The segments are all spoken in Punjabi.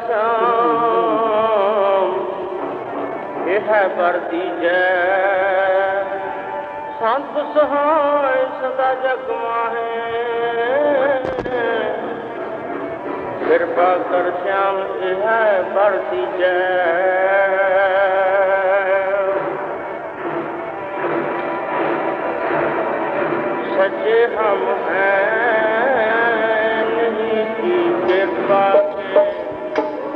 ਸ਼ਾਮ ਇਹ ਹੈ ਵਰਦੀ ਜੈ। ਸੰਤ ਸਹਾਇ ਸਦਾ ਜਗ ਮਾਹੇ। ਕਿਰਪਾ ਕਰ ਸ਼ਾਮ ਇਹ ਹੈ ਵਰਦੀ ਜੈ। ਸੱਚੇ ਹਮ ਹੈ, ਨਹੀਂ ਕੀ ਕਿਰਪਾ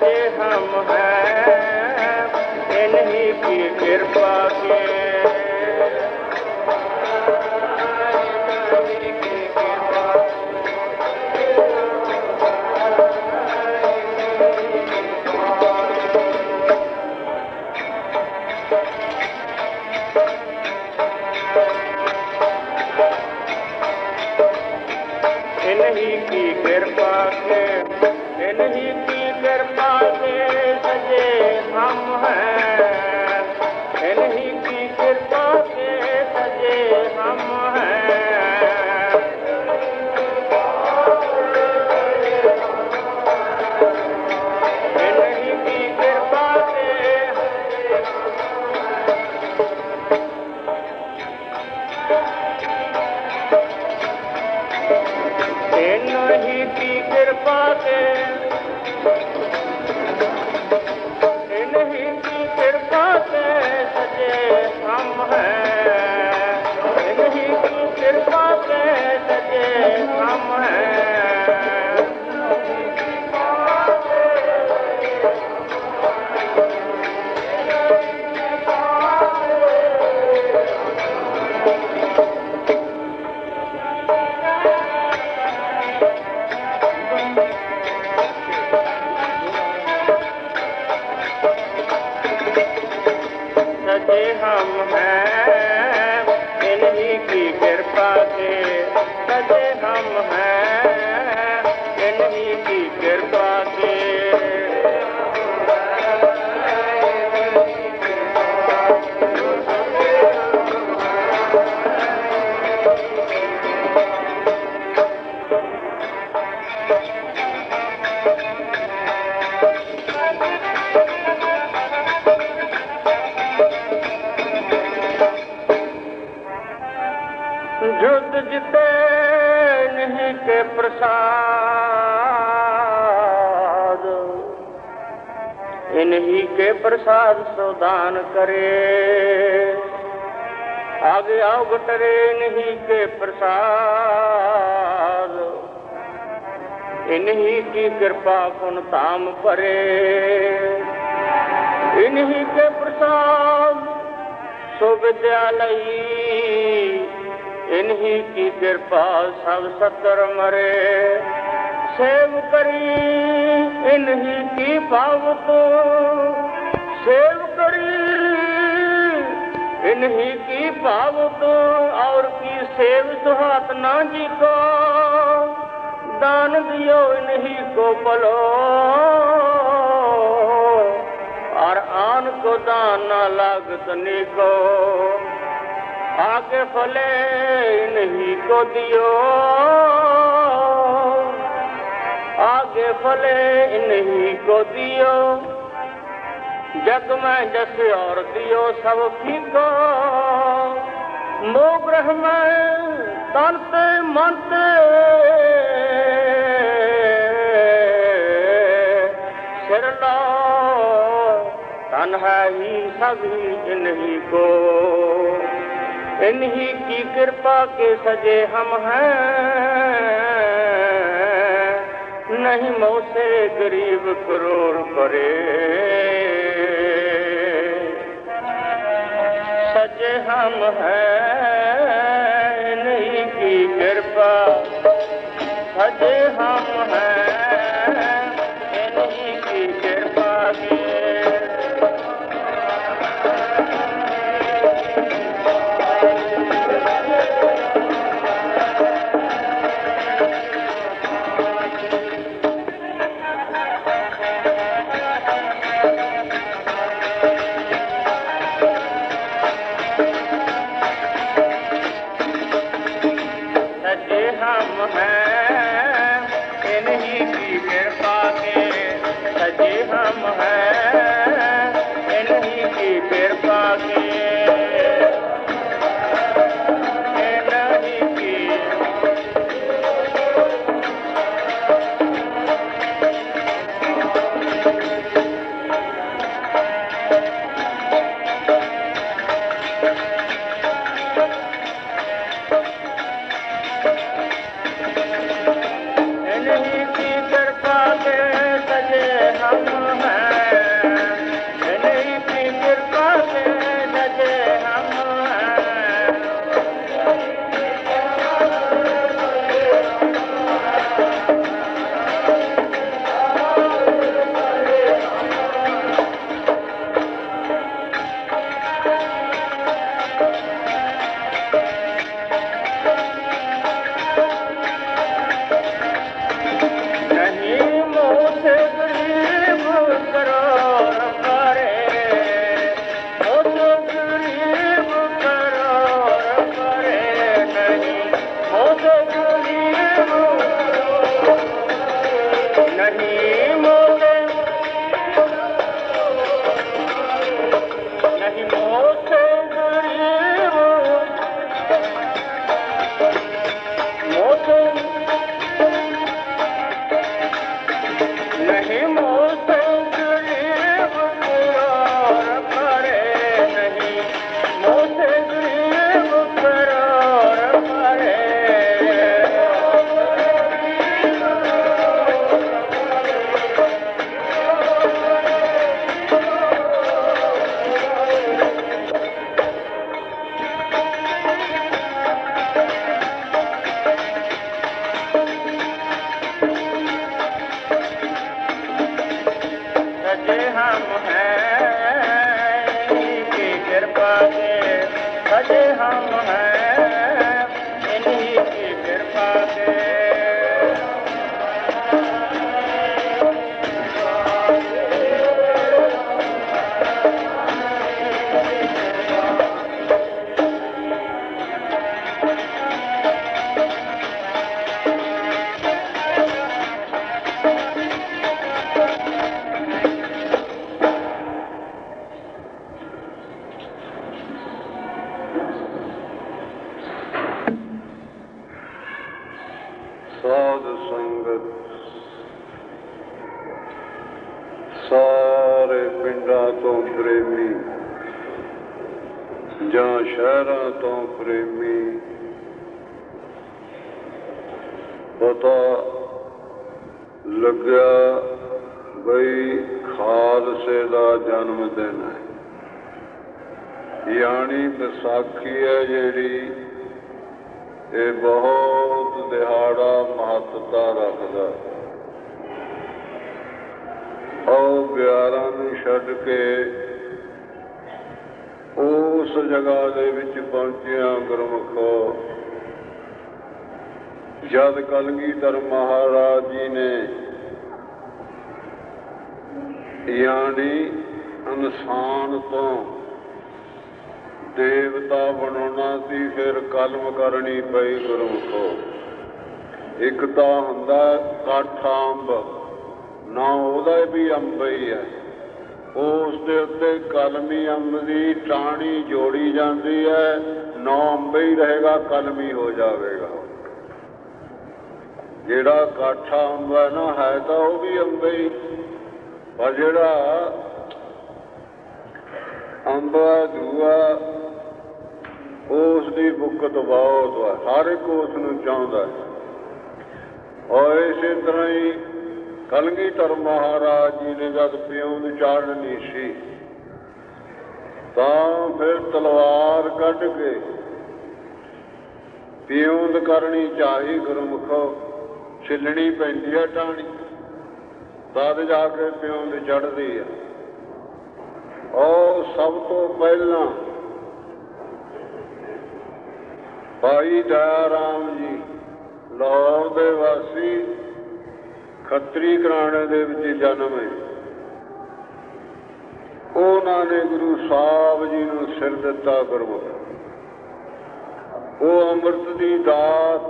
से हम हैं इन्हीं की कृपा के ਅਜ ਅਵਤਰੇ ਨਹੀਂ ਕੇ ਪ੍ਰਸਾਦ। ਇਨਹੀ ਕੀ ਕਿਰਪਾ ਗੁਣ ਧਾਮ ਭਰੇ। ਇਨਹੀ ਕੇ ਪ੍ਰਸਾਦ ਸੋ ਵਿਦਿਆ ਲਈ। ਇਨਹੀ ਕੀ ਕਿਰਪਾ ਸਭ ਸਤਰ ਮਰੇ। ਸੇਵ ਕਰੀ, ਇਨਹੀ ਕੀ ਭਾਵ ਤੋ ਸੇਵ ਕਰੀ नहीं की भाव तो और की सेव सुहात ना जी को दान दियो इन्हीं को पलो और आन को दाना लागतनी को आगे फले इन्हीं को दियो आगे फले इन्हीं को दियो जग में जस और दियो सब फीको। मोह ग्रह में तनते मनते। सिर लो ही सभी इन्हीं को। इन्हीं की कृपा के सजे हम हैं। नहीं मौसे गरीब करोड़ परे ਸੱਚ ਹਮ ਹੈ ਨਹੀਂ ਕੀ ਕਿਰਪਾ। ਸੱਚ ਹਮ ਹੈ ਬਈ ਖਾਲਸੇ ਦਾ ਜਨਮ ਦਿਨ ਹੈ। ਯਾਨੀ ਵਿਸਾਖੀ ਹੈ ਜਿਹੜੀ ਇਹ ਬਹੁਤ ਦਿਹਾੜਾ ਮਹੱਤਤਾ ਰੱਖਦਾ ਉਹ ਗਿਆਰਾਂ ਨੂੰ ਛੱਡ ਕੇ ਉਸ ਜਗ੍ਹਾ ਦੇ ਵਿੱਚ ਪਹੁੰਚਿਆ ਗੁਰਮੁਖੋ। ਜਦ ਕਲਗੀਧਰ ਮਹਾਰਾਜ ਜੀ ਨੇ ਯਾਨੀ ਇਨਸਾਨ ਤੋਂ। ਦੇਵਤਾ ਬਣਾਉਣਾ ਸੀ, ਫਿਰ ਕਲਮ ਕਰਨੀ ਪਈ ਗੁਰੂ ਗੁਰਮੁਖੋ ਇੱਕ ਤਾਂ ਹੁੰਦਾ ਕਾਠਾ ਅੰਬ, ਨਾ ਉਹਦਾ ਵੀ ਅੰਬ ਹੀ ਹੈ। ਉਸ ਦੇ ਉੱਤੇ ਕਲਮੀ ਅੰਬ ਦੀ ਟਾਣੀ ਜੋੜੀ ਜਾਂਦੀ ਹੈ, ਨੌ ਅੰਬ ਹੀ ਰਹੇਗਾ, ਕਲਮੀ ਹੋ ਜਾਵੇਗਾ। ਜਿਹੜਾ ਕਾਠਾ ਅੰਬ ਹੈ ਨਾ, ਹੈ ਤਾਂ ਉਹ ਵੀ ਅੰਬ ਹੀ। ਪਰ ਜਿਹੜਾ ਅੰਬਾ ਹੈ ਦੂਆ ਉਸ ਦੀ ਬੁੱਕਤ ਬਹੁਤ ਹੈ ਹਰ ਇੱਕ ਉਸ ਨੂੰ ਚਾਹੁੰਦਾ ਹੈ। ਔਰ ਇਸੇ ਤਰ੍ਹਾਂ ਹੀ ਕਲਗੀਧਰ ਮਹਾਰਾਜ ਜੀ ਨੇ ਜਦ ਪਿਉਂ ਚਾੜਨੀ ਸੀ ਤਾਂ ਫਿਰ ਤਲਵਾਰ ਕੱਢ ਕੇ ਪਿਉਂਦ ਕਰਨੀ ਚਾਹੀ ਗੁਰਮੁਖੋ, ਛਿੱਲਣੀ ਪੈਂਦੀ ਹੈ ਟਾਣੀ ਤਦ ਜਾ ਕੇ ਪਿਉਂਦ ਚੜਦੀ ਆ। ਔਰ ਸਭ ਤੋਂ ਪਹਿਲਾਂ ਭਾਈ ਦਇਆ ਰਾਮ ਜੀ, ਲਾਹੌਰ ਦੇ ਵਾਸੀ, ਖੱਤਰੀ ਘਰਾਣੇ ਦੇ ਵਿੱਚ ਜਨਮ ਹੈ ਉਹਨਾਂ ਨੇ ਗੁਰੂ ਸਾਹਿਬ ਜੀ ਨੂੰ ਸਿਰ ਦਿੱਤਾ ਗੁਰਮੁਖ। ਉਹ ਅੰਮ੍ਰਿਤ ਦੀ ਦਾਤ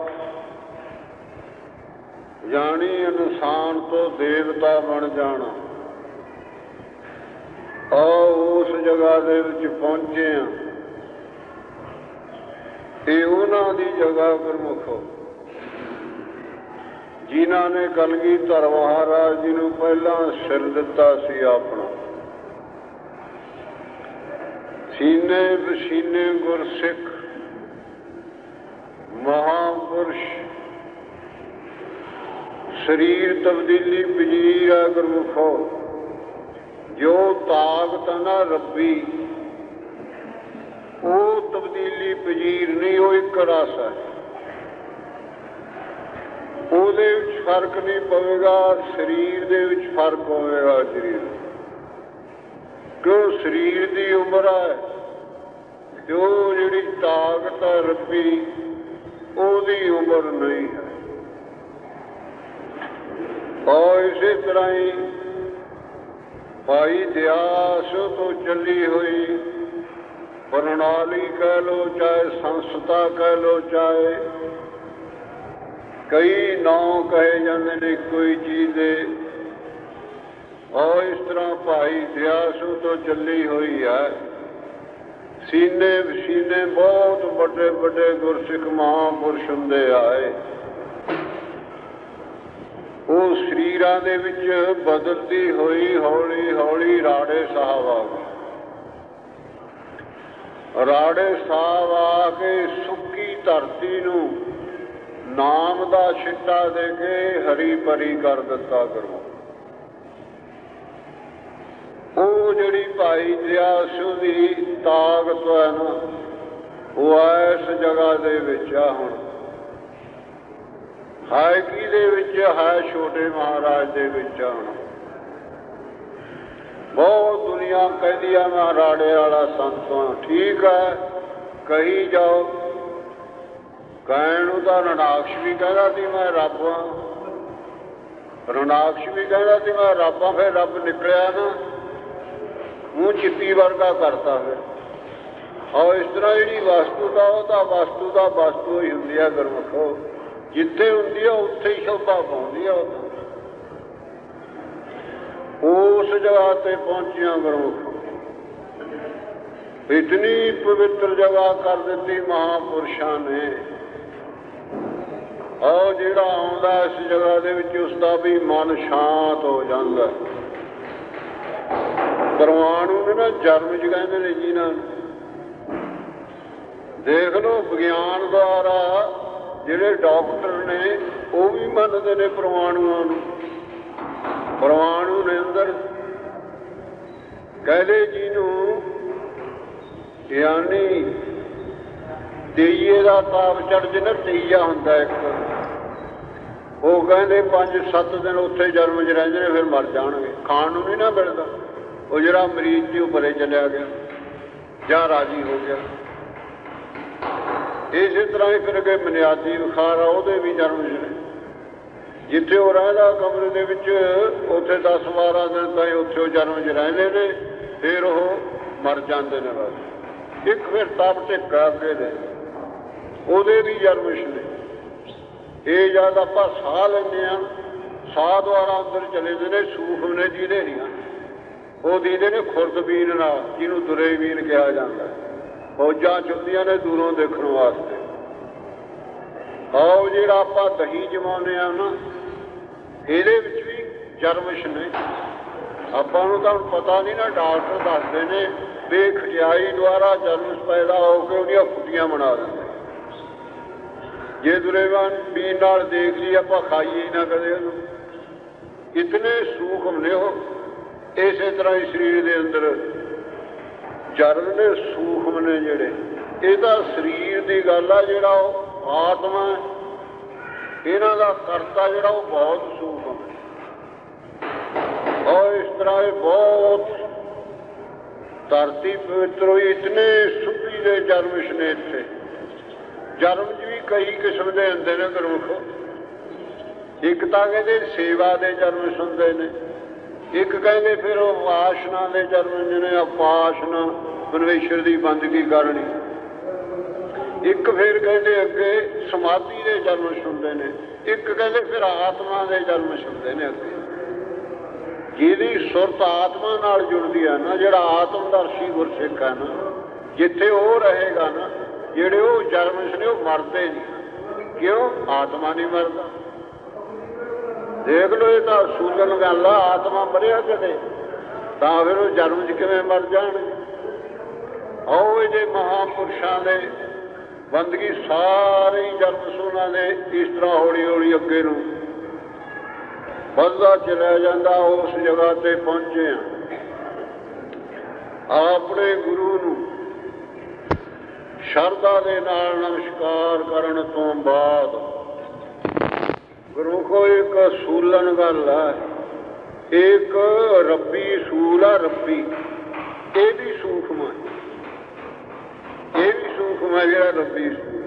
ਜਾਣੀ ਇਨਸਾਨ ਤੋਂ ਦੇਵਤਾ ਬਣ ਜਾਣਾ। ਆ ਉਸ ਜਗ੍ਹਾ ਦੇ ਵਿੱਚ ਪਹੁੰਚੇ ਆ ਇਹ ਉਹਨਾਂ ਦੀ ਜਗ੍ਹਾ ਗੁਰਮੁਖੋ ਜਿਨ੍ਹਾਂ ਨੇ ਕਲਗੀ ਕਲਗੀਧਰ ਮਹਾਰਾਜ ਜੀ ਨੂੰ ਪਹਿਲਾਂ ਸਿਰ ਦਿੱਤਾ ਸੀ ਆਪਣਾ। ਸੀਨੇ ਬਸੀਨੇ ਗੁਰਸਿੱਖ, ਮਹਾਪੁਰਸ਼ ਸਰੀਰ ਤਬਦੀਲੀ ਪਜੀਰ ਹੈ ਗੁਰਮੁਖੋ। ਜੋ ਤਾਕਤ ਹੈ ਨਾ ਰੱਬੀ, ਉਹ ਤਬਦੀਲੀ ਪਜੀਰ ਨਹੀਂ, ਉਹ ਇੱਕ ਰਸ ਹੈ ਉਹਦੇ ਵਿੱਚ ਫ਼ਰਕ ਨਹੀਂ ਪਵੇਗਾ, ਸਰੀਰ ਦੇ ਵਿੱਚ ਫ਼ਰਕ ਹੋਵੇਗਾ ਸਰੀਰ। ਕਿਉਂ? ਸਰੀਰ ਦੀ ਉਮਰ ਹੈ ਜੋ ਜਿਹੜੀ ਤਾਕਤ ਹੈ ਰੱਬੀ, ਉਹਦੀ ਉਮਰ ਨਹੀਂ ਹੈ ਔਰ ਇਸੇ ਤਰ੍ਹਾਂ ਹੀ ਭਾਈ ਦਿਆਸ ਤੋਂ ਚੱਲੀ ਹੋਈ। ਪ੍ਰਣਾਲੀ ਕਹਿ ਲੋ ਚਾਹੇ ਸੰਸਥਾ ਕਹਿ ਲੋ ਚਾਹੇ। ਕਈ ਨਾਂ ਕਹੇ ਜਾਂਦੇ ਨੇ ਕੋਈ ਚੀਜ਼ ਦੇ। ਔਰ ਇਸ ਤਰ੍ਹਾਂ ਭਾਈ ਦਿਆਸੂ ਤੋਂ ਚੱਲੀ ਹੋਈ ਹੈ। ਸੀਨੇ ਵਸੀਨੇ ਬਹੁਤ ਵੱਡੇ ਵੱਡੇ ਗੁਰਸਿੱਖ ਮਹਾਂਪੁਰਸ਼ ਹੁੰਦੇ ਆਏ। ਉਹ ਸਰੀਰਾਂ ਦੇ ਵਿੱਚ ਬਦਲਦੀ ਹੋਈ ਹੌਲੀ ਹੌਲੀ ਰਾੜੇ ਸਾਹਿਬ ਆ ਗਏ ਰਾੜੇ ਸਾਹਿਬ ਆ ਕੇ ਸੁੱਕੀ ਧਰਤੀ ਨੂੰ ਨਾਮ ਦਾ ਛਿੱਟਾ ਦੇ ਕੇ ਹਰੀ ਭਰੀ ਕਰ ਦਿੱਤਾ ਕਰੋ। ਉਹ ਜਿਹੜੀ ਭਾਈ ਦਿਆਸੂ ਦੀ ਤਾਕਤ ਹੈ ਨਾ, ਉਹ ਇਸ ਜਗ੍ਹਾ ਦੇ ਵਿੱਚ ਆ ਹੁਣ। ਹੈ ਕੀ ਦੇ ਵਿੱਚ ਹੈ ਛੋਟੇ ਮਹਾਰਾਜ ਦੇ ਵਿੱਚ ਆ ਬਹੁਤ ਦੁਨੀਆ ਕਹਿੰਦੀ ਆ ਮੈਂ ਰਾੜੇ ਵਾਲਾ ਸੰਤਾਂ ਠੀਕ ਹੈ, ਕਹੀ ਜਾਓ। ਕਹਿਣ ਨੂੰ ਤਾਂ ਰਣਾਕਸ਼ ਵੀ ਕਹਿੰਦਾ ਸੀ ਮੈਂ ਰੱਬ ਹਾਂ। ਰਣਾਕਸ਼ ਵੀ ਕਹਿੰਦਾ ਸੀ ਮੈਂ ਰੱਬ ਹਾਂ, ਫਿਰ ਰੱਬ ਨਿਕਲਿਆ ਨਾ। ਮੂੰਹ ਚਿੱਪੀ ਵਰਗਾ ਕਰਤਾ ਫਿਰ। ਔਰ ਇਸ ਤਰ੍ਹਾਂ ਜਿਹੜੀ ਵਸਤੂ ਦਾ ਉਹ ਤਾਂ ਵਸਤੂ ਦਾ ਵਸਤੂ ਹੀ ਹੁੰਦੀ ਹੈ ਗੁਰਮੁਖੋ। ਜਿੱਥੇ ਹੁੰਦੀ ਆ, ਉੱਥੇ ਹੀ ਸ਼ੋਭਾ ਪਾਉਂਦੀ ਆ ਉਹ ਉਸ ਜਗ੍ਹਾ ਤੇ ਪਹੁੰਚੀਆਂ ਗੁਰਮੁਖ। ਇਤਨੀ ਪਵਿੱਤਰ ਜਗ੍ਹਾ ਕਰ ਦਿੱਤੀ ਮਹਾਪੁਰਸ਼ਾਂ ਨੇ। ਔਰ ਜਿਹੜਾ ਆਉਂਦਾ ਇਸ ਜਗ੍ਹਾ ਦੇ ਵਿੱਚ, ਉਸ ਦਾ ਵੀ ਮਨ ਸ਼ਾਂਤ ਹੋ ਜਾਂਦਾ। ਪਰਮਾਣੂ ਨੂੰ ਨਾ ਜਨਮ ਚ ਕਹਿੰਦੇ ਨੇ ਜੀ ਨਾਲ ਦੇਖ ਲਓ ਵਿਗਿਆਨ ਦੁਆਰਾ ਜਿਹੜੇ ਡਾਕਟਰ ਨੇ, ਉਹ ਵੀ ਮੰਨਦੇ ਨੇ ਪਰਮਾਣੂਆਂ ਨੂੰ। ਪਰਮਾਣੂ ਨੇ ਅੰਦਰ। ਕਹਿੰਦੇ ਜੀ ਨੂੰ ਯਾਨੀ ਤੇਈਏ ਦਾ ਤਾਪ ਚੜ ਜਨਾ ਤੇਈਆ ਹੁੰਦਾ ਇੱਕ। ਉਹ ਕਹਿੰਦੇ 5-7 ਦਿਨ ਉੱਥੇ ਜਨਮ ਚ ਰਹਿੰਦੇ ਨੇ, ਫਿਰ ਮਰ ਜਾਣਗੇ। ਖਾਣ ਨੂੰ ਨਹੀਂ ਨਾ ਮਿਲਦਾ। ਉਹ ਜਿਹੜਾ ਮਰੀਜ਼ ਦੀ ਉਹ ਚਲਿਆ ਗਿਆ, ਜਾਂ ਰਾਜੀ ਹੋ ਗਿਆ। ਇਸੇ ਤਰ੍ਹਾਂ ਹੀ ਫਿਰ ਅੱਗੇ ਬੁਨਿਆਦੀ ਵਿਖਾਰ ਆ, ਉਹਦੇ ਵੀ ਜਨਮ ਨੇ ਜਿੱਥੇ ਉਹ ਰਹਿੰਦਾ, ਕਮਰੇ ਦੇ ਵਿੱਚ, ਉੱਥੇ 10 12 ਦਿਨ ਤਾਈਂ ਉੱਥੇ ਉਹ ਜਨਮ ਚ ਰਹਿੰਦੇ ਨੇ, ਫਿਰ ਉਹ ਮਰ ਜਾਂਦੇ ਨੇ ਬਸ। ਇੱਕ ਫਿਰ ਤਪ ਢਿੱਕਾ ਅੱਗੇ ਦੇ। ਉਹਦੇ ਵੀ ਜਨਮ ਨੇ। ਇਹ ਜਦ ਆਪਾਂ ਸਾਹ ਲੈਂਦੇ ਆ ਸਾਹ ਦੁਆਰਾ ਅੰਦਰ ਚਲੇ ਜਾਂਦੇ ਨੇ ਸੂਖਮ ਨੇ ਜਿਹਦੇ ਨਹੀਂ। ਹਨ ਉਹ ਦੀਦੇ ਨੇ ਖੁਰਦਬੀਨ ਨਾਲ, ਜਿਹਨੂੰ ਦੁਰੇਬੀਨ ਕਿਹਾ ਜਾਂਦਾ ਫੌਜਾਂ ਚੁੱਲਦੀਆਂ ਨੇ ਦੂਰੋਂ ਦੇਖਣ ਵਾਸਤੇ। ਆਓ ਜਿਹੜਾ ਆਪਾਂ ਦਹੀਂ ਜਮਾਉਂਦੇ ਆ ਨਾ, ਇਹਦੇ ਵਿੱਚ ਵੀ ਜਰਮਸ਼ ਨੇ। ਆਪਾਂ ਨੂੰ ਤਾਂ ਪਤਾ ਨਹੀਂ ਨਾ, ਡਾਕਟਰ ਦੱਸਦੇ ਨੇ ਵੀ ਖਟਿਆਈ ਦੁਆਰਾ ਜਰਮਸ਼ ਪੈਦਾ ਹੋ ਕੇ ਉਹਦੀਆਂ ਫੁੱਟੀਆਂ ਬਣਾ ਦਿੰਦੇ ਜੇ ਦੁਰੇਵਾਨ ਬੀਨ ਨਾਲ ਦੇਖ ਲਈ, ਆਪਾਂ ਖਾਈਏ ਨਾ ਕਦੇ ਉਹਨੂੰ। ਇਤਨੇ ਸੂਖਮ ਨੇ ਉਹ। ਇਸੇ ਤਰ੍ਹਾਂ ਹੀ ਸਰੀਰ ਦੇ ਅੰਦਰ ਜਰਮ ਨੇ ਸੂਖਮ ਨੇ ਜਿਹੜੇ। ਇਹਦਾ ਸਰੀਰ ਦੀ ਗੱਲ ਆ ਜਿਹੜਾ ਉਹ ਆਤਮਾ ਇਹਨਾਂ ਦਾ ਕਰਤਾ ਜਿਹੜਾ ਉਹ ਬਹੁਤ ਸੂਖਮ ਹੈ। ਔਰ ਇਸ ਤਰ੍ਹਾਂ ਇਹ ਬਹੁਤ ਧਰਤੀ ਪਵਿੱਤਰ ਹੋਈ, ਇਤਨੇ ਸੁੱਭੀ ਦੇ ਜਨਮਸ਼ ਨੇ ਇੱਥੇ ਜਨਮ 'ਚ ਵੀ ਕਈ ਕਿਸਮ ਦੇ ਹੁੰਦੇ ਨੇ ਗੁਰਮੁਖ। ਇੱਕ ਤਾਂ ਕਹਿੰਦੇ ਸੇਵਾ ਦੇ ਜਨਮ ਹੁੰਦੇ ਨੇ। ਇੱਕ ਕਹਿੰਦੇ ਫਿਰ ਉਹ ਵਾਸ਼ਨਾ ਦੇ ਜਨਮ ਜਿਹਨੇ ਆਪਾਸ਼ਨਾ ਪਰਮੇਸ਼ਰ ਦੀ ਬੰਦਗੀ ਕਰਨੀ ਇੱਕ ਫਿਰ ਕਹਿੰਦੇ ਅੱਗੇ ਸਮਾਧੀ ਦੇ ਜਨਮ ਹੁੰਦੇ ਨੇ, ਇੱਕ ਕਹਿੰਦੇ ਫਿਰ ਆਤਮਾ ਦੇ ਜਨਮ ਹੁੰਦੇ ਨੇ ਅੱਗੇ। ਜਿਹਦੀ ਸੁਰਤ ਆਤਮਾ ਨਾਲ ਜੁੜਦੀ ਹੈ ਨਾ, ਜਿਹੜਾ ਆਤਮਦਰਸ਼ੀ ਗੁਰਸਿੱਖ ਹੈ ਨਾ, ਜਿੱਥੇ ਉਹ ਰਹੇਗਾ ਨਾ, ਜਿਹੜੇ ਉਹ ਜਨਮ ਨੇ, ਉਹ ਮਰਦੇ ਨਹੀਂ ਕਿਉਂ? ਆਤਮਾ ਨਹੀਂ ਮਰਦਾ। ਦੇਖ ਲਓ ਇਹ ਤਾਂ ਸੂਲਨ ਗੱਲ ਆ, ਆਤਮਾ ਮਰਿਆ ਕਦੇ ਤਾਂ ਫਿਰ ਉਹ ਜਨਮ 'ਚ ਕਿਵੇਂ ਮਰ ਜਾਣਗੇ? ਆਓ ਇਹ ਜੇ ਮਹਾਪੁਰਸ਼ਾਂ ਦੇ ਬੰਦਗੀ ਸਾਰੇ ਜਨਮ ਸੋਨਾ ਦੇ ਇਸ ਤਰ੍ਹਾਂ ਹੌਲੀ ਹੌਲੀ ਅੱਗੇ ਨੂੰ। ਵੱਧਦਾ ਚਲਿਆ ਜਾਂਦਾ, ਉਸ ਜਗ੍ਹਾ ਤੇ ਪਹੁੰਚੇ ਆ। ਆਪਣੇ ਗੁਰੂ ਨੂੰ ਸ਼ਰਧਾ ਦੇ ਨਾਲ ਨਮਸਕਾਰ ਕਰਨ ਤੋਂ ਬਾਅਦ ਗੁਰੂ ਇੱਕ ਸੂਲਨ ਗੱਲ ਹੈ ਇੱਕ ਰੱਬੀ ਸੂਲ ਆ ਰੱਬੀ। ਇਹ ਵੀ ਸੂਖਮ ਹੈ ਇਹ ਵੀ ਸੂਖਮ ਹੈ ਜਿਹੜਾ ਰੱਬੀ ਸੂਲ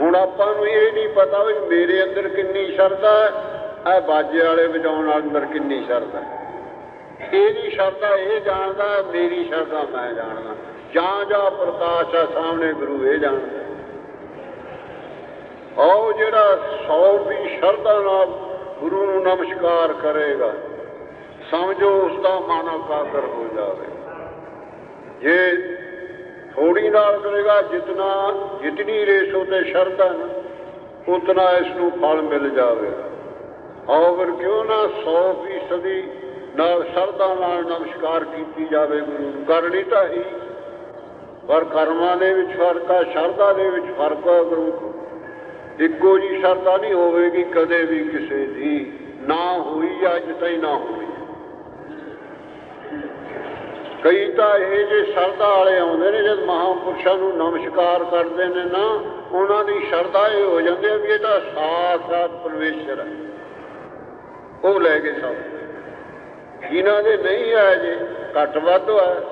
ਹੁਣ ਆਪਾਂ ਨੂੰ ਇਹ ਨਹੀਂ ਪਤਾ ਵੀ ਮੇਰੇ ਅੰਦਰ ਕਿੰਨੀ ਸ਼ਰਧਾ ਹੈ, ਇਹ ਬਾਜੇ ਵਾਲੇ ਵਜਾਉਣ ਵਾਲੇ ਅੰਦਰ ਕਿੰਨੀ ਸ਼ਰਧਾ ਹੈ। ਇਹਦੀ ਸ਼ਰਧਾ, ਇਹ ਜਾਣਦਾ ਮੇਰੀ ਸ਼ਰਧਾ ਮੈਂ ਜਾਣਦਾ। ਜਾਂ ਜਾਂ ਪ੍ਰਕਾਸ਼ ਆ, ਸਾਹਮਣੇ ਗੁਰੂ ਇਹ ਜਾਣਦਾ ਆਓ ਜਿਹੜਾ ਸੌ ਦੀ ਸ਼ਰਧਾ ਨਾਲ ਗੁਰੂ ਨੂੰ ਨਮਸਕਾਰ ਕਰੇਗਾ, ਸਮਝੋ ਉਸ ਦਾ ਮਨ ਇਕਾਗਰ ਹੋ ਜਾਵੇ। ਜੇ ਥੋੜੀ ਨਾਲ ਕਰੇਗਾ, ਜਿਤਨਾ, ਜਿਤਨੀ ਰੇਸ ਉਤੇ ਸ਼ਰਧਾ ਨਾ, ਉਤਨਾ ਇਸ ਨੂੰ ਫਲ ਮਿਲ ਜਾਵੇਗਾ ਔਰ ਕਿਉਂ ਨਾ 100% ਨਾਲ ਸ਼ਰਧਾ ਨਾਲ ਨਮਸਕਾਰ ਕੀਤੀ ਜਾਵੇ ਗੁਰੂ ਨੂੰ। ਕਰਨੀ ਤਾਂ ਹੀ ਪਰ ਕਰਮਾਂ ਦੇ ਵਿੱਚ ਫ਼ਰਕ ਆ, ਸ਼ਰਧਾ ਦੇ ਵਿੱਚ ਫ਼ਰਕ ਆ ਗੁਰੂ ਇੱਕੋ ਜੀ ਸ਼ਰਧਾ ਨਹੀਂ ਹੋਵੇਗੀ ਕਦੇ ਵੀ ਕਿਸੇ ਦੀ, ਨਾ ਹੋਈ ਅੱਜ ਤਾਈਂ ਨਾ ਹੋਈ। ਕਈ ਤਾਂ ਇਹ ਜੇ ਸ਼ਰਧਾ ਵਾਲੇ ਆਉਂਦੇ ਨੇ, ਜਦ ਮਹਾਪੁਰਸ਼ਾਂ ਨੂੰ ਨਮਸਕਾਰ ਕਰਦੇ ਨੇ ਨਾ, ਉਹਨਾਂ ਦੀ ਸ਼ਰਧਾ ਇਹ ਹੋ ਜਾਂਦੀ ਹੈ ਵੀ ਇਹ ਤਾਂ ਸਾਖਾਤ ਪਰਮੇਸ਼ਰ ਹੈ। ਉਹ ਲੈ ਕੇ ਸਭ। ਜਿਨ੍ਹਾਂ ਦੇ ਨਹੀਂ ਹੈ ਜੇ ਘੱਟ ਵੱਧ ਹੈ।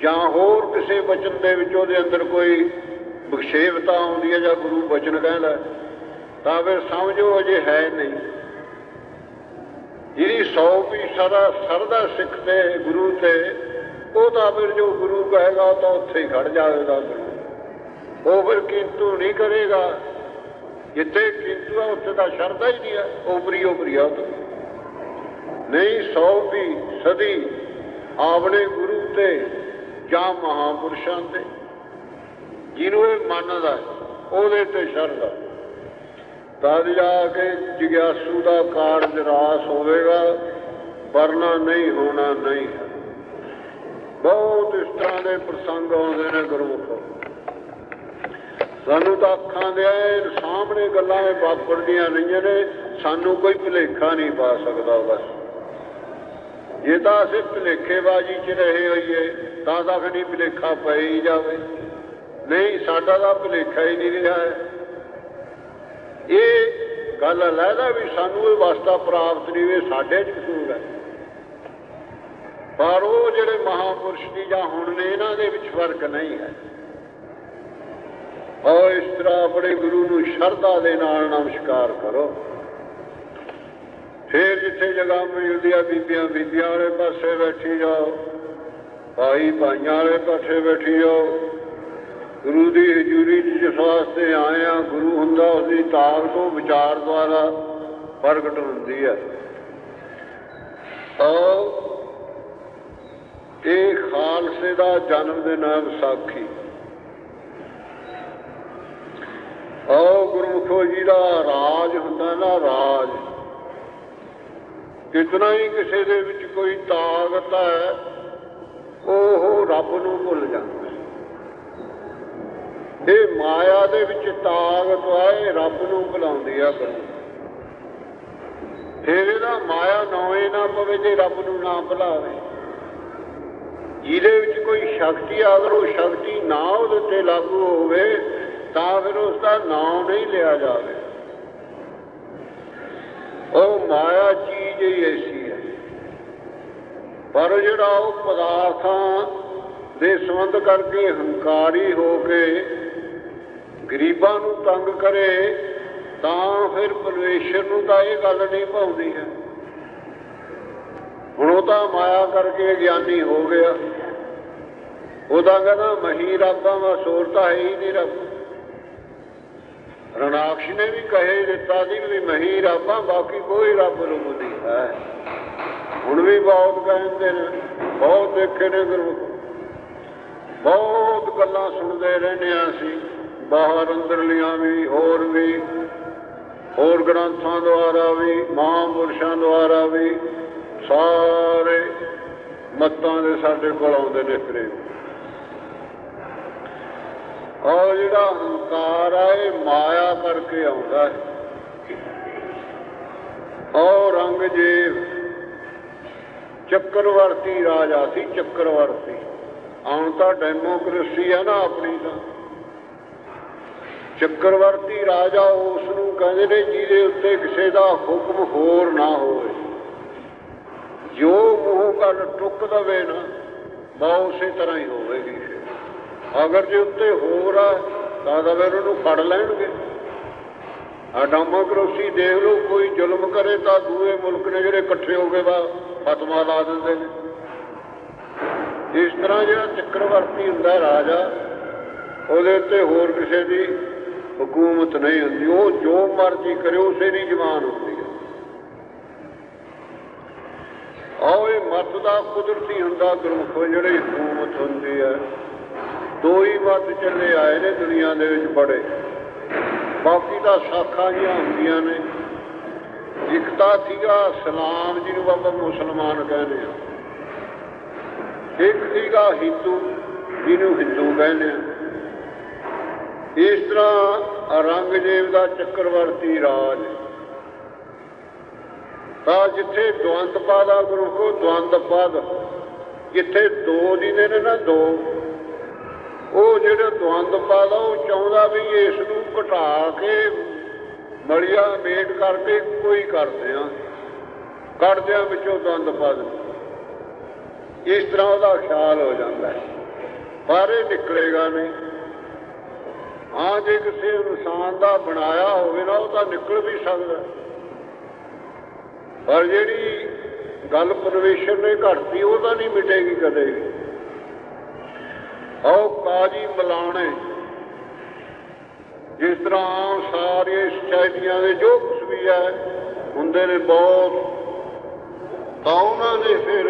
ਜਾਂ ਹੋਰ ਕਿਸੇ ਵਚਨ ਦੇ ਵਿੱਚ ਉਹਦੇ ਅੰਦਰ ਕੋਈ ਬਖਸ਼ੇਵਤਾ ਆਉਂਦੀ ਹੈ ਜਾਂ ਗੁਰੂ ਬਚਨ ਕਹਿੰਦਾ ਤਾਂ ਫਿਰ ਸਮਝੋ ਅਜੇ ਹੈ ਨਹੀਂ। ਜਿਹੜੀ 100 ਵੀ ਸਦਾ ਸਰਦਾ ਸਿੱਖ ਤੇ ਗੁਰੂ ਤੇ, ਉਹ ਤਾਂ ਫਿਰ ਜੋ ਗੁਰੂ ਕਹੇਗਾ ਤਾਂ ਉੱਥੇ ਹੀ ਖੜ ਜਾਵੇਗਾ ਗੁਰੂ। ਉਹ ਫਿਰ ਕਿੰਤੂ ਨਹੀਂ ਕਰੇਗਾ। ਜਿੱਥੇ ਕਿੰਤੂ ਆ, ਉੱਥੇ ਤਾਂ ਸ਼ਰਧਾ ਹੀ ਨਹੀਂ ਹੈ, ਉਪਰੀ ਉਪਰੀ ਆ ਉਹ ਤਾਂ। ਨਹੀਂ, ਸੌ ਵੀ ਸਦੀ ਆਪਣੇ ਗੁਰੂ ਤੇ ਜਾਂ ਮਹਾਪੁਰਸ਼ਾਂ ਤੇ। ਜਿਹਨੂੰ ਇਹ ਮੰਨਦਾ ਉਹਦੇ ਤੇ ਸ਼ਰਧਾ। ਤਦ ਜਾ ਕੇ ਜਿਗਿਆਸੂ ਦਾ ਕਾਰਜ ਰਾਸ ਹੋਵੇਗਾ, ਵਰਨਾ ਨਹੀਂ ਹੋਣਾ ਨਹੀਂ ਹੈ। ਬਹੁਤ ਇਸ ਤਰ੍ਹਾਂ ਦੇ ਪ੍ਰਸੰਗ ਆਉਂਦੇ ਨੇ ਗੁਰਮੁਖੋ। ਸਾਨੂੰ ਤਾਂ ਅੱਖਾਂ ਦੇ ਐਨ ਸਾਹਮਣੇ ਗੱਲਾਂ ਇਹ ਵਾਪਰਦੀਆਂ ਰਹੀਆਂ ਨੇ, ਸਾਨੂੰ ਕੋਈ ਭੁਲੇਖਾ ਨਹੀਂ ਪਾ ਸਕਦਾ ਬਸ। ਜੇ ਤਾਂ ਅਸੀਂ ਭੁਲੇਖੇਬਾਜ਼ੀ 'ਚ ਰਹੇ ਹੋਈਏ, ਤਾਂ ਤਾਂ ਕਦੀ ਭੁਲੇਖਾ ਪੈ ਹੀ ਜਾਵੇ। ਨਹੀਂ, ਸਾਡਾ ਤਾਂ ਭੁਲੇਖਾ ਹੀ ਨਹੀਂ ਰਿਹਾ ਇਹ ਗੱਲ ਅਲੱਗਾ ਵੀ ਸਾਨੂੰ ਇਹ ਵਾਸਤਾ ਪ੍ਰਾਪਤ ਨਹੀਂ ਹੋਏ ਸਾਡੇ 'ਚ ਕਸੂਰ ਹੈ। ਪਰ ਉਹ ਜਿਹੜੇ ਮਹਾਪੁਰਸ਼ ਦੀ ਜਾਂ ਹੁਣ ਨੇ, ਇਹਨਾਂ ਦੇ ਵਿੱਚ ਫ਼ਰਕ ਨਹੀਂ ਹੈ। ਔਰ ਇਸ ਤਰ੍ਹਾਂ ਆਪਣੇ ਗੁਰੂ ਨੂੰ ਸ਼ਰਧਾ ਦੇ ਨਾਲ ਨਮਸਕਾਰ ਕਰੋ। ਫੇਰ ਜਿੱਥੇ ਜਗ੍ਹਾ ਮਿਲਦੀ ਆ, ਬੀਬੀਆਂ ਬੀਬੀਆਂ ਵਾਲੇ ਪਾਸੇ ਬੈਠੀ ਜਾਓ। ਭਾਈ ਭਾਈਆਂ ਵਾਲੇ ਪਾਸੇ ਬੈਠੀ ਜਾਓ। ਗੁਰੂ ਦੀ ਹਜ਼ੂਰੀ ਜਿਸ ਵਾਸਤੇ ਆਏ ਆ ਗੁਰੂ ਹੁੰਦਾ ਉਸਦੀ ਤਾਕਤ ਤੋਂ ਵਿਚਾਰ ਦੁਆਰਾ ਪ੍ਰਗਟ ਹੁੰਦੀ ਹੈ। ਔਰ ਇਹ ਖਾਲਸੇ ਦਾ ਜਨਮ ਦਿਨ ਹੈ ਵਿਸਾਖੀ ਔ ਗੁਰਮੁਖੋ ਜੀ ਦਾ ਰਾਜ ਹੁੰਦਾ ਨਾ ਰਾਜ। ਕਿਤਨਾ ਹੀ ਕਿਸੇ ਦੇ ਵਿੱਚ ਕੋਈ ਤਾਕਤ ਹੈ, ਉਹ ਰੱਬ ਨੂੰ ਭੁੱਲ ਜਾਂਦਾ। ਇਹ ਮਾਇਆ ਦੇ ਵਿੱਚ ਤਾਕਤ ਆਏ ਰੱਬ ਨੂੰ ਭੁਲਾਉਂਦੀ ਆ ਗੁਰੂ। ਫਿਰ ਇਹਦਾ ਮਾਇਆ ਨੌਏ ਨਾ ਪਵੇ ਜੇ ਰੱਬ ਨੂੰ ਨਾ ਭੁਲਾਵੇ ਜਿਹਦੇ ਵਿੱਚ ਕੋਈ ਸ਼ਕਤੀ ਅਗਰ ਉਹ ਸ਼ਕਤੀ ਨਾ ਉਹਦੇ ਤੇ ਲਾਗੂ ਹੋਵੇ, ਤਾਂ ਫਿਰ ਉਸ ਦਾ ਨਾਮ ਨਹੀਂ ਲਿਆ ਜਾਵੇ। ਉਹ ਮਾਇਆ ਚੀਜ਼ ਹੀ ਐਸੀ ਹੈ। ਪਰ ਜਿਹੜਾ ਉਹ ਪਦਾਰਥਾਂ ਦੇ ਸੰਬੰਧ ਕਰਕੇ ਹੰਕਾਰੀ ਹੋ ਕੇ ਗਰੀਬਾਂ ਨੂੰ ਤੰਗ ਕਰੇ, ਤਾਂ ਫਿਰ ਪਰਮੇਸ਼ਰ ਨੂੰ ਤਾਂ ਇਹ ਗੱਲ ਨਹੀਂ ਭਾਉਂਦੀ ਹੈ। ਹੁਣ ਉਹ ਤਾਂ ਮਾਇਆ ਕਰਕੇ ਗਿਆਨੀ ਹੋ ਗਿਆ। ਉਹਦਾ ਕਹਿੰਦਾ, ਮਹੀ ਰੱਬਾਂ ਦਾ ਸੋਰਤਾ ਹੈ ਹੀ ਨਹੀਂ ਰੱਬ। ਰਣਾਕਸ਼ ਨੇ ਵੀ ਕਹੇ, ਦਿੱਤਾ ਸੀ ਵੀ ਮਹੀ ਰੱਬਾਂ, ਬਾਕੀ ਕੋਈ ਰੱਬ ਰੂਪ ਨਹੀਂ ਹੈ। ਹੁਣ ਵੀ ਬਹੁਤ ਕਹਿੰਦੇ ਨੇ, ਬਹੁਤ ਦੇਖੇ ਨੇ ਗੁਰੂ। ਬਹੁਤ ਗੱਲਾਂ ਸੁਣਦੇ ਰਹਿੰਦੇ ਆ ਅਸੀਂ। ਬਾਹਰ ਅੰਦਰਲੀਆਂ ਵੀ, ਹੋਰ ਵੀ, ਹੋਰ ਗ੍ਰੰਥਾਂ ਦੁਆਰਾ ਵੀ, ਮਹਾਂਪੁਰਸ਼ਾਂ ਦੁਆਰਾ ਵੀ, ਸਾਰੇ ਮਤਾਂ ਦੇ ਸਾਡੇ ਕੋਲ ਆਉਂਦੇ ਨੇ ਪ੍ਰੇਮ ਔਰ ਜਿਹੜਾ ਹੰਕਾਰ ਆ, ਇਹ ਮਾਇਆ ਕਰਕੇ ਆਉਂਦਾ ਹੈ। ਔਰ ਰੰਗਜੀਤ ਚੱਕਰਵਰਤੀ ਰਾਜਾ ਸੀ, ਚੱਕਰਵਰਤੀ। ਆਉਣ ਤਾਂ ਡੈਮੋਕ੍ਰੇਸੀ ਹੈ ਨਾ ਆਪਣੀ ਤਾਂ। ਚੱਕਰਵਰਤੀ ਰਾਜਾ ਉਸ ਨੂੰ ਕਹਿੰਦੇ ਨੇ ਜਿਹਦੇ ਉੱਤੇ ਕਿਸੇ ਦਾ ਹੁਕਮ ਹੋਰ ਨਾ ਹੋਵੇ। ਜੋ ਉਹ ਗੱਲ ਟੁੱਕ ਦਵੇ ਨਾ, ਬਾ ਉਸੇ ਤਰ੍ਹਾਂ ਹੀ ਹੋਵੇਗੀ। ਅਗਰ ਜੇ ਉੱਤੇ ਹੋਰ ਆ, ਤਾਂ ਤਾਂ ਫਿਰ ਉਹਨੂੰ ਫੜ ਲੈਣਗੇ। ਆ ਡੈਮੋਕ੍ਰੇਸੀ ਦੇਖ ਲਓ, ਕੋਈ ਜ਼ੁਲਮ ਕਰੇ ਤਾਂ ਦੂਏ ਮੁਲਕ ਨੇ ਜਿਹੜੇ ਇਕੱਠੇ ਹੋ ਕੇ ਵਾ ਫਤਵਾ ਲਾ ਦਿੰਦੇ ਨੇ। ਇਸ ਤਰ੍ਹਾਂ ਜਿਹੜਾ ਚੱਕਰਵਰਤੀ ਹੁੰਦਾ ਰਾਜਾ, ਉਹਦੇ ਉੱਤੇ ਹੋਰ ਕਿਸੇ ਦੀ ਹਕੂਮਤ ਨਹੀਂ ਹੁੰਦੀ, ਉਹ ਜੋ ਮਰਜ਼ੀ ਕਰੇ ਉਸੇ ਦੀ ਜ਼ਬਾਨ ਹੁੰਦੀ ਹੈ। ਆਓ, ਇਹ ਮਤ ਦਾ ਕੁਦਰਤੀ ਹੁੰਦਾ ਗੁਰਮੁਖੋ ਜਿਹੜੇ ਹਕੂਮਤ ਹੁੰਦੀ ਹੈ। ਦੋ ਹੀ ਮਤ ਚੱਲੇ ਆਏ ਨੇ ਦੁਨੀਆ ਦੇ ਵਿੱਚ ਬੜੇ। ਬਾਕੀ ਤਾਂ ਸਾਖਾਂ ਜਿਹੀਆਂ ਹੁੰਦੀਆਂ ਨੇ। ਇੱਕ ਤਾਂ ਸੀਗਾ ਸਲਾਮ, ਜਿਹਨੂੰ ਬਾਬਾ ਮੁਸਲਮਾਨ ਕਹਿੰਦੇ ਆ। ਇੱਕ ਸੀਗਾ ਹਿੰਦੂ, ਜਿਹਨੂੰ ਹਿੰਦੂ ਕਹਿੰਦੇ ਆ। ਇਸ ਤਰ੍ਹਾਂ ਔਰੰਗਜ਼ੇਬ ਦਾ ਚੱਕਰਵਰਤੀ ਰਾਜ। ਤਾਂ ਜਿੱਥੇ ਦਵੰਦ ਪਾਦਾ ਗੁਰੂ ਕੋ, ਦਵੰਦ ਪਦ। ਜਿੱਥੇ ਦੋ ਜਿਹਨੇ ਨੇ ਨਾ ਦੋ। ਉਹ ਜਿਹੜਾ ਦਵੰਦ ਪਾਦਾ ਉਹ ਚਾਹੁੰਦਾ ਵੀ ਇਸ ਨੂੰ ਘਟਾ ਕੇ ਮਲਿਆ ਮੇਟ ਕਰਕੇ ਕੋਈ ਕਰਦੇ ਆ ਕੱਢਦੇ ਆ ਵਿੱਚੋਂ ਦਵੰਦ ਪਦ ਇਸ ਤਰ੍ਹਾਂ ਉਹਦਾ ਖਿਆਲ ਹੋ ਜਾਂਦਾ ਹੈ। ਪਰ ਇਹ ਨਿਕਲੇਗਾ ਨਹੀਂ। ਹਾਂ ਜੇ ਕਿਸੇ ਇਨਸਾਨ ਦਾ ਬਣਾਇਆ ਹੋਵੇ ਨਾ, ਉਹ ਤਾਂ ਨਿਕਲ ਵੀ ਸਕਦਾ। ਪਰ ਜਿਹੜੀ ਗੱਲ ਪਰਮੇਸ਼ਰ ਨੇ ਘੜਤੀ, ਉਹ ਤਾਂ ਨਹੀਂ ਮਿਟੇਗੀ ਕਦੇ ਵੀ। ਆਓ ਕਾਜੀ ਮਲਾਣੇ, ਜਿਸ ਤਰ੍ਹਾਂ ਆਮ ਸਾਰੀਆਂ ਸਚਾਈਆਂ ਦੇ ਜੋ ਕੁਝ ਵੀ ਹੈ, ਹੁੰਦੇ ਨੇ ਬਹੁਤ, ਤਾਂ ਉਹਨਾਂ ਨੇ ਫਿਰ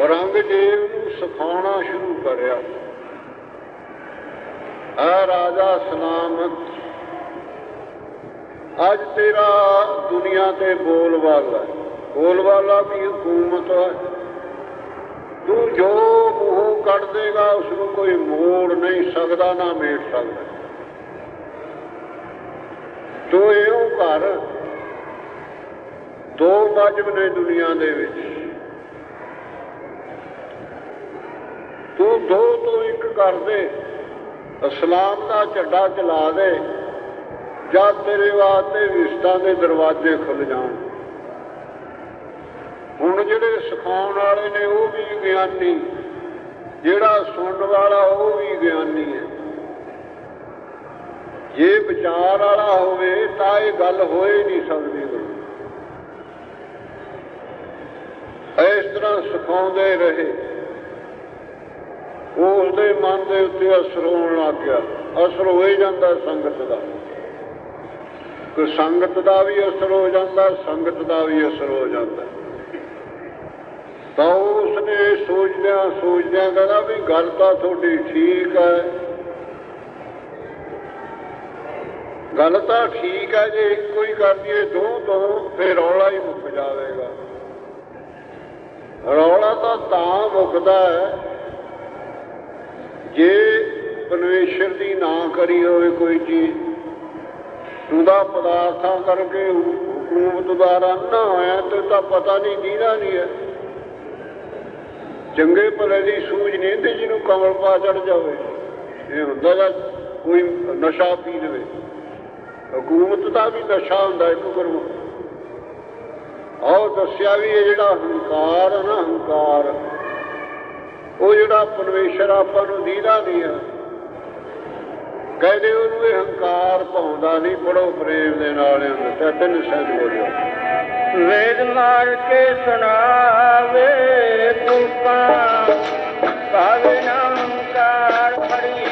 ਔਰੰਗਜ਼ੇਬ ਨੂੰ ਸਿਖਾਉਣਾ ਸ਼ੁਰੂ ਕਰਿਆ। ਆ ਰਾਜਾ ਸਲਾਮਤ ਅੱਜ ਤੇਰਾ ਦੁਨੀਆ ਤੇ ਬੋਲਬਾਲਾ ਬੋਲਬਾਲਾ ਵੀ ਹਕੂਮਤ ਹੈ ਤੂੰ ਜੋ ਮੂੰਹ ਕੱਢ ਦੇਗਾ ਉਸ ਨੂੰ ਕੋਈ ਮੋੜ ਨਹੀਂ ਸਕਦਾ, ਨਾ ਮੇਟ ਸਕਦਾ। ਤੂੰ ਇਹੋ ਘਰ ਦੋ ਮਜਬ ਨੇ ਦੁਨੀਆ ਦੇ ਵਿੱਚ। ਤੂੰ ਦੋ ਤੋਂ ਇੱਕ ਕਰਦੇ ਇਸਲਾਮ ਦਾ ਝੰਡਾ ਚਲਾ ਦੇ, ਜਾਂ ਤੇਰੇ ਵਾਸਤੇ ਵਿਸਤਾਂ ਦੇ ਦਰਵਾਜ਼ੇ ਖੁੱਲ ਜਾਣ। ਹੁਣ ਜਿਹੜੇ ਸਿਖਾਉਣ ਵਾਲੇ ਨੇ, ਉਹ ਵੀ ਗਿਆਨੀ। ਜਿਹੜਾ ਸੁਣਨ ਵਾਲਾ, ਉਹ ਵੀ ਗਿਆਨੀ ਹੈ। ਜੇ ਵਿਚਾਰ ਵਾਲਾ ਹੋਵੇ, ਤਾਂ ਇਹ ਗੱਲ ਹੋਏ ਨਹੀਂ ਸਕਦੀ। ਗੁਰੂ ਇਸ ਤਰ੍ਹਾਂ ਸਿਖਾਉਂਦੇ ਰਹੇ। ਉਸ ਦੇ ਮਨ ਦੇ ਉੱਤੇ ਅਸਰ ਹੋਣ ਲੱਗ ਗਿਆ। ਅਸਰ ਹੋਏ ਜਾਂਦਾ ਸੰਗਤ ਦਾ। ਕਿ ਸੰਗਤ ਦਾ ਵੀ ਅਸਰ ਹੋ ਜਾਂਦਾ, ਸੰਗਤ ਦਾ ਵੀ ਅਸਰ ਹੋ ਜਾਂਦਾ। ਤਾਂ ਉਸਨੇ ਸੋਚਦਿਆਂ ਸੋਚਦਿਆਂ ਕਹਿੰਦਾ ਵੀ ਗੱਲ ਤਾਂ ਤੁਹਾਡੀ ਠੀਕ ਹੈ। ਗੱਲ ਤਾਂ ਠੀਕ ਹੈ, ਜੇ ਇੱਕੋ ਹੀ ਕਰ ਦਈਏ ਦੋ ਤੋਂ ਫਿਰ ਰੌਲਾ ਹੀ ਮੁੱਕ ਜਾਵੇਗਾ। ਰੌਲਾ ਤਾਂ ਤਾਂ ਮੁੱਕਦਾ ਹੈ। ਜੇ ਪਰਮੇਸ਼ਰ ਦੀ ਨਾ ਕਰੀ ਹੋਵੇ ਕੋਈ ਚੀਜ਼ ਉਹਦਾ ਪਦਾਰਥਾਂ ਕਰਕੇ ਹਕੂਮਤ ਦਾ ਨਾ ਹੋਇਆ ਤੇ ਤਾਂ ਪਤਾ ਨਹੀਂ ਕਿਹਦਾ ਨਹੀਂ ਹੈ। ਚੰਗੇ ਭਲੇ ਦੀ ਸੂਝ ਨਹੀਂ ਤੇ ਜਿਹਨੂੰ ਕਮਲ ਪਾ ਚੜ ਜਾਵੇ। ਇਹ ਹੁੰਦਾ ਜਾਂ ਕੋਈ ਨਸ਼ਾ ਪੀ ਲਵੇ। ਹਕੂਮਤ ਦਾ ਵੀ ਨਸ਼ਾ ਹੁੰਦਾ ਇੱਕ ਕਰਮ ਆਹ ਦੱਸਿਆ ਵੀ ਇਹ ਜਿਹੜਾ ਹੰਕਾਰ ਨਾ, ਹੰਕਾਰ। ਉਹ ਜਿਹੜਾ ਪਰਮੇਸ਼ਰ ਆਪਾਂ ਨੂੰ ਦੀਦਾ ਨਹੀਂ ਹੈ ਕਹਿੰਦੇ ਉਹਨੂੰ ਇਹ ਹੰਕਾਰ ਪਾਉਂਦਾ ਨਹੀਂ ਪੜੋ ਪ੍ਰੇਮ ਦੇ ਨਾਲ ਇਹਨੂੰ ਤੇ ਤਿੰਨ ਸਹਿਜ ਬੋਲਿਓ। ਵੇਦ ਮਾਰ ਕੇ ਸੁਣਾਵੇ ਤੁਕਾਂ ਭਾਵੇ ਨਮਕਾਰ ਹਰੀ ਨੂੰ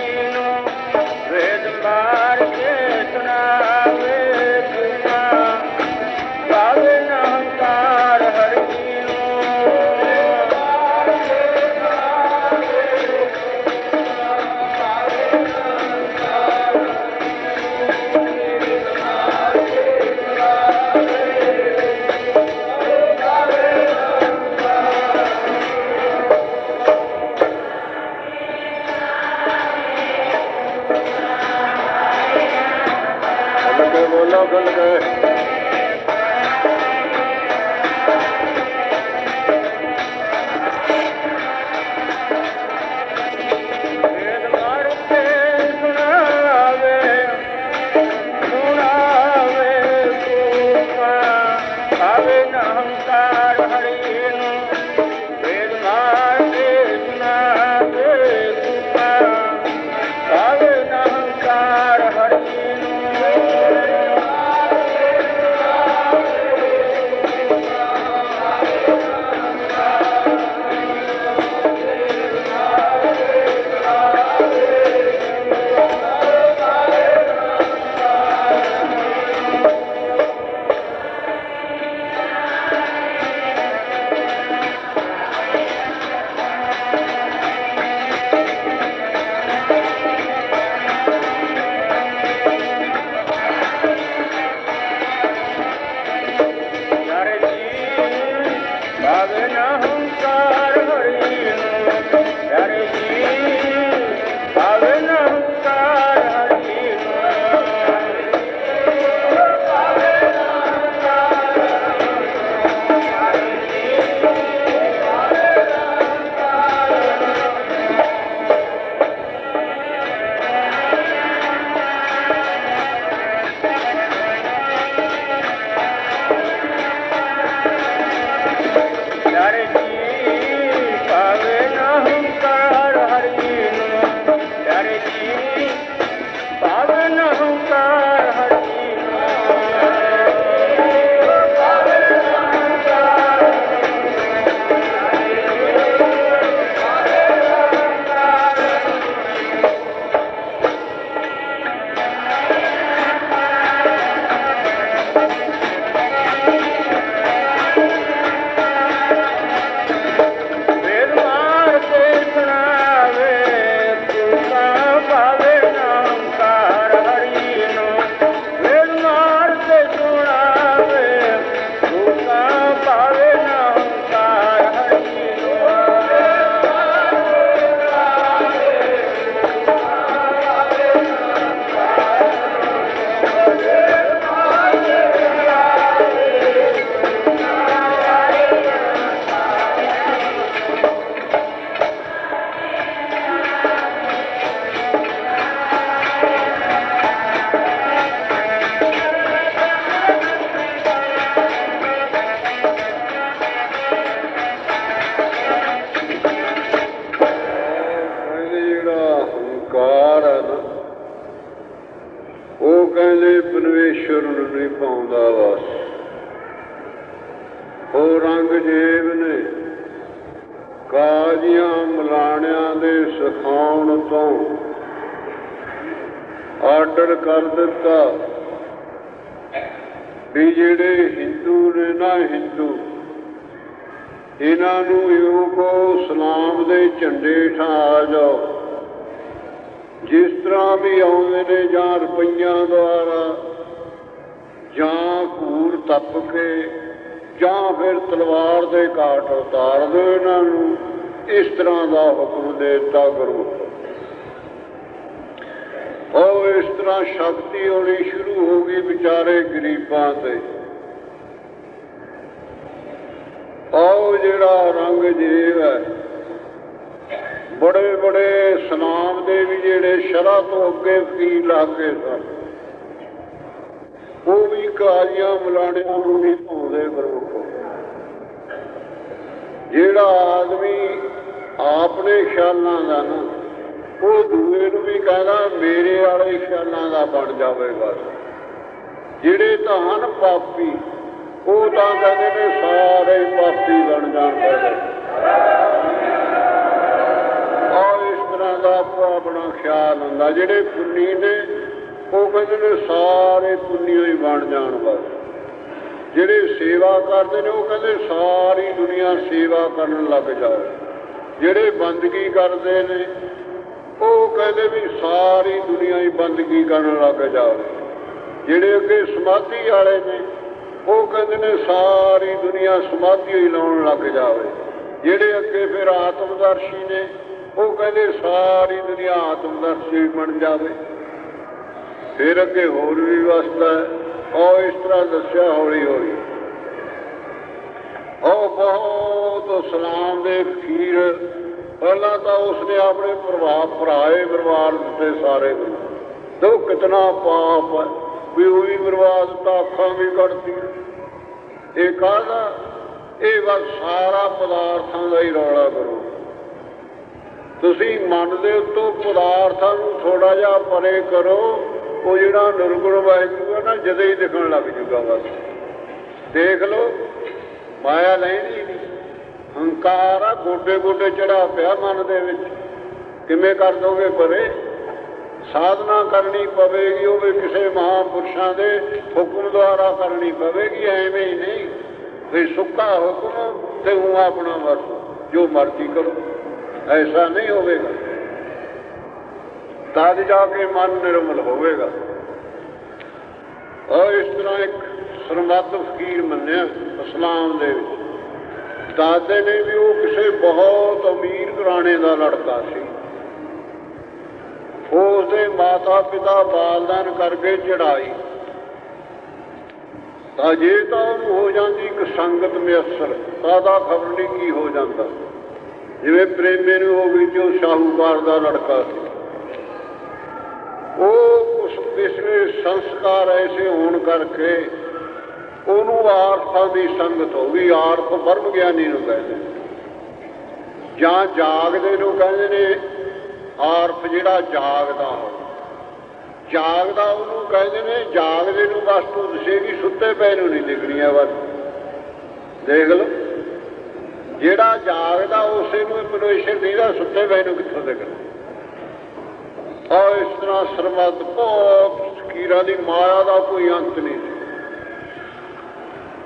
ਜਿਹੜਾ ਆਦਮੀ ਆਪਣੇ ਖਿਆਲਾਂ ਦਾ ਨਾ, ਉਹ ਦੂਏ ਨੂੰ ਵੀ ਕਹਿੰਦਾ, ਮੇਰੇ ਵਾਲੇ ਖਿਆਲਾਂ ਦਾ ਬਣ ਜਾਵੇਗਾ। ਜਿਹੜੇ ਤਾਂ ਹਨ ਪਾਪੀ, ਉਹ ਤਾਂ ਕਹਿੰਦੇ ਨੇ, ਸਾਰੇ ਪਾਪੀ ਬਣ ਜਾਣ ਪਏ ਆ ਇਸ ਤਰ੍ਹਾਂ ਦਾ ਆਪੋ ਆਪਣਾ ਖਿਆਲ ਹੁੰਦਾ, ਜਿਹੜੇ ਪੁੰਨੀ ਨੇ, ਉਹ ਕਹਿੰਦੇ ਨੇ, ਸਾਰੇ ਪੁੰਨੀ ਹੀ ਬਣ ਜਾਣ ਬਸ। ਜਿਹੜੇ ਸੇਵਾ ਕਰਦੇ ਨੇ, ਉਹ ਕਹਿੰਦੇ ਸਾਰੀ ਦੁਨੀਆ ਸੇਵਾ ਕਰਨ ਲੱਗ ਜਾਓ। ਜਿਹੜੇ ਬੰਦਗੀ ਕਰਦੇ ਨੇ, ਉਹ ਕਹਿੰਦੇ ਵੀ ਸਾਰੀ ਦੁਨੀਆ ਹੀ ਬੰਦਗੀ ਕਰਨ ਲੱਗ ਜਾਵੇ ਜਿਹੜੇ ਅੱਗੇ ਸਮਾਧੀ ਵਾਲੇ ਨੇ, ਉਹ ਕਹਿੰਦੇ ਨੇ ਸਾਰੀ ਦੁਨੀਆ ਸਮਾਧੀ ਹੀ ਲਾਉਣ ਲੱਗ ਜਾਵੇ। ਜਿਹੜੇ ਅੱਗੇ ਫਿਰ ਆਤਮਦਰਸ਼ੀ ਨੇ, ਉਹ ਕਹਿੰਦੇ ਸਾਰੀ ਦੁਨੀਆ ਆਤਮਦਰਸ਼ੀ ਬਣ ਜਾਵੇ। ਫਿਰ ਅੱਗੇ ਹੋਰ ਵੀ ਵਸਦਾ ਹੈ। ਉਹ ਇਸ ਤਰ੍ਹਾਂ ਦੱਸਿਆ ਹੌਲੀ ਹੌਲੀ ਉਹ ਬਹੁਤ ਸਲਾਮ ਦੇ ਫਕੀਰ ਪਹਿਲਾਂ ਤਾਂ ਉਸਨੇ ਆਪਣੇ ਪ੍ਰਭਾਵ ਭਰਾਏ ਬਰਬਾਦ ਦਿੱਤੇ ਸਾਰੇ ਦੋ ਕਿਤਨਾ ਪਾਪ ਹੈ ਵੀ ਉਹ ਵੀ ਬਰਬਾਦ ਤਾਂ ਅੱਖਾਂ ਵੀ ਕੱਢਦੀ ਇਹ ਕਾਹਦਾ ਇਹ ਬਸ ਸਾਰਾ ਪਦਾਰਥਾਂ ਦਾ ਹੀ ਰੌਲਾ ਕਰੋ ਤੁਸੀਂ ਮਨ ਦੇ ਉੱਤੋਂ ਪਦਾਰਥਾਂ ਨੂੰ ਥੋੜਾ ਜਿਹਾ ਪਰੇ ਕਰੋ ਉਹ ਜਿਹੜਾ ਨਿਰਗੁਣ ਵਾਹਿਗੁਰੂ ਆ ਨਾ, ਜਦੇ ਹੀ ਦਿਖਣ ਲੱਗ ਜੂਗਾ ਬਸ। ਦੇਖ ਲਓ, ਮਾਇਆ ਲੈਣੀ ਨਹੀਂ। ਹੰਕਾਰ ਆ, ਗੋਡੇ ਗੋਡੇ ਚੜਾ ਪਿਆ ਮਨ ਦੇ ਵਿੱਚ। ਕਿਵੇਂ ਕਰ ਦੋਗੇ ਪਰੇ? ਸਾਧਨਾ ਕਰਨੀ ਪਵੇਗੀ ਉਹ ਵੀ ਕਿਸੇ ਮਹਾਪੁਰਸ਼ਾਂ ਦੇ ਹੁਕਮ ਦੁਆਰਾ ਕਰਨੀ ਪਵੇਗੀ, ਐਵੇਂ ਹੀ ਨਹੀਂ। ਵੀ ਸੁੱਕਾ ਹੁਕਮ ਤੇ ਉਹ ਆਪਣਾ ਵਰਤੋ ਜੋ ਮਰਜ਼ੀ ਕਰੋ। ਐਸਾ ਨਹੀਂ ਹੋਵੇਗਾ। ਤਦ ਜਾ ਕੇ ਮਨ ਨਿਰਮਲ ਹੋਵੇਗਾ। ਔਰ ਇਸ ਤਰ੍ਹਾਂ ਇੱਕ ਸਰਮੱਧ ਫਕੀਰ ਮੰਨਿਆ ਇਸਲਾਮ ਦੇ ਵਿੱਚ। ਦਾਦੇ ਨੇ ਵੀ ਉਹ ਕਿਸੇ ਬਹੁਤ ਅਮੀਰ ਘਰਾਣੇ ਦਾ ਲੜਕਾ ਸੀ। ਉਸਦੇ ਮਾਤਾ ਪਿਤਾ ਬਾਲਦਾਨ ਕਰਕੇ ਚੜਾਈ ਤਾਂ ਜੇ ਤਾਂ ਉਹਨੂੰ ਹੋ ਜਾਂਦੀ ਇੱਕ ਸੰਗਤ ਮਿਅਸਰ ਤਾਂ ਖਬਰ ਨਹੀਂ ਕੀ ਹੋ ਜਾਂਦਾ। ਜਿਵੇਂ ਪ੍ਰੇਮੇ ਨੂੰ ਹੋ ਗਈ ਜੋ ਸ਼ਾਹੂਕਾਰ ਦਾ ਲੜਕਾ ਸੀ। ਉਹ ਉਸ ਪਿਛਲੇ ਸੰਸਕਾਰ ਐਸੇ ਹੋਣ ਕਰਕੇ ਉਹਨੂੰ ਆਰਥਾਂ ਦੀ ਸੰਗਤ ਹੋ ਗਈ, ਆਰਥ ਬਰਮ ਗਿਆਨੀ ਨੂੰ ਕਹਿੰਦੇ ਜਾਂ ਜਾਗਦੇ ਨੂੰ ਕਹਿੰਦੇ ਨੇ, ਆਰਥ ਜਿਹੜਾ ਜਾਗਦਾ ਹੋ। ਜਾਗਦਾ ਉਹਨੂੰ ਕਹਿੰਦੇ ਨੇ, ਜਾਗਦੇ ਨੂੰ ਵਸਤੂ ਦਿਸੇਗੀ ਸੁੱਤੇ ਪਏ ਨੂੰ ਨਹੀਂ ਦਿਖਣੀ ਹੈ ਬਸ ਦੇਖ ਲਓ, ਜਿਹੜਾ ਜਾਗਦਾ ਉਸੇ ਨੂੰ ਪਰਮੇਸ਼ਰ ਦੀਦਾ, ਸੁੱਤੇ ਪਏ ਨੂੰ ਕਿੱਥੋਂ ਦਿਖਣਾ ਔਰ ਇਸ ਤਰ੍ਹਾਂ ਸਰਬੱਤ ਭੋਗ ਕੀਰਾਂ ਦੀ ਮਾਇਆ ਦਾ ਕੋਈ ਅੰਤ ਨਹੀਂ ਸੀ।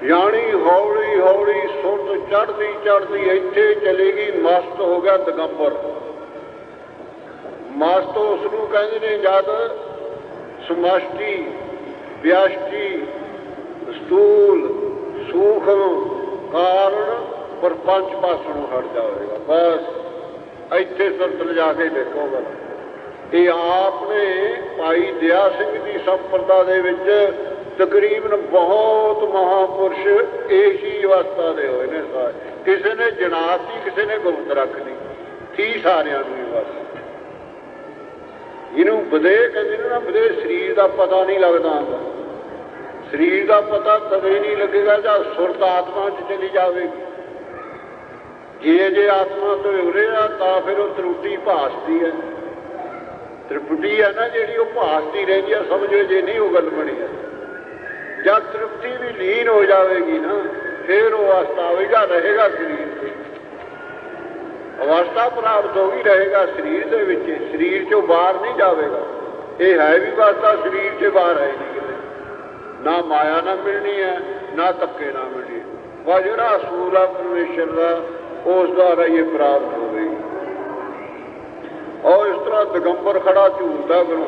ਯਾਨੀ ਹੌਲੀ ਹੌਲੀ ਸੁਰਤ ਚੜਦੀ ਚੜਦੀ ਇੱਥੇ ਚਲੇਗੀ ਮਸਤ ਹੋ ਗਿਆ ਦਗੰਬਰ। ਮਸਤ ਉਸ ਨੂੰ ਕਹਿੰਦੇ ਨੇ ਜਦ ਸਮਸ਼ਟੀ, ਵਿਅਸ਼ਟੀ, ਸਤੂਲ, ਸੂਖਮ ਕਾਰਨ ਪਰ ਪੰਜ ਪਾਸੋਂ ਹਟ ਜਾਵੇਗਾ। ਬਸ, ਇੱਥੇ ਸੁਰਤ ਲਿਜਾ ਕੇ ਦੇਖੋਗਾ ਇਹ ਆਪ ਨੇ ਭਾਈ ਦਇਆ ਸਿੰਘ ਦੀ ਸੰਪਰਦਾ ਦੇ ਵਿੱਚ ਤਕਰੀਬਨ ਬਹੁਤ ਮਹਾਪੁਰਸ਼ ਏਸ਼ੀ ਅਵਸਥਾ ਦੇ ਹੋਏ ਨੇ ਸਾਰੇ। ਕਿਸੇ ਨੇ ਜਨਾਤੀ ਕਿਸੇ ਨੇ ਗੁਪਤ ਰੱਖ ਲਈ ਥੀ ਸਾਰਿਆਂ ਨੂੰ ਹੀ ਬਸ। ਇਹਨੂੰ ਬਦੇ ਕਹਿੰਦੇ ਨੇ ਨਾ ਬਦੇ ਸਰੀਰ ਦਾ ਪਤਾ ਨਹੀਂ ਲੱਗਦਾ ਹੁੰਦਾ। ਸਰੀਰ ਦਾ ਪਤਾ ਤਦੇ ਨਹੀਂ ਲੱਗੇਗਾ ਜਾਂ ਸੁਰਤ ਆਤਮਾ 'ਚ ਚਲੀ ਜਾਵੇਗੀ। ਜੇ ਜੇ ਆਤਮਾ ਤੋਂ ਉਰੇ ਆ, ਤਾਂ ਫਿਰ ਉਹ ਤਰੁੱਟੀ ਭਾਸਦੀ ਹੈ। ਤ੍ਰਿਪਤੀ ਹੈ ਨਾ ਜਿਹੜੀ ਉਹ ਭਾਸਦੀ ਰਹਿੰਦੀ ਆ ਸਮਝੋ ਜੇ ਨਹੀਂ ਉਹ ਗੱਲ ਬਣੀ ਹੈ ਜਦ ਤ੍ਰਿਪਤੀ ਵੀ ਲੀਨ ਹੋ ਜਾਵੇਗੀ ਨਾ ਫਿਰ ਉਹ ਅਵਸਥਾ ਹੋਵੇਗਾ ਰਹੇਗਾ ਸਰੀਰ ਤੇ ਅਵਸਥਾ ਪ੍ਰਾਪਤ ਹੋ ਗਈ ਰਹੇਗਾ ਸਰੀਰ ਦੇ ਵਿੱਚ ਸਰੀਰ ਚੋਂ ਬਾਹਰ ਨਹੀਂ ਜਾਵੇਗਾ ਇਹ ਹੈ ਵੀ ਅਵਸਥਾ ਸਰੀਰ ਚ ਬਾਹਰ ਹੈ ਨਹੀਂ ਕਿਤੇ ਨਾ ਮਾਇਆ ਨਾ ਮਿਲਣੀ ਹੈ ਨਾ ਧੱਕੇ ਨਾ ਮਿਲਣੀ ਵਾ ਜਿਹੜਾ ਅਸੂਲ ਆ ਪਰਮੇਸ਼ਰ ਦਾ ਉਸ ਦੁਆਰਾ ਹੀ ਇਹ ਪ੍ਰਾਪਤ ਹੋਵੇਗੀ ਔਰ ਇਸ ਤਰ੍ਹਾਂ ਦਿਗੰਬਰ ਖੜਾ ਝੂਲਦਾ ਗੁਰੂ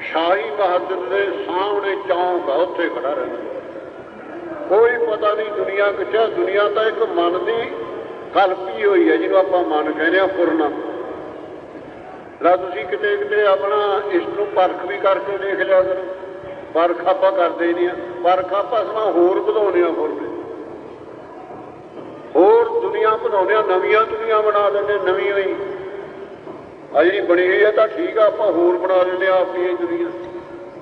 ਸ਼ਾਹੀ ਬਹਾਦਰ ਦੇ ਸਾਹਮਣੇ ਚੌਂਕ ਆ, ਉੱਥੇ ਖੜਾ ਰਹਿੰਦਾ। ਕੋਈ ਪਤਾ ਨਹੀਂ ਦੁਨੀਆ ਕਿੱਥੇ ਦੁਨੀਆ ਤਾਂ ਇੱਕ ਮਨ ਦੀ ਕਲਪੀ ਹੋਈ ਹੈ, ਜਿਹਨੂੰ ਆਪਾਂ ਮਨ ਕਹਿੰਦੇ ਆ ਪੁਰਨਾ। ਲਾ ਤੁਸੀਂ ਕਿਤੇ ਕਿਤੇ ਆਪਣਾ ਇਸ ਨੂੰ ਪਰਖ ਵੀ ਕਰਕੇ ਦੇਖ ਲਿਆ ਕਰੋ। ਪਰਖ ਆਪਾਂ ਕਰਦੇ ਹੀ ਨਹੀਂ ਆ। ਪਰਖ ਆਪਾਂ ਸਮਾਂ ਹੋਰ ਵਧਾਉਣੇ ਆ ਫੁਰਨੇ ਹੋਰ ਦੁਨੀਆ ਬਣਾਉਂਦੇ ਆ ਨਵੀਆਂ ਦੁਨੀਆ ਬਣਾ ਦਿੰਦੇ ਨਵੀਂ ਹੋਈ। ਆ ਜਿਹੜੀ ਬਣੀ ਹੋਈ ਹੈ ਤਾਂ ਠੀਕ ਆ, ਆਪਾਂ ਹੋਰ ਬਣਾ ਲੈਂਦੇ ਆ ਆਪਣੀਆਂ ਦੁਨੀਆ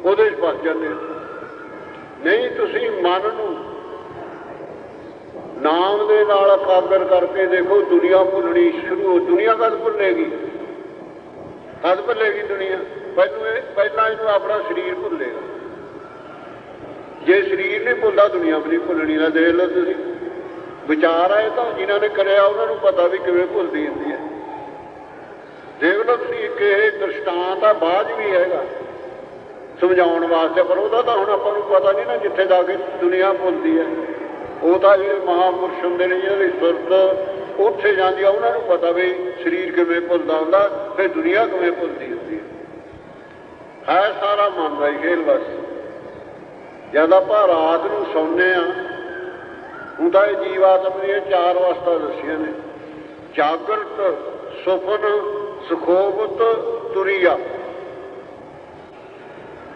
ਉਹਦੇ 'ਚ ਫਸ ਜਾਂਦੇ ਆ। ਨਹੀਂ, ਤੁਸੀਂ ਮਨ ਨੂੰ ਨਾਮ ਦੇ ਨਾਲ ਇਕਾਗਰ ਕਰਕੇ ਦੇਖੋ, ਦੁਨੀਆ ਭੁੱਲਣੀ ਸ਼ੁਰੂ ਹੋ ਦੁਨੀਆ ਕਦ ਭੁੱਲੇਗੀ? ਕਦ ਭੁੱਲੇਗੀ ਦੁਨੀਆ? ਪਹਿਲਾਂ ਇਹ ਪਹਿਲਾਂ ਇਹਨੂੰ ਆਪਣਾ ਸਰੀਰ ਭੁੱਲੇਗਾ। ਜੇ ਸਰੀਰ ਨਹੀਂ ਭੁੱਲਦਾ, ਦੁਨੀਆ ਵੀ ਨਹੀਂ ਭੁੱਲਣੀ। ਨਾ ਦੇਖ ਲਓ ਤੁਸੀਂ। ਵਿਚਾਰ ਆਏ ਤਾਂ, ਜਿਨ੍ਹਾਂ ਨੇ ਕਰਿਆ, ਉਹਨਾਂ ਨੂੰ ਪਤਾ ਵੀ ਕਿਵੇਂ ਭੁੱਲਦੀ ਹੁੰਦੀ ਹੈ। ਦੇਖ ਲਓ ਤੁਸੀਂ ਇੱਕ ਇਹ ਦ੍ਰਿਸ਼ਟਾਂਤ ਆ, ਬਾਅਦ ਵੀ ਹੈਗਾ। ਸਮਝਾਉਣ ਵਾਸਤੇ, ਪਰ ਉਹਦਾ ਤਾਂ ਹੁਣ ਆਪਾਂ ਨੂੰ ਪਤਾ ਨਹੀਂ ਨਾ ਜਿੱਥੇ ਜਾ ਕੇ ਦੁਨੀਆ ਭੁੱਲਦੀ ਹੈ। ਉਹ ਤਾਂ ਜਿਹੜੇ ਮਹਾਪੁਰਸ਼ ਹੁੰਦੇ ਨੇ ਜਿਹਨਾਂ ਦੀ ਸੁਰਤ ਉੱਥੇ ਜਾਂਦੀ ਆ, ਉਹਨਾਂ ਨੂੰ ਪਤਾ ਵੀ ਸਰੀਰ ਕਿਵੇਂ ਭੁੱਲਦਾ ਹੁੰਦਾ ਤੇ ਦੁਨੀਆ ਕਿਵੇਂ ਭੁੱਲਦੀ ਹੁੰਦੀ ਹੈ। ਹੈ ਸਾਰਾ ਮਨ ਦਾ ਹੀ ਖੇਲ ਬਸ। ਜਦ ਆਪਾਂ ਰਾਤ ਨੂੰ ਸੌਂਦੇ ਆ ਹੁੰਦਾ ਇਹ ਜੀਵਾਤਮ ਦੀਆਂ ਚਾਰ ਅਵਸਥਾ ਦੱਸੀਆਂ ਨੇ। ਜਾਗਰਤ ਸੁਪਨ ਸੁਖੋਬਤ ਤੁਰੀਆ।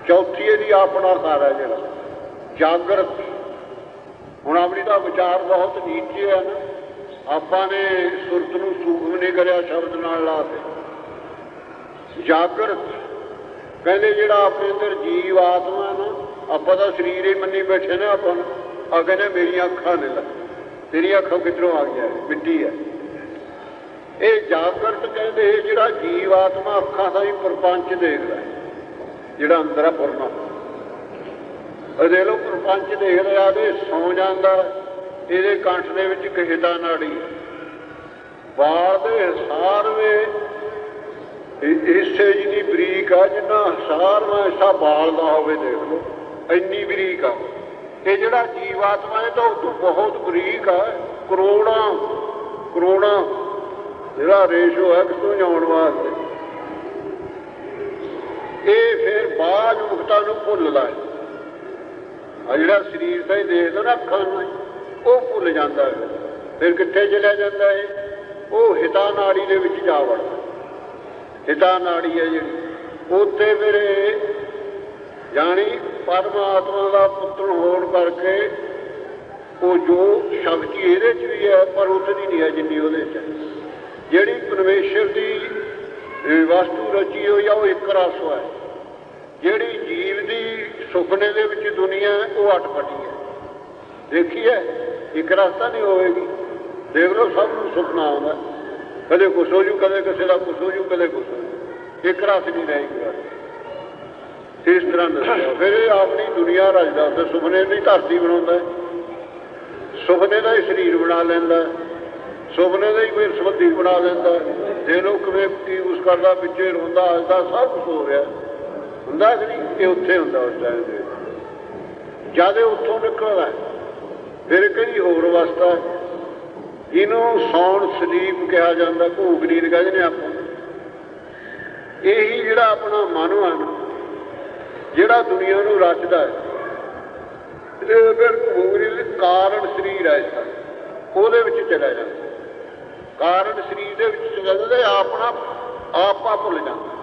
ਚੌਥੀ ਇਹਦੀ ਆਪਣਾ ਘਰ ਹੈ ਜਿਹੜਾ। ਜਾਗਰਤ। ਹੁਣ ਆਪਣੀ ਦਾ ਵਿਚਾਰ ਬਹੁਤ ਨੀਚੇ ਹੈ ਨਾ। ਆਪਾਂ ਨੇ ਸੁਰਤ ਨੂੰ ਸੂਖਮ ਨਹੀਂ ਕਰਿਆ ਸ਼ਬਦ ਨਾਲ ਲਾ ਕੇ। ਜਾਗਰਤ। ਕਹਿੰਦੇ ਜਿਹੜਾ ਆਪਣੇ ਅੰਦਰ ਜੀਵ ਆਤਮਾ ਨਾ, ਆਪਾਂ ਤਾਂ ਸਰੀਰ ਹੀ ਮੰਨੀ ਬੈਠੇ ਨੇ ਆਪਾਂ ਨੂੰ। ਆ ਕਹਿੰਦੇ ਮੇਰੀਆਂ ਅੱਖਾਂ ਨੇ ਲੈ ਤੇਰੀਆਂ ਅੱਖਾਂ ਕਿੱਧਰੋਂ ਆ ਗਿਆ ਮਿੱਟੀ ਹੈ। ਇਹ ਜਾਗਰਤ ਕਹਿੰਦੇ ਜਿਹੜਾ ਜੀਵ ਆਤਮਾ ਅੱਖਾਂ ਦਾ ਹੀ ਪ੍ਰਪੰਚ ਦੇਖਦਾ ਜਿਹੜਾ ਅੰਦਰ ਆ ਪੁਰਨਾ ਇਹ ਦੇਖ ਲਓ ਦੇਖ ਰਿਹਾ ਤੇ ਸੌ ਜਾਂਦਾ ਇਹਦੇ ਕੰਠ ਦੇ ਵਿੱਚ ਇੱਕ ਨਾੜੀ ਬਾਲ ਦੇ ਸਾਰਵੇਂ ਇਸੇ ਜਿਹੀ ਬਰੀਕ ਆ ਜਿੰਨਾ ਸਾਰਵਾਂ ਹਿੱਸਾ ਬਾਲ ਦਾ ਹੋਵੇ ਦੇਖ ਲੋ ਇੰਨੀ ਬਰੀਕ ਆ। ਇਹ ਜਿਹੜਾ ਜੀਵਾਤਮਾ ਹੈ ਤਾਂ ਉਹ ਤੋਂ ਬਹੁਤ ਬਰੀਕ ਆ, ਕਰੋੜਾਂ ਕਰੋੜਾਂ ਜਿਹੜਾ ਰੇਸ਼ੋ ਹੈ ਕਿ ਜਾਣ ਵਾਸਤੇ? ਇਹ ਫਿਰ ਬਾਜ ਮੁਕਤਾ ਨੂੰ ਭੁੱਲਦਾ ਹੈ ਆ ਜਿਹੜਾ ਸਰੀਰ ਤਾਂ ਹੀ ਦੇਖਦਾ ਨਾ ਅੱਖਾਂ ਨੂੰ ਉਹ ਭੁੱਲ ਜਾਂਦਾ ਹੈ। ਫਿਰ ਕਿੱਥੇ ਚਲਿਆ ਜਾਂਦਾ ਹੈ ਉਹ ਹਿਤਾ ਨਾੜੀ ਦੇ ਵਿੱਚ ਜਾ ਵੜਦਾ ਹਿਤਾ ਨਾੜੀ ਹੈ ਜਿਹੜੀ। ਉੱਥੇ ਫਿਰ ਜਾਣੀ ਪਰਮਾਤਮਾ ਦਾ ਪੁੱਤਰ ਹੋਣ ਕਰਕੇ ਉਹ ਜੋ ਸ਼ਕਤੀ ਇਹਦੇ 'ਚ ਵੀ ਹੈ, ਪਰ ਉੱਥੇ ਨਹੀਂ ਹੈ ਜਿੰਨੀ ਉਹਦੇ 'ਚ ਹੈ। ਜਿਹੜੀ ਪਰਮੇਸ਼ਰ ਦੀ ਵਸਤੂ ਰਚੀ ਹੋਈ ਆ ਉਹ ਇੱਕ ਰਸ ਹੈ। ਜਿਹੜੀ ਜੀਵ ਦੀ ਸੁਪਨੇ ਦੇ ਵਿੱਚ ਦੁਨੀਆ ਹੈ, ਉਹ ਅਟਪਟੀ ਹੈ। ਦੇਖੀਏ ਇੱਕ ਰਸਤਾ ਨਹੀਂ ਹੋਵੇਗੀ। ਦੇਖ ਲਓ ਸਭ ਨੂੰ ਸੁਪਨਾ ਆਉਂਦਾ ਕਦੇ ਕੁਛ ਹੋ ਜੂ ਕਦੇ ਕਿਸੇ ਦਾ ਕੁਛ ਹੋ ਜੂ ਕਦੇ ਕੁਛ ਹੋ ਜੂ। ਇੱਕ ਰਸ ਨਹੀਂ ਰਹੇਗੀ ਇਸ ਤਰ੍ਹਾਂ ਦੱਸਿਆ। ਫਿਰ ਇਹ ਆਪਣੀ ਦੁਨੀਆ ਰਚਦਾ ਤੇ ਸੁਪਨੇ ਦੀ ਧਰਤੀ ਬਣਾਉਂਦਾ ਹੈ। ਸੁਪਨੇ ਦਾ ਹੀ ਸਰੀਰ ਬਣਾ ਲੈਂਦਾ ਸੁਪਨੇ ਦਾ ਹੀ ਕੋਈ ਸੰਬੰਧੀ ਬਣਾ ਦਿੰਦਾ ਹੈ। ਜੇ ਲੋਕ ਕਿਵੇਂ ਕੀ ਉਸ ਕਰਦਾ ਵਿੱਚੇ ਰੋਂਦਾ ਹੱਸਦਾ ਸਭ ਕੁਝ ਹੋ ਰਿਹਾ। ਹੁੰਦਾ ਕਿ ਨਹੀਂ? ਇਹ ਉੱਥੇ ਹੁੰਦਾ ਉਸ ਟਾਈਮ ਦੇ ਜਦ ਇਹ ਉੱਥੋਂ ਨਿਕਲਦਾ ਫਿਰ ਕਈ ਹੋਰ ਅਵਸਥਾ ਹੈ। ਇਹਨੂੰ ਸੌਣ ਸਲੀਪ ਕਿਹਾ ਜਾਂਦਾ ਭੂਖ ਨੀਂਦ ਕਹਿੰਦੇ ਨੇ ਆਪਾਂ ਇਹੀ ਜਿਹੜਾ ਆਪਣਾ ਮਨ ਹੈ ਨਾ, ਜਿਹੜਾ ਦੁਨੀਆ ਨੂੰ ਰਚਦਾ ਹੈ। ਇਹ ਫਿਰ ਭੂਖ ਨੀਂਦ ਕਾਰਨ ਸਰੀਰ ਹੈ ਇਸਦਾ ਉਹਦੇ ਵਿੱਚ ਚਲਾ ਜਾਂਦਾ। ਕਾਰਨ ਸਰੀਰ ਦੇ ਵਿੱਚ ਚਲਾ ਆਪਣਾ ਆਪਾ ਭੁੱਲ ਜਾਂਦਾ।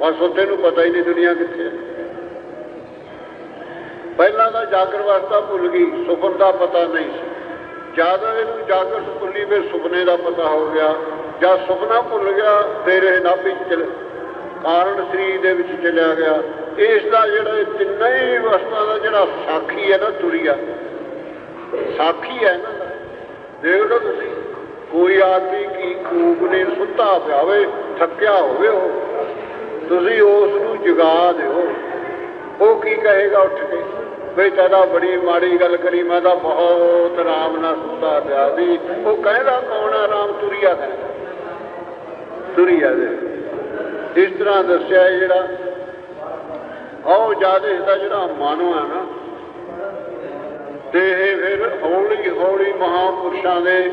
ਬਸ ਉੱਥੇ ਨੂੰ ਪਤਾ ਹੀ ਨਹੀਂ ਦੁਨੀਆ ਕਿੱਥੇ ਹੈ। ਪਹਿਲਾਂ ਤਾਂ ਜਾਗਰ ਅਵਸਥਾ ਭੁੱਲ ਗਈ, ਸੁਪਨ ਦਾ ਪਤਾ ਨਹੀਂ ਸੀ। ਜਦ ਇਹਨੂੰ ਜਾਗਰ ਭੁੱਲੀ, ਫਿਰ ਸੁਪਨੇ ਦਾ ਪਤਾ ਹੋ ਗਿਆ। ਜਾਂ ਸੁਪਨਾ ਭੁੱਲ ਗਿਆ, ਫਿਰ ਇਹ ਨਾਭੀ ਚ ਚਲ, ਕਾਰਨ ਸਰੀਰ ਦੇ ਵਿੱਚ ਚਲਿਆ ਗਿਆ। ਇਸ ਦਾ ਜਿਹੜਾ ਤਿੰਨਾਂ ਹੀ ਅਵਸਥਾ ਦਾ ਜਿਹੜਾ ਸਾਖੀ ਹੈ ਨਾ, ਤੁਰੀਆ। ਸਾਖੀ ਹੈ ਨਾ। ਦੇਖ ਲਓ ਤੁਸੀਂ। ਕੋਈ ਆਦਮੀ ਕੀ ਕੂਕ ਨੇ ਸੁੱਤਾ ਪਿਆ ਹੋਵੇ, ਥੱਕਿਆ ਹੋਵੇ ਉਹ, ਤੁਸੀਂ ਉਸ ਨੂੰ ਜਗਾ ਦਿਓ। ਉਹ ਕੀ ਕਹੇਗਾ ਉੱਠ ਕੇ? ਵੀ ਤੇਰਾ ਬੜੀ ਮਾੜੀ ਗੱਲ ਕਰੀ, ਮੈਂ ਤਾਂ ਬਹੁਤ ਆਰਾਮ ਨਾਲ ਸੁੱਤਾ ਪਿਆ ਸੀ। ਉਹ ਕਹਿੰਦਾ ਕੌਣ ਆ? ਆਰਾਮ ਤੁਰਿਆ ਕਹਿੰਦਾ ਤੁਰਿਆ ਦੇ। ਇਸ ਤਰ੍ਹਾਂ ਦੱਸਿਆ ਜਿਹੜਾ, ਆਓ ਜਾਦੇ ਦਾ ਜਿਹੜਾ ਮਨ ਹੈ ਨਾ। ਤੇ ਇਹ ਫਿਰ ਹੌਲੀ ਹੌਲੀ ਮਹਾਪੁਰਸ਼ਾਂ ਦੇ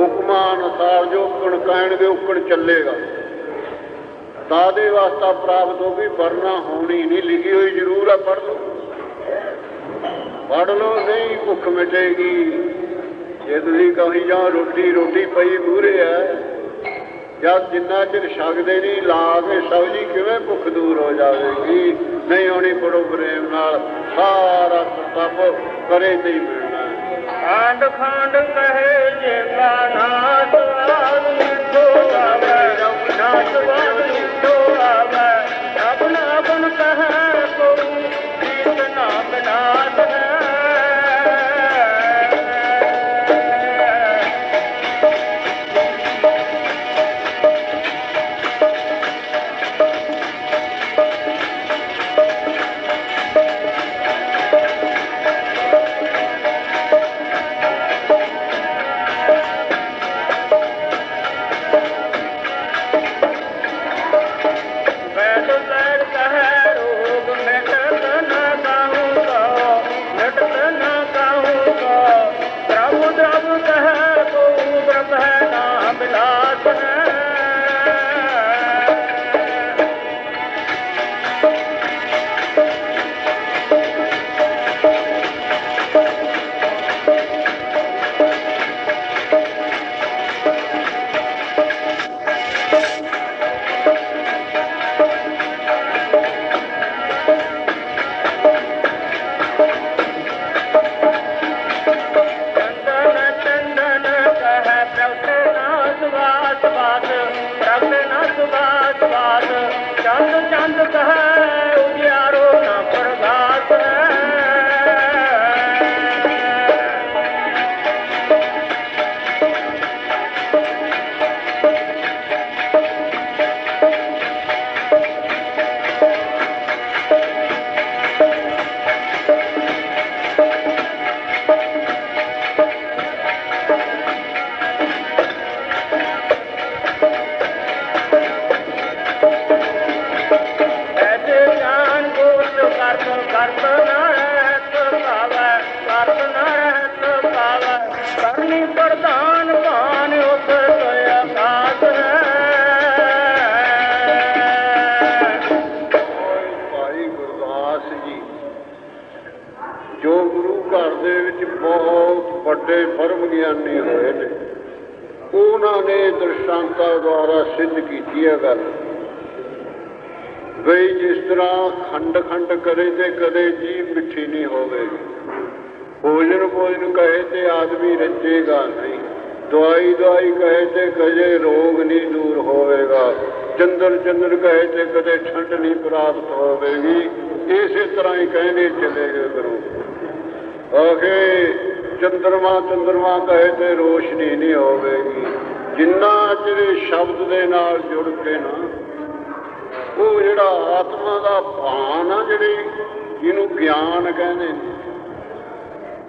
ਹੁਕਮਾਂ ਅਨੁਸਾਰ ਜੋ ਕਣ ਕਹਿਣਗੇ ਉਕਣ ਚੱਲੇਗਾ। ਤਾਦੇ ਵਾਸਤਾ ਪ੍ਰਾਪਤ ਹੋ ਗਈ, ਵਰਨਾ ਹੋਣੀ ਨਹੀਂ, ਲਿਖੀ ਹੋਈ ਜ਼ਰੂਰ ਆ, ਪੜ੍ਹ ਲਓ। ਪੜ੍ਹ ਲਓ, ਨਹੀਂ ਭੁੱਖ ਮਿਟੇਗੀ। ਜੇ ਤੁਸੀਂ ਕਹੀ ਜਾਂ ਰੋਟੀ ਰੋਟੀ ਪਈ ਮੂਹਰੇ ਹੈ ਜਦ ਜਿੰਨਾ ਚਿਰ ਛਕਦੇ ਨਹੀਂ, ਲਾ ਕੇ ਸਬਜ਼ੀ ਕਿਵੇਂ ਭੁੱਖ ਦੂਰ ਹੋ ਜਾਵੇਗੀ? ਨਹੀਂ ਹੋਣੀ ਪੜੋ ਪ੍ਰੇਮ ਨਾਲ, ਸਾਰਾ ਕਰਤੱਵ ਕਰੇ ਤੇ ਹੀ खण खड कान कह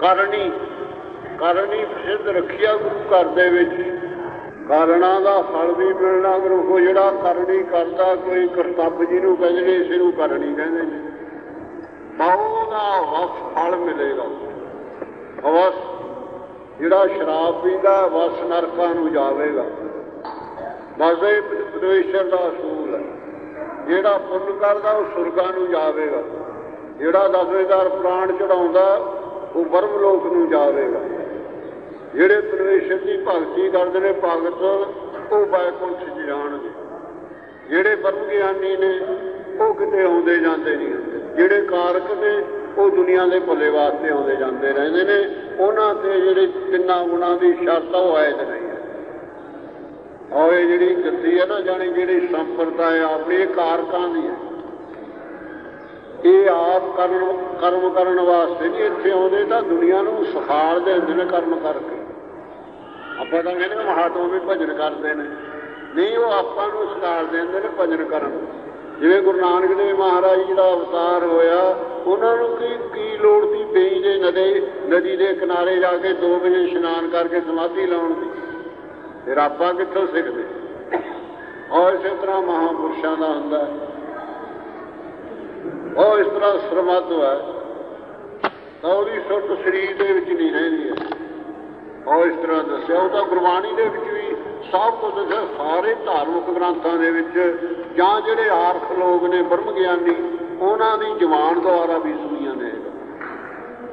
ਕਰਨੀ ਕਰਨੀ ਪ੍ਰਸਿੱਧ ਰੱਖਿਆ ਗੁਰੂ ਘਰ ਦੇ ਵਿੱਚ। ਕਾਰਣਾ ਦਾ ਫਲ ਵੀ ਮਿਲਣਾ ਗੁਰੂ ਕੋ, ਜਿਹੜਾ ਕਰਨੀ ਕਰਦਾ, ਕੋਈ ਕਰਤੱਵ ਨੂੰ ਕਹਿੰਦੇ ਨੇ ਇਸ ਨੂੰ ਕਰਨੀ ਕਹਿੰਦੇ ਨੇ। ਬਹੁਦਾ ਵਸ ਫਲ ਮਿਲੇਗਾ। ਵਸ, ਜਿਹੜਾ ਸ਼ਰਾਬ ਪੀਂਦਾ, ਵਸ ਨਰਕਾਂ ਨੂੰ ਜਾਵੇਗਾ। ਮਜ਼ੇ ਪਰਮੇਸ਼ਰ ਦਾ ਅਸੂਲ ਹੈ। ਜਿਹੜਾ ਪੁੰਨ ਕਰਦਾ, ਉਹ ਸੁਰਗਾਂ ਨੂੰ ਜਾਵੇਗਾ। ਜਿਹੜਾ ਦਸਵੇਦਾਰ ਪ੍ਰਾਣ ਚੜਾਉਂਦਾ ਉਹ ਬਰਮ ਲੋਕ ਨੂੰ ਜਾਵੇਗਾ। ਜਿਹੜੇ ਪਰਮੇਸ਼ਰ ਦੀ ਭਗਤੀ ਕਰਦੇ ਨੇ, ਭਗਤ ਉਹ ਬੈਕੁੰਠ ਚ ਜਾਣਗੇ। ਜਿਹੜੇ ਬਰਮ ਗਿਆਨੀ ਨੇ, ਉਹ ਕਿਤੇ ਆਉਂਦੇ ਜਾਂਦੇ ਨਹੀਂ ਹੁੰਦੇ। ਜਿਹੜੇ ਕਾਰਕ ਨੇ, ਉਹ ਦੁਨੀਆ ਦੇ ਭਲੇ ਵਾਸਤੇ ਆਉਂਦੇ ਜਾਂਦੇ ਰਹਿੰਦੇ ਨੇ। ਉਹਨਾਂ ਤੇ ਜਿਹੜੇ ਤਿੰਨਾਂ ਗੁਣਾਂ ਦੀ ਸ਼ਰਤ ਉਹ ਆਇਤ ਨਹੀਂ ਹੈ। ਔਰ ਇਹ ਜਿਹੜੀ ਗੱਦੀ ਹੈ ਨਾ, ਜਾਣੀ ਜਿਹੜੀ ਸੰਪਰਦਾ ਹੈ ਆਪਣੀ ਕਾਰਕਾਂ ਦੀ ਹੈ। ਇਹ ਆਪ ਕਰਨ ਕਰਮ ਕਰਨ ਵਾਸਤੇ ਨਹੀਂ ਇੱਥੇ ਆਉਂਦੇ ਤਾਂ ਦੁਨੀਆ ਨੂੰ ਸਿਖਾਲਦੇ ਹੁੰਦੇ ਨੇ ਕਰਮ ਕਰਕੇ। ਆਪਾਂ ਤਾਂ ਕਹਿੰਦੇ ਮਹਾਤਮਾ ਵੀ ਭਜਨ ਕਰਦੇ ਨੇ। ਨਹੀਂ, ਉਹ ਆਪਾਂ ਨੂੰ ਸਿਖਾਲ ਦਿੰਦੇ ਨੇ ਭਜਨ ਕਰਨ। ਜਿਵੇਂ ਗੁਰੂ ਨਾਨਕ ਦੇਵ ਮਹਾਰਾਜ ਜੀ ਦਾ ਅਵਤਾਰ ਹੋਇਆ, ਉਹਨਾਂ ਨੂੰ ਕੀ ਕੀ ਲੋੜ ਸੀ ਬੇਈ ਦੇ ਨਦੀ ਨਦੀ ਦੇ ਕਿਨਾਰੇ ਜਾ ਕੇ 2 ਵਜੇ ਇਸ਼ਨਾਨ ਕਰਕੇ ਸਮਾਧੀ ਲਾਉਣ ਦੀ? ਫਿਰ ਆਪਾਂ ਕਿੱਥੋਂ ਸਿੱਖਦੇ? ਔਰ ਇਸੇ ਤਰ੍ਹਾਂ ਮਹਾਪੁਰਸ਼ਾਂ ਦਾ ਹੁੰਦਾ ਹੈ। ਉਹ ਇਸ ਤਰ੍ਹਾਂ ਸਰਮਤ ਹੈ ਤਾਂ ਉਹਦੀ ਸੁੱਟ ਸਰੀਰ ਦੇ ਵਿੱਚ ਨਹੀਂ ਰਹਿੰਦੀ ਹੈ। ਉਹ ਇਸ ਤਰ੍ਹਾਂ ਦੱਸਿਆ, ਉਹ ਤਾਂ ਗੁਰਬਾਣੀ ਦੇ ਵਿੱਚ ਵੀ ਸਭ ਕੁਝ ਦੱਸਿਆ, ਸਾਰੇ ਧਾਰਮਿਕ ਗ੍ਰੰਥਾਂ ਦੇ ਵਿੱਚ ਜਾਂ ਜਿਹੜੇ ਆਰਖ ਲੋਕ ਨੇ, ਬ੍ਰਹਮ ਗਿਆਨੀ, ਉਹਨਾਂ ਦੀ ਜਵਾਨ ਦੁਆਰਾ ਵੀ ਸੁਣੀਆਂ ਨੇ।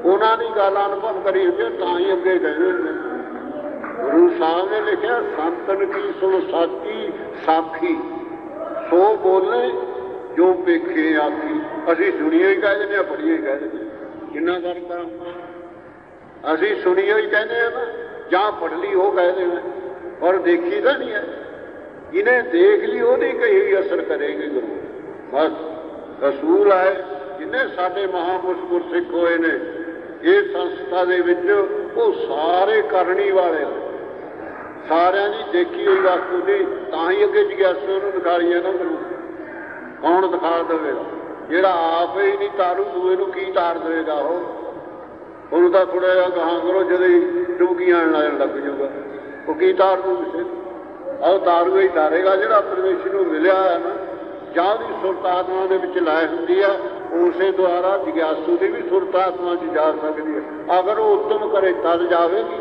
ਉਹਨਾਂ ਦੀ ਗੱਲ ਅਨੁਭਵ ਕਰੀ ਹੁੰਦੀ ਤਾਂ ਹੀ ਅੱਗੇ ਕਹਿੰਦੇ ਨੇ। ਗੁਰੂ ਸਾਹਿਬ ਨੇ ਲਿਖਿਆ, ਸੰਤਨ ਕੀ ਸੁਣ ਸਾਚੀ ਸਾਖੀ, ਸੋ ਬੋਲੇ ਜੋ ਵੇਖੇ ਆਖੀ। ਅਸੀਂ ਸੁਣੀਓ ਹੀ ਕਹਿ ਦਿੰਦੇ ਆ ਪੜੀਓ ਹੀ ਕਹਿ ਦਿੰਦੇ। ਕਿੰਨਾ ਕਰਦਾ ਅਸੀਂ ਸੁਣੀਓ ਹੀ ਕਹਿੰਦੇ ਆ ਨਾ ਜਾਂ ਪੜ ਲਈ ਉਹ ਕਹਿ ਦੇਣਾ। ਔਰ ਦੇਖੀ ਤਾਂ ਨਹੀਂ ਹੈ ਜਿਹਨੇ ਦੇਖ ਲਈ ਉਹਦੀ ਕਹੀ ਹੋਈ ਅਸਰ ਕਰੇਗੀ ਗੁਰੂ। ਬਸ ਰਸੂਲ ਆਏ ਜਿਨੇ ਸਾਡੇ ਮਹਾਪੁਰਸ਼ ਗੁਰਸਿੱਖ ਹੋਏ ਨੇ ਇਹ ਸੰਸਥਾ ਦੇ ਵਿੱਚ ਉਹ ਸਾਰੇ ਕਰਨੀ ਵਾਲੇ। ਸਾਰਿਆਂ ਦੀ ਦੇਖੀ ਹੋਈ ਵਸਤੂ ਦੀ ਤਾਂ ਹੀ ਅੱਗੇ ਜਿਗਿਆਸੂ ਨੂੰ ਦਿਖਾਈਏ ਨਾ ਗੁਰੂ। ਕੌਣ ਦਿਖਾ ਦੇਵੇਗਾ? ਜਿਹੜਾ ਆਪ ਹੀ ਨਹੀਂ ਤਾਰੂ, ਦੂਏ ਨੂੰ ਕੀ ਤਾਰ ਦੇਵੇਗਾ ਉਹ? ਉਹਨੂੰ ਤਾਂ ਥੋੜਾ ਜਿਹਾ ਗਾਹਾਂ ਕਰੋ, ਜਦੋਂ ਹੀ ਆਣ ਲੱਗ ਜਾਊਗਾ। ਉਹ ਕੀ ਤਾਰ ਦੂ ਕਿਸੇ ਉਹ ਤਾਰੂ ਹੀ ਤਾਰੇਗਾ, ਜਿਹੜਾ ਪਰਮੇਸ਼ਰ ਨੂੰ ਮਿਲਿਆ ਹੈ ਨਾ, ਜਾਂ ਦੀ ਸੁਰਤ ਆਤਮਾ ਦੇ ਵਿੱਚ ਲਾਇ ਹੁੰਦੀ ਆ, ਉਸੇ ਦੁਆਰਾ ਜਿਗਿਆਸੂ ਦੀ ਵੀ ਸੁਰਤ ਆਤਮਾ 'ਚ ਜਾ ਸਕਦੀ ਹੈ ਅਗਰ ਉਹ ਉਤਮ ਕਰੇ ਤਦ ਜਾਵੇਗੀ,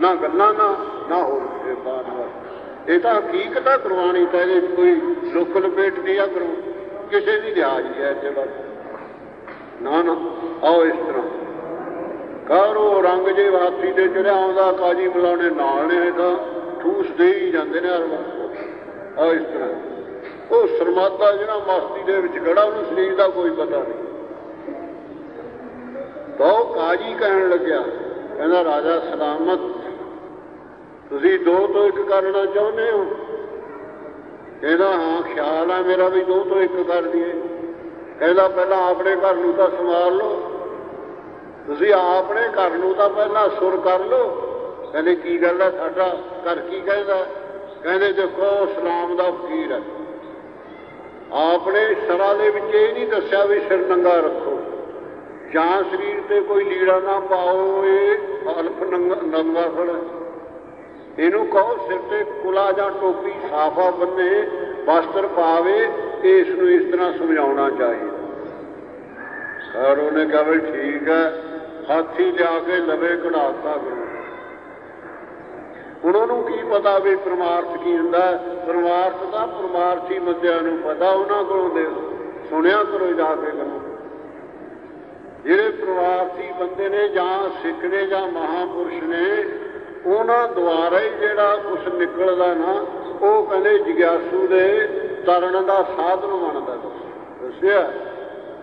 ਨਾ ਗੱਲਾਂ, ਨਾ ਨਾ ਹੋਰ ਕਿਸੇ ਬਾਤ ਬਾਤ ਇਹ ਤਾਂ ਹਕੀਕਤ ਹੈ ਗੁਰਬਾਣੀ ਤਾਂ ਇਹਦੇ ਕੋਈ ਲੁੱਕ ਲਪੇਟ ਨਹੀਂ ਆ ਗੁਰੂ ਕਿਸੇ ਦੀ ਲਿਹਾਜ਼ ਨਹੀਂ ਹੈ ਇੱਥੇ ਬਸ। ਨਾ ਨਾ, ਆਓ ਇਸ ਤਰ੍ਹਾਂ। ਕਰੋ ਰੰਗ ਜੇ ਵਾਸੀ ਦੇ ਚੜਿਆ ਆਉਂਦਾ, ਕਾਜੀ ਬੁਲਾਉਣੇ ਨਾਲ ਨੇ ਤਾਂ, ਠੂਸ ਦੇ ਹੀ ਜਾਂਦੇ ਨੇ ਹਰ ਵਕਤ। ਆਓ ਇਸ ਤਰ੍ਹਾਂ। ਉਹ ਸਰਮਾਤਾ ਜਿਹੜਾ ਮਸਤੀ ਦੇ ਵਿੱਚ ਖੜਾ, ਉਹਨੂੰ ਸਰੀਰ ਦਾ ਕੋਈ ਪਤਾ ਨਹੀਂ। ਤਾਂ ਕਾਜੀ ਕਹਿਣ ਲੱਗਿਆ, ਕਹਿੰਦਾ, ਰਾਜਾ, ਸਲਾਮਤ। ਤੁਸੀਂ ਦੋ ਤੋਂ ਇੱਕ ਕਰਨਾ ਚਾਹੁੰਦੇ ਹੋ? ਕਹਿੰਦਾ, ਹਾਂ, ਖਿਆਲ ਆ ਮੇਰਾ ਵੀ ਦੋ ਤੋਂ ਇੱਕ ਕਰ ਦਈਏ ਕਹਿੰਦਾ, ਪਹਿਲਾਂ ਆਪਣੇ ਘਰ ਨੂੰ ਤਾਂ ਸੰਭਾਲ ਲਓ। ਤੁਸੀਂ ਆਪਣੇ ਘਰ ਨੂੰ ਤਾਂ ਪਹਿਲਾਂ ਸੁਰ ਕਰ ਲਓ। ਕਹਿੰਦੇ, ਕੀ ਗੱਲ ਹੈ ਸਾਡਾ ਘਰ ਕੀ ਕਹਿੰਦਾ? ਕਹਿੰਦੇ, ਦੇਖੋ ਇਸਲਾਮ ਦਾ ਫਕੀਰ ਹੈ ਆਪਣੇ ਸਰਾ ਦੇ ਵਿੱਚ ਇਹ ਨਹੀਂ ਦੱਸਿਆ ਵੀ ਸਿਰ ਨੰਗਾ ਰੱਖੋ। ਜਾਂ ਸਰੀਰ ਤੇ ਕੋਈ ਲੀੜਾ ਨਾ ਪਾਓ, ਇਹ ਅਲਫ ਨੰਗਾ ਨੰਗਾ ਖੜਾ ਇਹਨੂੰ ਕਹੋ ਸਿਰ ਤੇ ਕੁਲਾ ਜਾਂ ਟੋਪੀ ਸਾਫਾ ਬੰਨੇ, ਵਸਤਰ ਪਾਵੇ ਇਸ ਨੂੰ ਇਸ ਤਰ੍ਹਾਂ ਸਮਝਾਉਣਾ ਚਾਹੀਦਾ। ਸਰ ਉਹਨੇ ਕਿਹਾ ਵੀ ਠੀਕ ਹੈ, ਹਾਥੀ ਲਿਆ ਕੇ ਲਵੇ ਕਢਾਤਾ ਗੁਰੂ। ਹੁਣ ਉਹਨੂੰ ਕੀ ਪਤਾ ਵੀ ਪਰਮਾਰਥ ਕੀ ਹੁੰਦਾ ਪਰਮਾਰਥ ਦਾ ਪਰਮਾਰਥੀ ਬੰਦਿਆਂ ਨੂੰ ਪਤਾ, ਉਹਨਾਂ ਕੋਲੋਂ ਦੇ ਸੁਣਿਆ ਕਰੋ ਜਾ ਕੇ ਕਰੋ ਜਿਹੜੇ ਪਰਮਾਰਥੀ ਬੰਦੇ ਨੇ ਜਾਂ ਸਿੱਖ ਨੇ ਜਾਂ ਮਹਾਪੁਰਸ਼ ਨੇ ਉਹਨਾਂ ਦੁਆਰਾ ਹੀ ਜਿਹੜਾ ਕੁਝ ਨਿਕਲਦਾ ਨਾ, ਉਹ ਕਹਿੰਦੇ ਜਿਗਿਆਸੂ ਦੇ ਤਰਨ ਦਾ ਸਾਧਨ ਬਣਦਾ ਦੱਸਿਆ?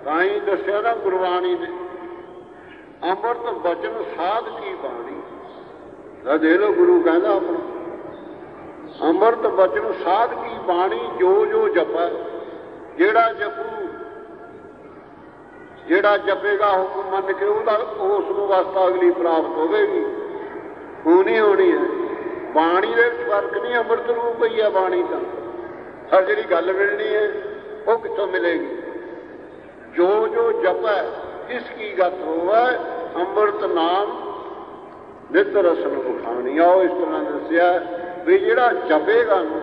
ਤਾਂ ਹੀ ਦੱਸਿਆ ਨਾ ਗੁਰਬਾਣੀ ਨੇ। ਅੰਮ੍ਰਿਤ ਬਚਨ ਸਾਧ ਕੀ ਬਾਣੀ? ਦਾ ਦੇ ਲੋ ਗੁਰੂ ਕਹਿੰਦਾ ਆਪਣਾ। ਅੰਮ੍ਰਿਤ ਬਚਨ ਸਾਧ ਕੀ ਬਾਣੀ? ਜੋ ਜੋ ਜਪੈ। ਜਿਹੜਾ ਜਪੂ, ਜਿਹੜਾ ਜਪੇਗਾ ਹੁਕਮ ਮੰਨ ਕੇ ਉਹਦਾ ਉਸ ਨੂੰ ਵਾਸਤਾ ਅਗਲੀ ਪ੍ਰਾਪਤ ਹੋਵੇਗੀ। ਹੋਣੀ ਹੋਣੀ ਹੈ। ਬਾਣੀ ਦੇ ਵਿੱਚ ਫ਼ਰਕ ਨਹੀਂ ਅੰਮ੍ਰਿਤ ਰੂਪ ਹੀ ਹੈ ਬਾਣੀ ਤਾਂ ਹਰ ਜਿਹੜੀ ਗੱਲ ਮਿਲਣੀ ਹੈ, ਉਹ ਕਿੱਥੋਂ ਮਿਲੇਗੀ? ਜੋ ਜੋ ਜਪੈ, ਇਸ ਕੀ ਗਤ ਹੋਵੇ, ਅੰਮ੍ਰਿਤ ਨਾਮ ਨਿਤ ਰਸਨ ਬਖਾਣੀ ਆਓ ਇਸ ਤਰ੍ਹਾਂ ਦੱਸਿਆ ਵੀ ਜਿਹੜਾ ਜਪੇਗਾ ਨੂੰ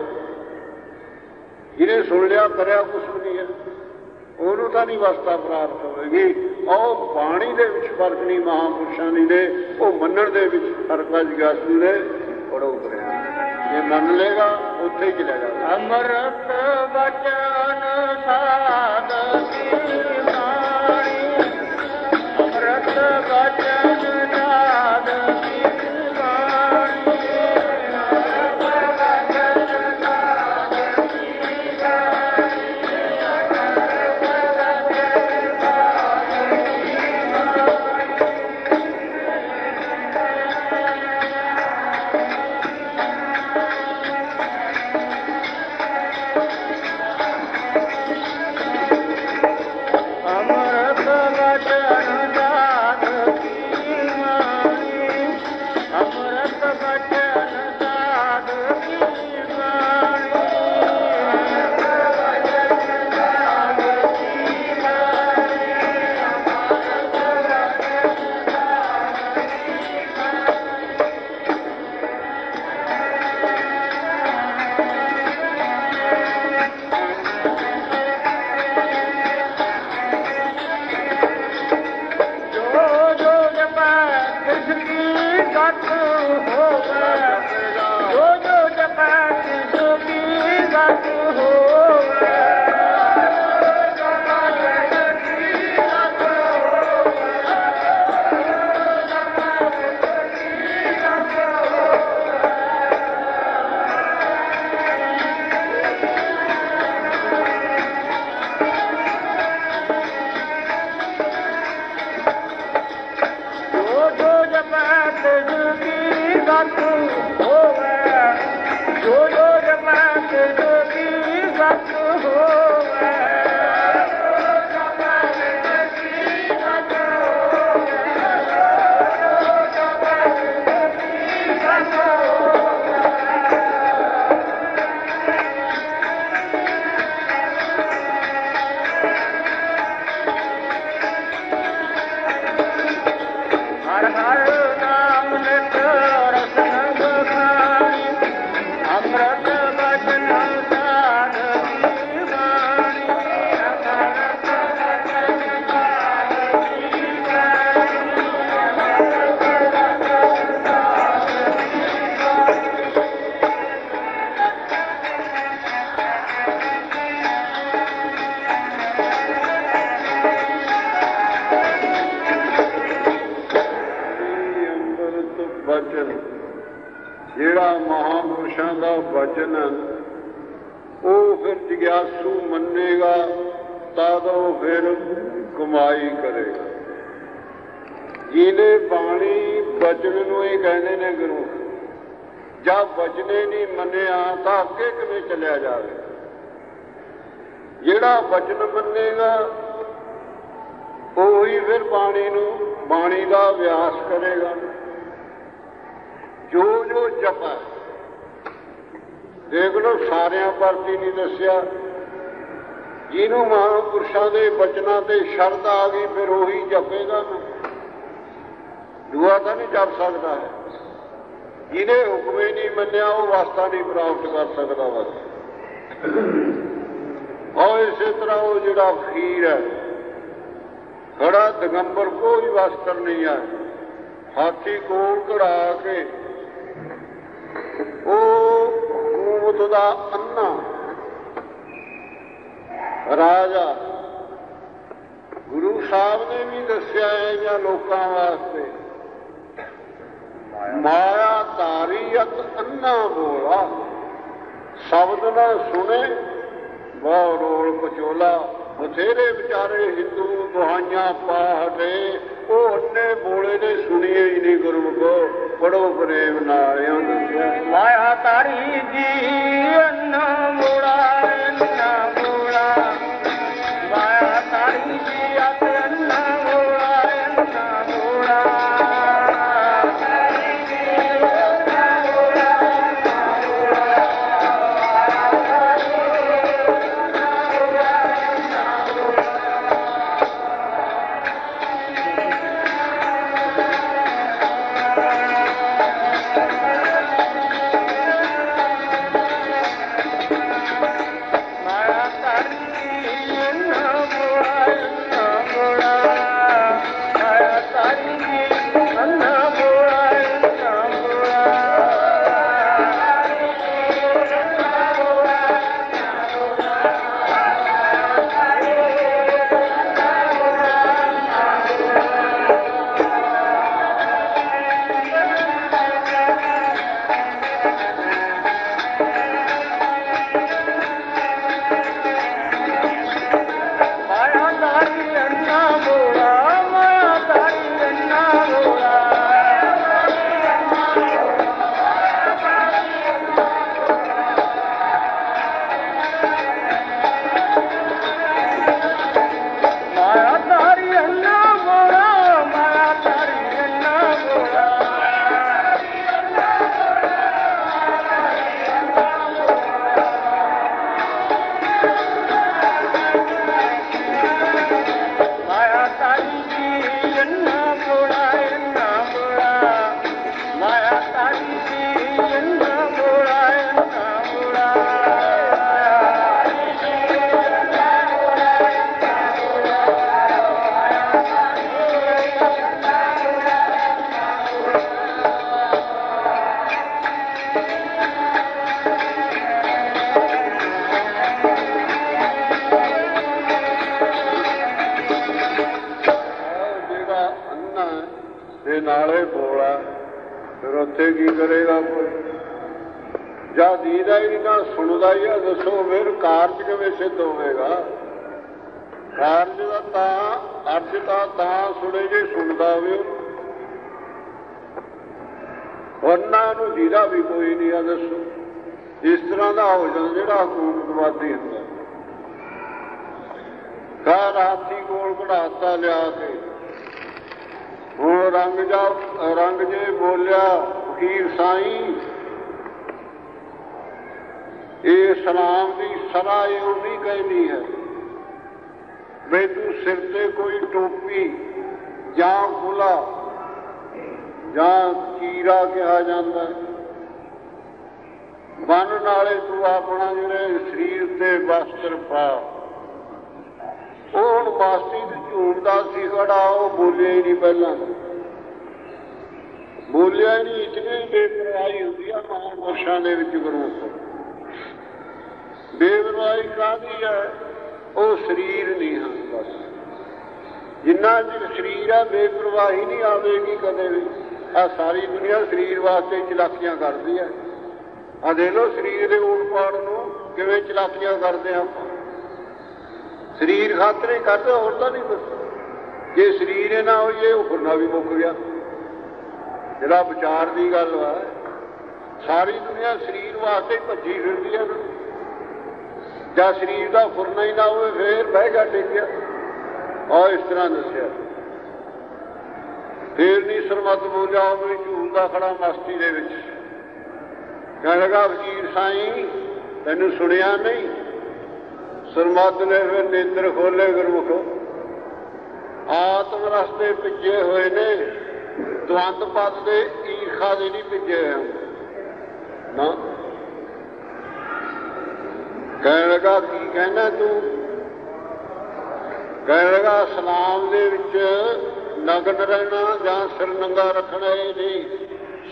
ਜਿਹਨੇ ਸੁਣ ਲਿਆ, ਕਰਿਆ, ਕੁਛ ਨਹੀਂ ਹੈ। ਉਹਨੂੰ ਤਾਂ ਨਹੀਂ ਵਸਤਾ ਪ੍ਰਾਪਤ ਹੋਵੇਗੀ। ਉਹ ਬਾਣੀ ਦੇ ਵਿੱਚ ਫ਼ਰਕ ਨਹੀਂ, ਮਹਾਪੁਰਸ਼ਾਂ ਦੀ ਦੇ ਉਹ ਮੰਨਣ ਦੇ ਵਿੱਚ ਫ਼ਰਕ ਹੈ ਜਗਾਸੂ ਦੇ ਪੜੋ ਕਰਿਆ। ਜੇ ਮੰਨ ਲੇਗਾ ਉੱਥੇ ਹੀ ਚਲਾ ਜਾਏਗਾ ਅੰਮ੍ਰਿਤ ਬਚਨ ਸਾਧ ਕੀ ਬਾਣੀ। ਅੰਮ੍ਰਿਤ ਬਚਨ ਤੇ ਆ ਗਈ, ਫਿਰ ਉਹੀ ਜਪੇਗਾ ਨਾ ਦੂਆ ਤਾਂ ਨਹੀਂ ਜਪ ਸਕਦਾ ਹੈ। ਜਿਹਨੇ ਹੁਕਮ ਹੀ ਨਹੀਂ ਮੰਨਿਆ, ਉਹ ਵਾਸਤਾ ਨਹੀਂ ਪ੍ਰਾਪਤ ਕਰ ਸਕਦਾ ਬਸ। ਔਰ ਇਸੇ ਤਰ੍ਹਾਂ ਉਹ ਜਿਹੜਾ ਖੀਰ ਹੈ, ਖੜਾ ਦਿਗੰਬਰ ਕੋਈ ਵਸਤਰ ਨਹੀਂ ਹੈ। ਹਾਥੀ ਕੋਲ ਕਢਾ ਕੇ ਉਹ ਹਕੂਮਤ ਦਾ ਅੰਨਾ, ਰਾਜਾ ਗੁਰੂ ਸਾਹਿਬ ਨੇ ਵੀ ਦੱਸਿਆ ਹੈ ਜਾਂ ਲੋਕਾਂ ਵਾਸਤੇ? ਮਾਇਆ ਤਾਰੀਅਤ ਅੰਨਾ ਬੋਲਾ। ਸ਼ਬਦ ਨਾ ਸੁਣੇ, ਬਹੁ ਰੋਲ ਕਚੋਲਾ ਬਥੇਰੇ ਵਿਚਾਰੇ ਹਿੰਦੂ ਦੁਹਾਈਆਂ ਪਾ ਹਟੇ। ਉਹ ਅੰਨੇ ਬੋਲੇ ਨੇ, ਸੁਣੀਏ ਹੀ ਨਹੀਂ ਗੁਰਮੁਖੋ। ਪੜੋ ਪ੍ਰੇਮ ਨਾਲ ਇਉਂ ਦੱਸਿਆ ਮਾਇਆ ਤਾਰੀ ਜੀ ਅੰਨ ਮੋੜਾ ਅੰਨ ਮੋੜਾ ਮਾਇਆ ਤਾਰੀ ਜੀ ਫਿਰ ਉੱਥੇ ਕੀ ਕਰੇਗਾ ਕੋਈ ਜਾਂ ਦੀਦਾ ਹੀ ਨਾ ਸੁਣਦਾ ਹੀ ਆ, ਦੱਸੋ ਫਿਰ ਕਾਰਜ ਕਿਵੇਂ ਸਿੱਧ ਹੋਵੇਗਾ? ਕਾਰਜ ਦਾ ਤਾਂ, ਅਰਜ ਤਾਂ ਤਾਂ ਸੁਣੇ ਜੇ ਸੁਣਦਾ ਹੋਵੇ। ਉਹਨਾਂ ਨੂੰ ਦੀਦਾ ਵੀ ਕੋਈ ਨਹੀਂ ਆ, ਦੱਸੋ। ਇਸ ਤਰ੍ਹਾਂ ਦਾ ਹੋ ਜਾਂਦਾ ਜਿਹੜਾ ਹਕੂਮਤਵਾਦੀ ਹੁੰਦਾ। ਘਰ ਹਾਥੀ ਕੋਲ ਕਢਾਤਾ ਲਿਆ ਕੇ। ਹੁਣ ਰੰਗ ਜਾ, ਰੰਗ ਜੇ ਬੋਲਿਆ ਫਕੀਰ ਸਾਈਂ, ਇਹ ਸਲਾਮ ਦੀ ਸਦਾ ਇਹ ਨਹੀਂ ਕਹਿੰਦੀ ਹੈ ਵੇ ਤੂੰ ਸਿਰ ਤੇ ਕੋਈ ਟੋਪੀ ਜਾਂ ਫੁਲਾ ਜਾਂ ਚੀਰਾ ਕਿਹਾ ਜਾਂਦਾ ਹੈ। ਬੰਨ ਨਾਲੇ ਤੂੰ ਆਪਣਾ ਜਿਹੜੇ ਸਰੀਰ ਤੇ ਵਸਤਰ ਪਾ ਹੁਣ ਮਾਸੀ ਦੇ ਝੂਮਦਾ ਸੀ ਖੜਾ ਉਹ ਬੋਲਿਆ ਹੀ ਨਹੀਂ ਪਹਿਲਾਂ। ਬੋਲਿਆ ਹੀ ਨਹੀਂ, ਇਤਨੀ ਬੇਪਰਵਾਹੀ ਹੁੰਦੀ ਆ ਮਹਾਂਪੁਰਸ਼ਾਂ ਦੇ ਵਿੱਚ ਗੁਰੂ ਬੇਪਰਵਾਹੀ ਕਾਹਦੀ ਹੈ ਉਹ ਸਰੀਰ ਨਹੀਂ ਹਨ ਬਸ। ਜਿੰਨਾ ਚਿਰ ਸਰੀਰ ਆ, ਬੇਪਰਵਾਹੀ ਨਹੀਂ ਆਵੇਗੀ ਕਦੇ ਵੀ। ਆ ਸਾਰੀ ਦੁਨੀਆ ਸਰੀਰ ਵਾਸਤੇ ਚਲਾਕੀਆਂ ਕਰਦੀ ਹੈ ਆ ਦੇ ਲੋ ਸਰੀਰ ਦੇ ਊੜ ਪਾੜ ਨੂੰ ਕਿਵੇਂ ਚਲਾਕੀਆਂ ਕਰਦੇ ਆ ਆਪਾਂ। ਸਰੀਰ ਖਾਤਰ ਕਰਦਾ ਹੋਰ ਤਾਂ ਨਹੀਂ ਕੁਛ। ਜੇ ਸਰੀਰ ਇਹ ਨਾ ਹੋਈਏ ਉਹ ਫੁਰਨਾ ਵੀ ਮੁੱਕ ਗਿਆ। ਜਿਹੜਾ ਵਿਚਾਰ ਦੀ ਗੱਲ ਵਾ, ਸਾਰੀ ਦੁਨੀਆ ਸਰੀਰ ਵਾਸਤੇ ਭੱਜੀ ਫਿਰਦੀ ਹੈ ਜਾਂ ਸਰੀਰ ਦਾ ਫੁਰਨਾ ਹੀ ਨਾ ਹੋਵੇ, ਫੇਰ ਬਹਿ ਗਿਆ ਟਿਕਿਆ। ਔਰ ਇਸ ਤਰ੍ਹਾਂ ਦੱਸਿਆ। ਫੇਰ ਨਹੀਂ ਸਰਮਤ ਬੋਲਿਆ ਉਹ ਵੀ ਝੂਲਦਾ ਖੜਾ ਮਸਤੀ ਦੇ ਵਿੱਚ। ਕਹਿਣ ਲੱਗਾ, ਵਜ਼ੀਰ ਸਾਈਂ, ਤੈਨੂੰ ਸੁਣਿਆ ਨਹੀਂ? ਸਰਮਤ ਨੇ ਫਿਰ ਨੇਤਰ ਖੋਲੇ ਗੁਰਮੁਖ। ਆਤਮ ਰਸਤੇ ਭਿੱਜੇ ਹੋਏ ਨੇ। ਦਵੰਦ ਪਦ ਦੇ ਈਰਖਾ ਦੇ ਨਹੀਂ ਭਿੱਜੇ ਹੋਏ। ਨਾ। ਕਹਿਣ ਲੱਗਾ, ਕੀ ਕਹਿਣਾ ਤੂੰ? ਕਹਿਣ ਲਗਾ, ਸਲਾਮ ਦੇ ਵਿੱਚ ਨਗਨ ਰਹਿਣਾ ਜਾਂ ਸਿਰ ਨੰਗਾ ਰੱਖਣਾ ਇਹ ਨਹੀਂ।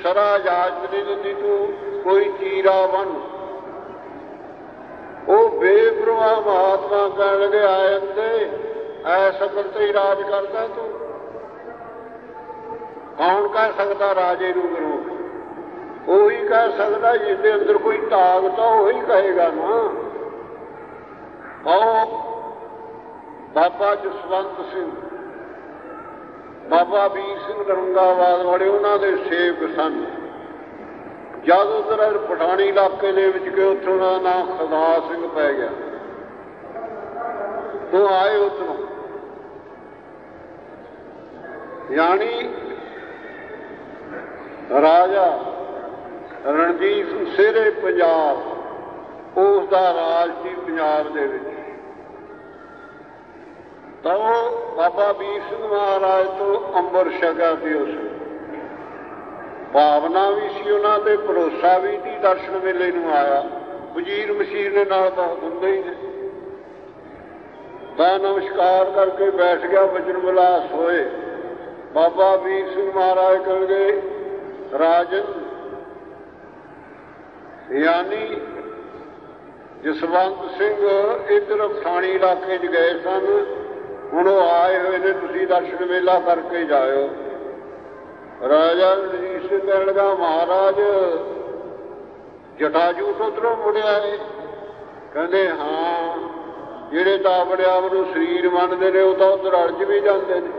ਸਰਾ ਇਜਾਜ਼ਤ ਨਹੀਂ ਦਿੰਦੀ ਤੂੰ, ਕੋਈ ਚੀਰਾ ਬਣ। ਉਹ ਬੇਪਰਵਾਹ ਮਹਾਤਮਾ ਕਹਿਣ ਲੱਗੇ ਆਏ ਅੰਦੇ ਐ ਸਕਲ ਤੇ ਰਾਜ ਕਰਦਾ ਤੂੰ। ਕੌਣ ਕਹਿ ਸਕਦਾ ਰਾਜੇ ਨੂੰ ਗੁਰੂ ਉਹੀ ਕਹਿ ਸਕਦਾ ਜਿਹਦੇ ਅੰਦਰ ਕੋਈ ਤਾਕਤ ਆ, ਉਹੀ ਕਹੇਗਾ ਨਾ। ਉਹ ਬਾਬਾ ਜਸਵੰਤ ਸਿੰਘ, ਬਾਬਾ ਵੀਰ ਸਿੰਘ ਨਰੰਗਾਵਾਦ ਵਾਲੇ, ਉਹਨਾਂ ਦੇ ਸੇਵਕ ਸਨ। ਜਦ ਉਧਰ ਪਠਾਣੀ ਇਲਾਕੇ ਦੇ ਵਿੱਚ ਗਏ ਉੱਥੋਂ ਦਾ ਨਾਮ ਖੁਦਾ ਸਿੰਘ ਪੈ ਗਿਆ। ਤੋਂ ਆਏ ਉੱਥੋਂ। ਯਾਨੀ ਰਾਜਾ ਰਣਜੀਤ ਸਿੰਘ ਸਿਰੇ ਪੰਜਾਬ, ਉਸ ਦਾ ਰਾਜ ਸੀ ਪੰਜਾਬ ਦੇ ਵਿੱਚ। ਤਾਂ ਉਹ ਬਾਬਾ ਵੀਰ ਸਿੰਘ ਮਹਾਰਾਜ ਤੋਂ ਅੰਬਰ ਛਕਿਆ ਸੀ ਉਸ ਭਾਵਨਾ ਵੀ ਸੀ ਉਹਨਾਂ ਤੇ, ਭਰੋਸਾ ਵੀ ਸੀ, ਦਰਸ਼ਨ ਵੇਲੇ ਨੂੰ ਆਇਆ। ਵਜ਼ੀਰ ਮਸ਼ੀਰ ਨੇ ਨਾਲ ਬਹੁਤ ਹੁੰਦੇ ਹੀ ਨੇ। ਤਾਂ ਨਮਸਕਾਰ ਕਰਕੇ ਬੈਠ ਗਿਆ, ਵਜਨ ਵਿਲਾਸ ਹੋਏ। ਬਾਬਾ ਵੀਰ ਸਿੰਘ ਮਹਾਰਾਜ ਕਹਿ ਗਏ। ਰਾਜਨ ਯਾਨੀ ਜਸਵੰਤ ਸਿੰਘ, ਇਧਰ ਥਾਣੀ ਇਲਾਕੇ 'ਚ ਗਏ ਸਨ। ਹੁਣ ਉਹ ਆਏ ਹੋਏ ਨੇ, ਤੁਸੀਂ ਦਰਸ਼ਨ ਮੇਲਾ ਕਰਕੇ ਜਾਇਓ। ਰਾਜਾ ਰਣਜੀਤ ਸਿੰਘ ਕਹਿਣ ਦਾ ਮਹਾਰਾਜ, ਜਟਾਜੂ ਤੋਂ ਮੁੜਿਆ ਏ ਕਹਿੰਦੇ, ਹਾਂ, ਜਿਹੜੇ ਤਾਂ ਆਪਣੇ ਆਪ ਨੂੰ ਸਰੀਰ ਮੰਨਦੇ ਨੇ, ਉਹ ਤਾਂ ਉਧਰ ਅੜਜ ਵੀ ਜਾਂਦੇ ਨੇ।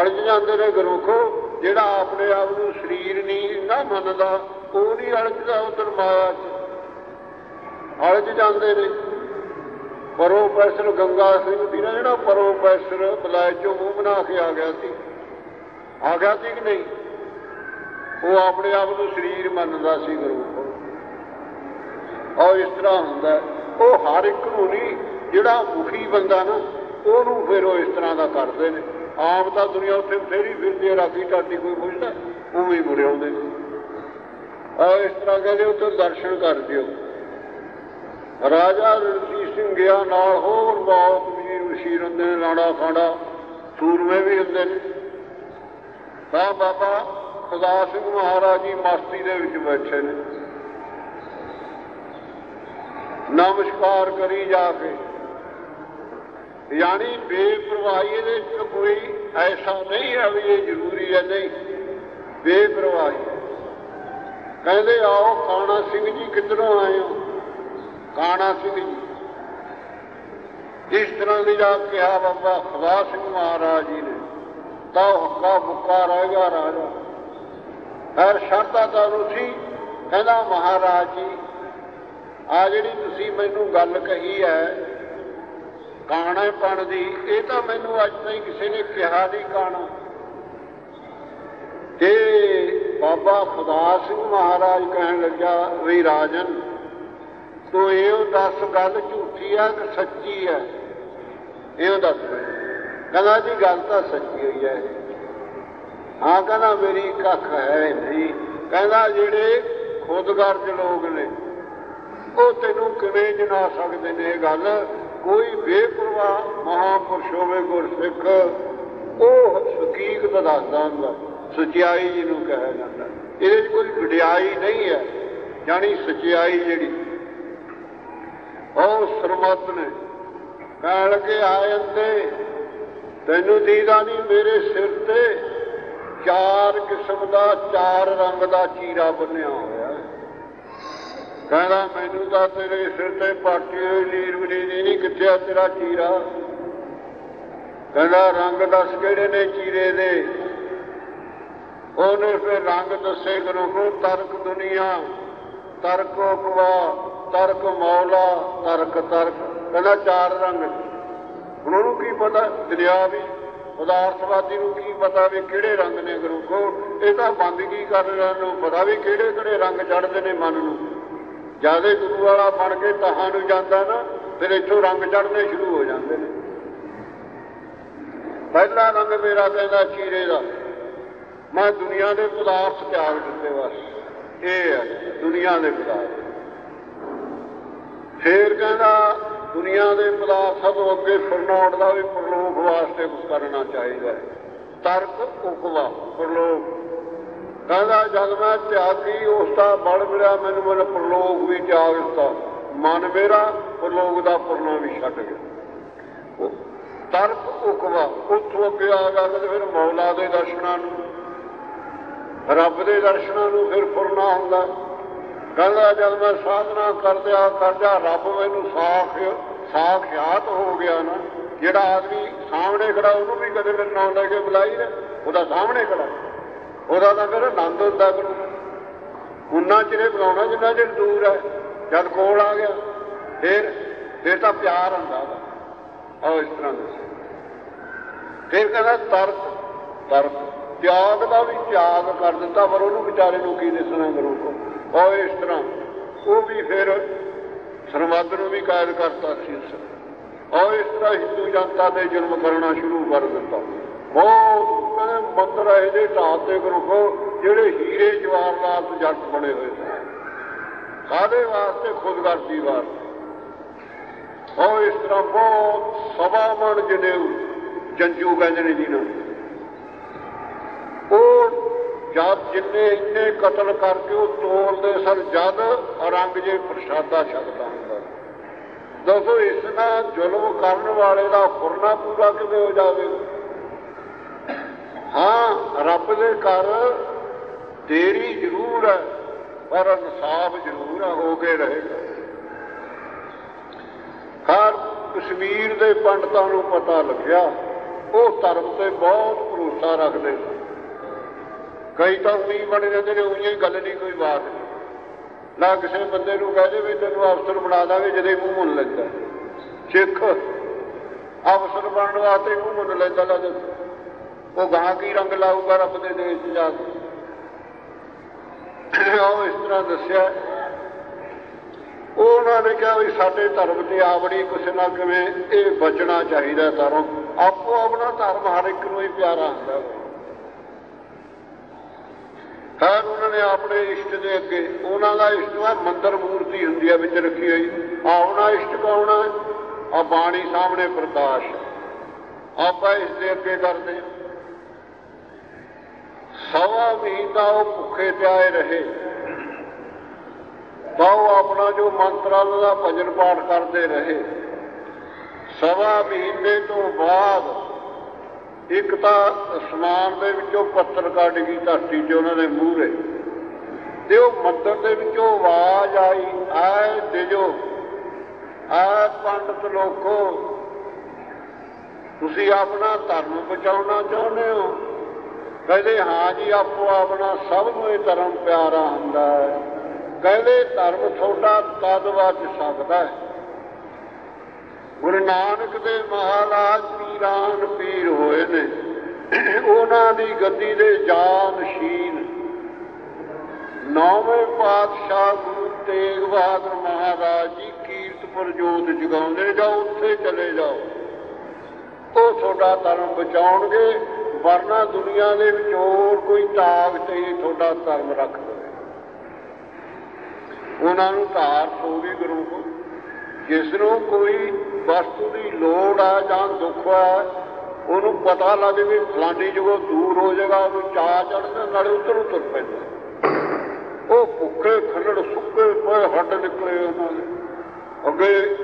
ਅੜਜ ਜਾਂਦੇ ਨੇ ਗੁਰਮੁਖੋ, ਜਿਹੜਾ ਆਪਣੇ ਆਪ ਨੂੰ ਸਰੀਰ ਨਹੀਂ ਨਾ ਮੰਨਦਾ, ਉਹ ਨਹੀਂ ਅੜਜਦਾ ਉਧਰ ਮਾਇਆ 'ਚ। ਅੜਜ ਜਾਂਦੇ ਨੇ। ਪ੍ਰੋਫੈਸਰ ਗੰਗਾ ਸਿੰਘ ਦੀ ਨਾ ਜਿਹੜਾ ਪ੍ਰੋਫੈਸਰ ਬਲਾਇਚੋਂ ਮੂੰਹ ਬਣਾ ਕੇ ਆ ਗਿਆ ਸੀ ਆ ਗਿਆ ਸੀ ਕਿ ਨਹੀਂ? ਉਹ ਆਪਣੇ ਆਪ ਨੂੰ ਸਰੀਰ ਮੰਨਦਾ ਸੀ ਗੁਰੂ ਔਰ ਇਸ ਤਰ੍ਹਾਂ ਹੁੰਦਾ ਉਹ ਹਰ ਇੱਕ ਨੂੰ ਨਹੀਂ, ਜਿਹੜਾ ਮੁਖੀ ਬੰਦਾ ਨਾ, ਉਹਨੂੰ ਫਿਰ ਉਹ ਇਸ ਤਰ੍ਹਾਂ ਦਾ ਕਰਦੇ ਨੇ। ਆਮ ਤਾਂ ਦੁਨੀਆ ਉੱਥੇ ਫੇਰੀ ਫਿਰਦੀ ਹੈ, ਰਾਤੀ ਟਾਟੀ ਕੋਈ ਪੁੱਛਦਾ, ਉਵੇਂ ਹੀ ਮੁੜੇ ਆਉਂਦੇ ਨੇ। ਔਰ ਇਸ ਤਰ੍ਹਾਂ ਕਹਿੰਦੇ, ਉੱਥੇ ਦਰਸ਼ਨ ਕਰ ਦਿਓ। ਰਾਜਾ ਰਣਜੀਤ ਸਿੰਘ ਗਿਆ, ਨਾਲ ਹੋਰ ਬਹੁਤ ਵੀਰ, ਵਸ਼ੀਰ ਹੁੰਦੇ ਨੇ ਲਾੜਾ ਖਾੜਾ ਸੂਰਮੇ ਵੀ ਹੁੰਦੇ ਨੇ। ਤਾਂ ਬਾਬਾ, ਖੁਦਾ ਸਿੰਘ ਮਹਾਰਾਜ ਜੀ ਮਸਤੀ ਦੇ ਵਿੱਚ ਬੈਠੇ ਨੇ। ਨਮਸਕਾਰ ਕਰੀ ਜਾ ਕੇ। ਯਾਨੀ ਬੇਪਰਵਾਹੀ ਇਹਦੇ ਵਿੱਚ ਕੋਈ ਐਸਾ ਨਹੀਂ ਹੈ ਵੀ ਇਹ ਜ਼ਰੂਰੀ ਹੈ, ਨਹੀਂ। ਬੇਪਰਵਾਹੀ। ਕਹਿੰਦੇ, ਆਓ ਕਾਣਾ ਸਿੰਘ ਜੀ ਕਿੱਧਰੋਂ ਆਏ ਹੋ? ਕਾਣਾ ਸਿੰਘ ਜੀ। ਇਸ ਤਰ੍ਹਾਂ ਦੀ ਜਾ ਕਿਹਾ ਬਾਬਾ, ਖੁਦਾ ਸਿੰਘ ਮਹਾਰਾਜ ਜੀ ਨੇ। ਤਾਂ ਹੁੱਕਾ ਮੁੱਕਾ ਰਹਿ ਗਿਆ ਰਾਜਾ। ਐਰ ਸ਼ਰਤਾ ਤਾਂ ਸੀ ਕਹਿੰਦਾ ਮਹਾਰਾਜ ਜੀ, ਆ ਜਿਹੜੀ ਤੁਸੀਂ ਮੈਨੂੰ ਗੱਲ ਕਹੀ ਹੈ, ਕਾਣੇਪਣ ਦੀ, ਇਹ ਤਾਂ ਮੈਨੂੰ ਅੱਜ ਤਾਈਂ ਕਿਸੇ ਨੇ ਕਿਹਾ ਨਹੀਂ ਕਾਣਾ। ਤੇ ਬਾਬਾ ਖੁਦਾ ਸਿੰਘ ਮਹਾਰਾਜ ਕਹਿਣ ਲੱਗਾ ਵੀ ਰਾਜਨ, ਤੂੰ ਇਹ ਦੱਸ ਗੱਲ ਝੂਠੀ ਆ ਕਿ ਸੱਚੀ ਹੈ? ਇਹ ਦੱਸ ਕਹਿੰਦਾ ਜੀ ਗੱਲ ਤਾਂ ਸੱਚੀ ਹੋਈ ਹੈ। ਹਾਂ ਕਹਿੰਦਾ ਮੇਰੀ ਕੱਖ ਹੈ ਨਹੀਂ ਕਹਿੰਦਾ ਜਿਹੜੇ ਖੁਦਗਰਜ ਲੋਕ ਨੇ, ਉਹ ਤੈਨੂੰ ਕਿਵੇਂ ਜਨਾ ਸਕਦੇ ਨੇ ਇਹ ਗੱਲ? ਕੋਈ ਬੇਪਰਵਾਹ ਮਹਾਪੁਰਸ਼ ਹੋਵੇ ਗੁਰਸਿੱਖ, ਉਹ ਹਕੀਕਤ ਦੱਸਦਾ ਹੁੰਦਾ ਸਚਾਈ ਜਿਹਨੂੰ ਕਿਹਾ ਜਾਂਦਾ। ਇਹਦੇ 'ਚ ਕੋਈ ਵਡਿਆਈ ਨਹੀਂ ਹੈ, ਜਾਣੀ ਸਚਾਈ ਜਿਹੜੀ। ਉਹ ਸਰਮਤ ਨੇ। ਕਹਿਣ ਲੱਗੇ ਆਏ ਅੰਦੇ ਤੈਨੂੰ ਦੀਦਾ ਨਹੀਂ ਮੇਰੇ ਸਿਰ ਤੇ। ਚਾਰ ਕਿਸਮ ਦਾ, ਚਾਰ ਰੰਗ ਦਾ ਚੀਰਾ ਬੰਨਿਆ ਹੋਇਆ। ਕਹਿੰਦਾ, ਮੈਨੂੰ ਤਾਂ ਤੇਰੇ ਸਿਰ ਤੇ ਪਾਟੀ ਹੋਈ ਲੀਰ ਵੀ ਨਹੀਂ ਕਿੱਥੇ ਆ ਤੇਰਾ ਚੀਰਾ। ਕਹਿੰਦਾ, ਰੰਗ ਦੱਸ ਕਿਹੜੇ ਨੇ ਚੀਰੇ ਦੇ? ਉਹਨੇ ਫਿਰ ਰੰਗ ਦੱਸੇ ਕਰੋ ਕੋ ਤਰਕ ਦੁਨੀਆ, ਤਰਕ ਉਪਵਾ ਤਰਕ ਮੌਲਾ, ਤਰਕ ਤਰਕ। ਕਹਿੰਦਾ, ਚਾਰ ਰੰਗ ਹੁਣ ਉਹਨੂੰ ਕੀ ਪਤਾ, ਦਰਿਆ ਵੀ, ਪਦਾਰਥਵਾਦੀ ਨੂੰ ਕੀ ਪਤਾ ਵੀ ਕਿਹੜੇ ਰੰਗ ਨੇ ਗੁਰੂ ਕੋ ਇਹ ਤਾਂ ਬੰਦਗੀ ਕਰ ਨੂੰ ਪਤਾ ਵੀ ਕਿਹੜੇ ਕਿਹੜੇ ਰੰਗ ਚੜਦੇ ਨੇ ਮਨ ਨੂੰ। ਜਿਆਦੇ ਗੁਰੂ ਵਾਲਾ ਬਣ ਕੇ ਤਹਾਂ ਨੂੰ ਜਾਂਦਾ ਨਾ, ਫਿਰ ਇੱਥੋਂ ਰੰਗ ਚੜਨੇ ਸ਼ੁਰੂ ਹੋ ਜਾਂਦੇ ਨੇ। ਪਹਿਲਾ ਰੰਗ ਮੇਰਾ ਕਹਿੰਦਾ ਚੀਰੇ ਦਾ। ਮੈਂ ਦੁਨੀਆ ਦੇ ਪਦਾਰਥ ਤਿਆਗ ਦਿੱਤੇ ਬਸ। ਇਹ ਹੈ, ਦੁਨੀਆ ਦੇ ਪਦਾਰਥ। ਫੇਰ ਕਹਿੰਦਾ ਦੁਨੀਆ ਦੇ ਪਦਾਰਥਾਂ ਤੋਂ ਅੱਗੇ ਫਰਨੌਟ ਦਾ ਵੀ ਪ੍ਰਲੋਕ ਵਾਸਤੇ ਕੁਝ ਕਰਨਾ ਚਾਹੀਦਾ ਹੈ। ਤਰਕ ਉਕਵਾ ਪ੍ਰਲੋਕ ਕਹਿੰਦਾ, ਜਦ ਮੈਂ ਤਿਆਗੀ, ਉਸ ਦਾ ਬਲ ਮਿਲਿਆ, ਮੈਨੂੰ ਮਨ ਪ੍ਰਲੋਕ ਵੀ ਤਿਆਗ ਦਿੱਤਾ। ਮਨ ਮੇਰਾ ਪ੍ਰਲੋਕ ਦਾ ਪਰਨਾ ਵੀ ਛੱਡ ਗਿਆ। ਤਰਕ ਉਕਵਾ, ਉੱਥੋਂ ਅੱਗੇ ਆ ਗਿਆ ਤੇ ਫਿਰ ਮੌਲਾ ਦੇ ਦਰਸ਼ਨਾਂ ਨੂੰ, ਰੱਬ ਦੇ ਦਰਸ਼ਨਾਂ ਨੂੰ ਫਿਰ ਪੁਰਨਾ ਹੁੰਦਾ। ਕਹਿੰਦਾ ਜਦ ਮੈਂ ਸਾਧਨਾ ਕਰਦਿਆ ਕਰਦਿਆ ਰੱਬ ਮੈਨੂੰ ਸਾਖ ਸਾਖਿਆਤ ਹੋ ਗਿਆ ਨਾ, ਜਿਹੜਾ ਆਦਮੀ ਸਾਹਮਣੇ ਖੜਾ, ਉਹਨੂੰ ਵੀ ਕਦੇ ਫਿਰ ਨਾਮ ਲੈ ਕੇ ਬੁਲਾਈ ਨਾ, ਉਹਦਾ ਸਾਹਮਣੇ ਖੜਾ। ਉਹਦਾ ਤਾਂ ਫਿਰ ਆਨੰਦ ਹੁੰਦਾ ਗੁਰੂ ਉਨਾ ਚਿਰੇ ਬੁਲਾਉਣਾ ਜਿੰਨਾ ਚਿਰ ਦੂਰ ਹੈ, ਜਦ ਕੋਲ ਆ ਗਿਆ, ਫਿਰ ਫਿਰ ਤਾਂ ਪਿਆਰ ਹੁੰਦਾ ਉਹਦਾ। ਉਹ ਇਸ ਤਰ੍ਹਾਂ ਦੱਸੇ। ਫਿਰ ਕਹਿੰਦਾ ਤਰਕ ਤਰਕ ਤਿਆਗ ਦਾ ਵੀ ਤਿਆਗ ਕਰ ਦਿੱਤਾ, ਪਰ ਉਹਨੂੰ ਵਿਚਾਰੇ ਨੂੰ ਕੀ ਦਿਸਣਾ ਗੁਰੂ ਕੋ? ਉਹ ਇਸ ਤਰ੍ਹਾਂ, ਉਹ ਵੀ ਫਿਰ ਸਰਮਦ ਨੂੰ ਵੀ ਕਾਇਦ ਕਰਤਾ ਸੀ ਉਸ ਉਹ ਇਸ ਤਰ੍ਹਾਂ ਹਿੰਦੂ ਜਨਤਾ ਦੇ ਜ਼ੁਲਮ ਕਰਨਾ ਸ਼ੁਰੂ ਕਰ ਦਿੱਤਾ। ਬਹੁਤ ਕਹਿੰਦੇ ਮੰਦਰ ਇਹ ਜੇ ਢਾਤੇ ਗੁਰੂ ਕੋ ਜਿਹੜੇ ਹੀਰੇ ਜਵਾਹਰਾਤ ਜੱਟ ਬਣੇ ਹੋਏ ਸਨ। ਕਾਦੇ ਵਾਸਤੇ? ਖੁਦਗਰਦੀ ਵਾਸਤੇ। ਉਹ ਇਸ ਤਰ੍ਹਾਂ ਬਹੁਤ ਸਭਾ ਮਣ ਜਨੇਊ ਜੰਜੂ ਕਹਿੰਦੇ ਨੇ ਜਿਹਨਾਂ ਨੂੰ। ਜਦ ਜਿੰਨੇ ਇੰਨੇ ਕਤਲ ਕਰਕੇ ਉਹ ਤੋਲਦੇ ਸਨ, ਜਦ ਔਰੰਗਜ਼ੇਬ ਪ੍ਰਸ਼ਾਦਾ ਛਕਦਾ ਹੁੰਦਾ ਦੱਸੋ, ਇਸ ਨਾਲ ਜ਼ੁਲਮ ਕਰਨ ਵਾਲੇ ਦਾ ਫੁਰਨਾ ਪੂਰਾ ਕਿਵੇਂ ਹੋ ਜਾਵੇ ਹਾਂ, ਰੱਬ ਦੇ ਘਰ ਦੇਰੀ ਜ਼ਰੂਰ ਹੈ, ਪਰ ਇਨਸਾਫ ਜ਼ਰੂਰ ਹੋ ਕੇ ਰਹੇਗਾ। ਹਰ ਕਸ਼ਮੀਰ ਦੇ ਪੰਡਤਾਂ ਨੂੰ ਪਤਾ ਲੱਗਿਆ, ਉਹ ਧਰਮ ਤੇ ਬਹੁਤ ਭਰੋਸਾ ਰੱਖਦੇ ਸਨ। ਕਈ ਤਾਂ ਉਹੀ ਬਣ ਜਾਂਦੇ ਨੇ ਉਹੀ ਹੀ ਗੱਲ ਨਹੀਂ, ਕੋਈ ਬਾਤ ਨਹੀਂ। ਨਾ ਕਿਸੇ ਬੰਦੇ ਨੂੰ ਕਹਦੇ ਵੀ ਤੈਨੂੰ ਅਫਸਰ ਬਣਾ ਦਾਂਗੇ ਜਦੇ ਮੂੰਹ ਮੁੰਨ ਲੈਂਦਾ। ਸਿੱਖ ਅਫਸਰ ਬਣਨ ਵਾਸਤੇ ਮੂੰਹ ਮੁੰਨ ਲੈਂਦਾ ਲੱਗ ਉਹ ਗਾਂ ਕੀ ਰੰਗ ਲਾਊਗਾ ਰੱਬ ਦੇ ਦੇਸ਼ 'ਚ ਜਾ ਕੇ? ਉਹ ਇਸ ਤਰ੍ਹਾਂ ਦੱਸਿਆ। ਉਹਨਾਂ ਨੇ ਕਿਹਾ ਵੀ ਸਾਡੇ ਧਰਮ ਤੇ ਆਵੜੀ ਕਿਸੇ ਨਾ ਕਿਵੇਂ ਇਹ ਬਚਣਾ ਚਾਹੀਦਾ ਧਰਮ। ਆਪੋ ਆਪਣਾ ਧਰਮ ਹਰ ਇੱਕ ਨੂੰ ਹੀ ਪਿਆਰਾ ਹੁੰਦਾ ਹੈ ਹਰ ਉਹਨਾਂ ਨੇ ਆਪਣੇ ਇਸ਼ਟ ਦੇ ਅੱਗੇ, ਉਹਨਾਂ ਦਾ ਇਸ਼ਟ ਹੈ ਮੰਦਰ ਮੂਰਤੀ ਹੁੰਦੀ ਹੈ ਵਿੱਚ ਰੱਖੀ ਹੋਈ। ਆਉਣਾ ਇਸ਼ਟ ਕੌਣ ਆ? ਬਾਣੀ ਸਾਹਮਣੇ ਪ੍ਰਕਾਸ਼। ਆਪਾਂ ਇਸ ਦੇ ਅੱਗੇ ਕਰਦੇ ਹਾਂ। ਸਵਾ ਮਹੀਨਾ ਉਹ ਭੁੱਖੇ ਪਿਆਏ ਰਹੇ। ਬਹੁ ਆਪਣਾ ਜੋ ਮੰਤਰਾਂ ਦਾ ਭਜਨ ਪਾਠ ਕਰਦੇ ਰਹੇ। ਸਵਾ ਮਹੀਨੇ ਤੋਂ ਬਾਅਦ ਇੱਕ ਤਾਂ ਅਸਮਾਨ ਦੇ ਵਿੱਚੋਂ ਪੱਥਰ ਕੱਢ ਗਈ ਧਰਤੀ 'ਚ ਉਹਨਾਂ ਦੇ ਮੂਹਰੇ। ਤੇ ਉਹ ਮੰਦਰ ਦੇ ਵਿੱਚੋਂ ਆਵਾਜ਼ ਆਈ, ਆਏ ਦਿਜੋ ਆ ਪੰਡਤ ਲੋਕੋ, ਤੁਸੀਂ ਆਪਣਾ ਧਰਮ ਬਚਾਉਣਾ ਚਾਹੁੰਦੇ ਹੋ? ਕਹਿੰਦੇ, ਹਾਂ ਜੀ, ਆਪੋ ਆਪਣਾ ਸਭ ਨੂੰ ਇਹ ਧਰਮ ਪਿਆਰਾ ਹੁੰਦਾ ਹੈ। ਕਹਿੰਦੇ, ਧਰਮ ਤੁਹਾਡਾ ਤਦ ਵੱਜ ਸਕਦਾ ਹੈ। ਗੁਰੂ ਨਾਨਕ ਦੇ ਮਹਾਰਾਜ ਪੀਰਾਨ ਪੀਰ ਹੋਏ ਨੇ। ਉਹਨਾਂ ਦੀ ਗੱਦੀ ਦੇ ਜਾਨਸ਼ੀਨ। ਨੌਵੇਂ ਪਾਤਸ਼ਾਹ ਗੁਰੂ ਤੇਗ ਬਹਾਦਰ ਮਹਾਰਾਜ ਜੀ ਕੀਰਤਪੁਰ ਜੋਤ ਜਗਾਉਂਦੇ ਜਾਓ ਉੱਥੇ ਚਲੇ ਜਾਓ। ਉਹ ਤੁਹਾਡਾ ਧਰਮ ਬਚਾਉਣਗੇ, ਵਰਨਾ ਦੁਨੀਆ ਦੇ ਵਿੱਚ ਹੋਰ ਕੋਈ ਤਾਕਤ ਹੀ ਤੁਹਾਡਾ ਧਰਮ ਰੱਖ ਦੇਵੇ। ਉਹਨਾਂ ਨੂੰ ਧਾਰ ਹੋਗੀ ਗੁਰੂ ਕੋ ਜਿਸ ਨੂੰ ਕੋਈ ਵਸਤੂ ਦੀ ਲੋੜ ਆ ਜਾਂ ਦੁੱਖ ਆ, ਉਹਨੂੰ ਪਤਾ ਲੱਗ ਵੀ ਫਲਾਨੀ ਜਗ੍ਹਾ ਦੂਰ ਹੋ ਜਾਏਗਾ, ਉਹਨੂੰ ਚਾਹ ਚੜਦਾ ਨਾਲੇ ਉੱਤਰ ਉੱਤਰ ਪੈਂਦਾ। ਉਹ ਭੁੱਖੇ ਖੱਲੜ ਸੁੱਕੇ ਪਏ ਹੱਡ ਨਿਕਲੇ ਉਹਨਾਂ ਦੇ। ਅੱਗੇ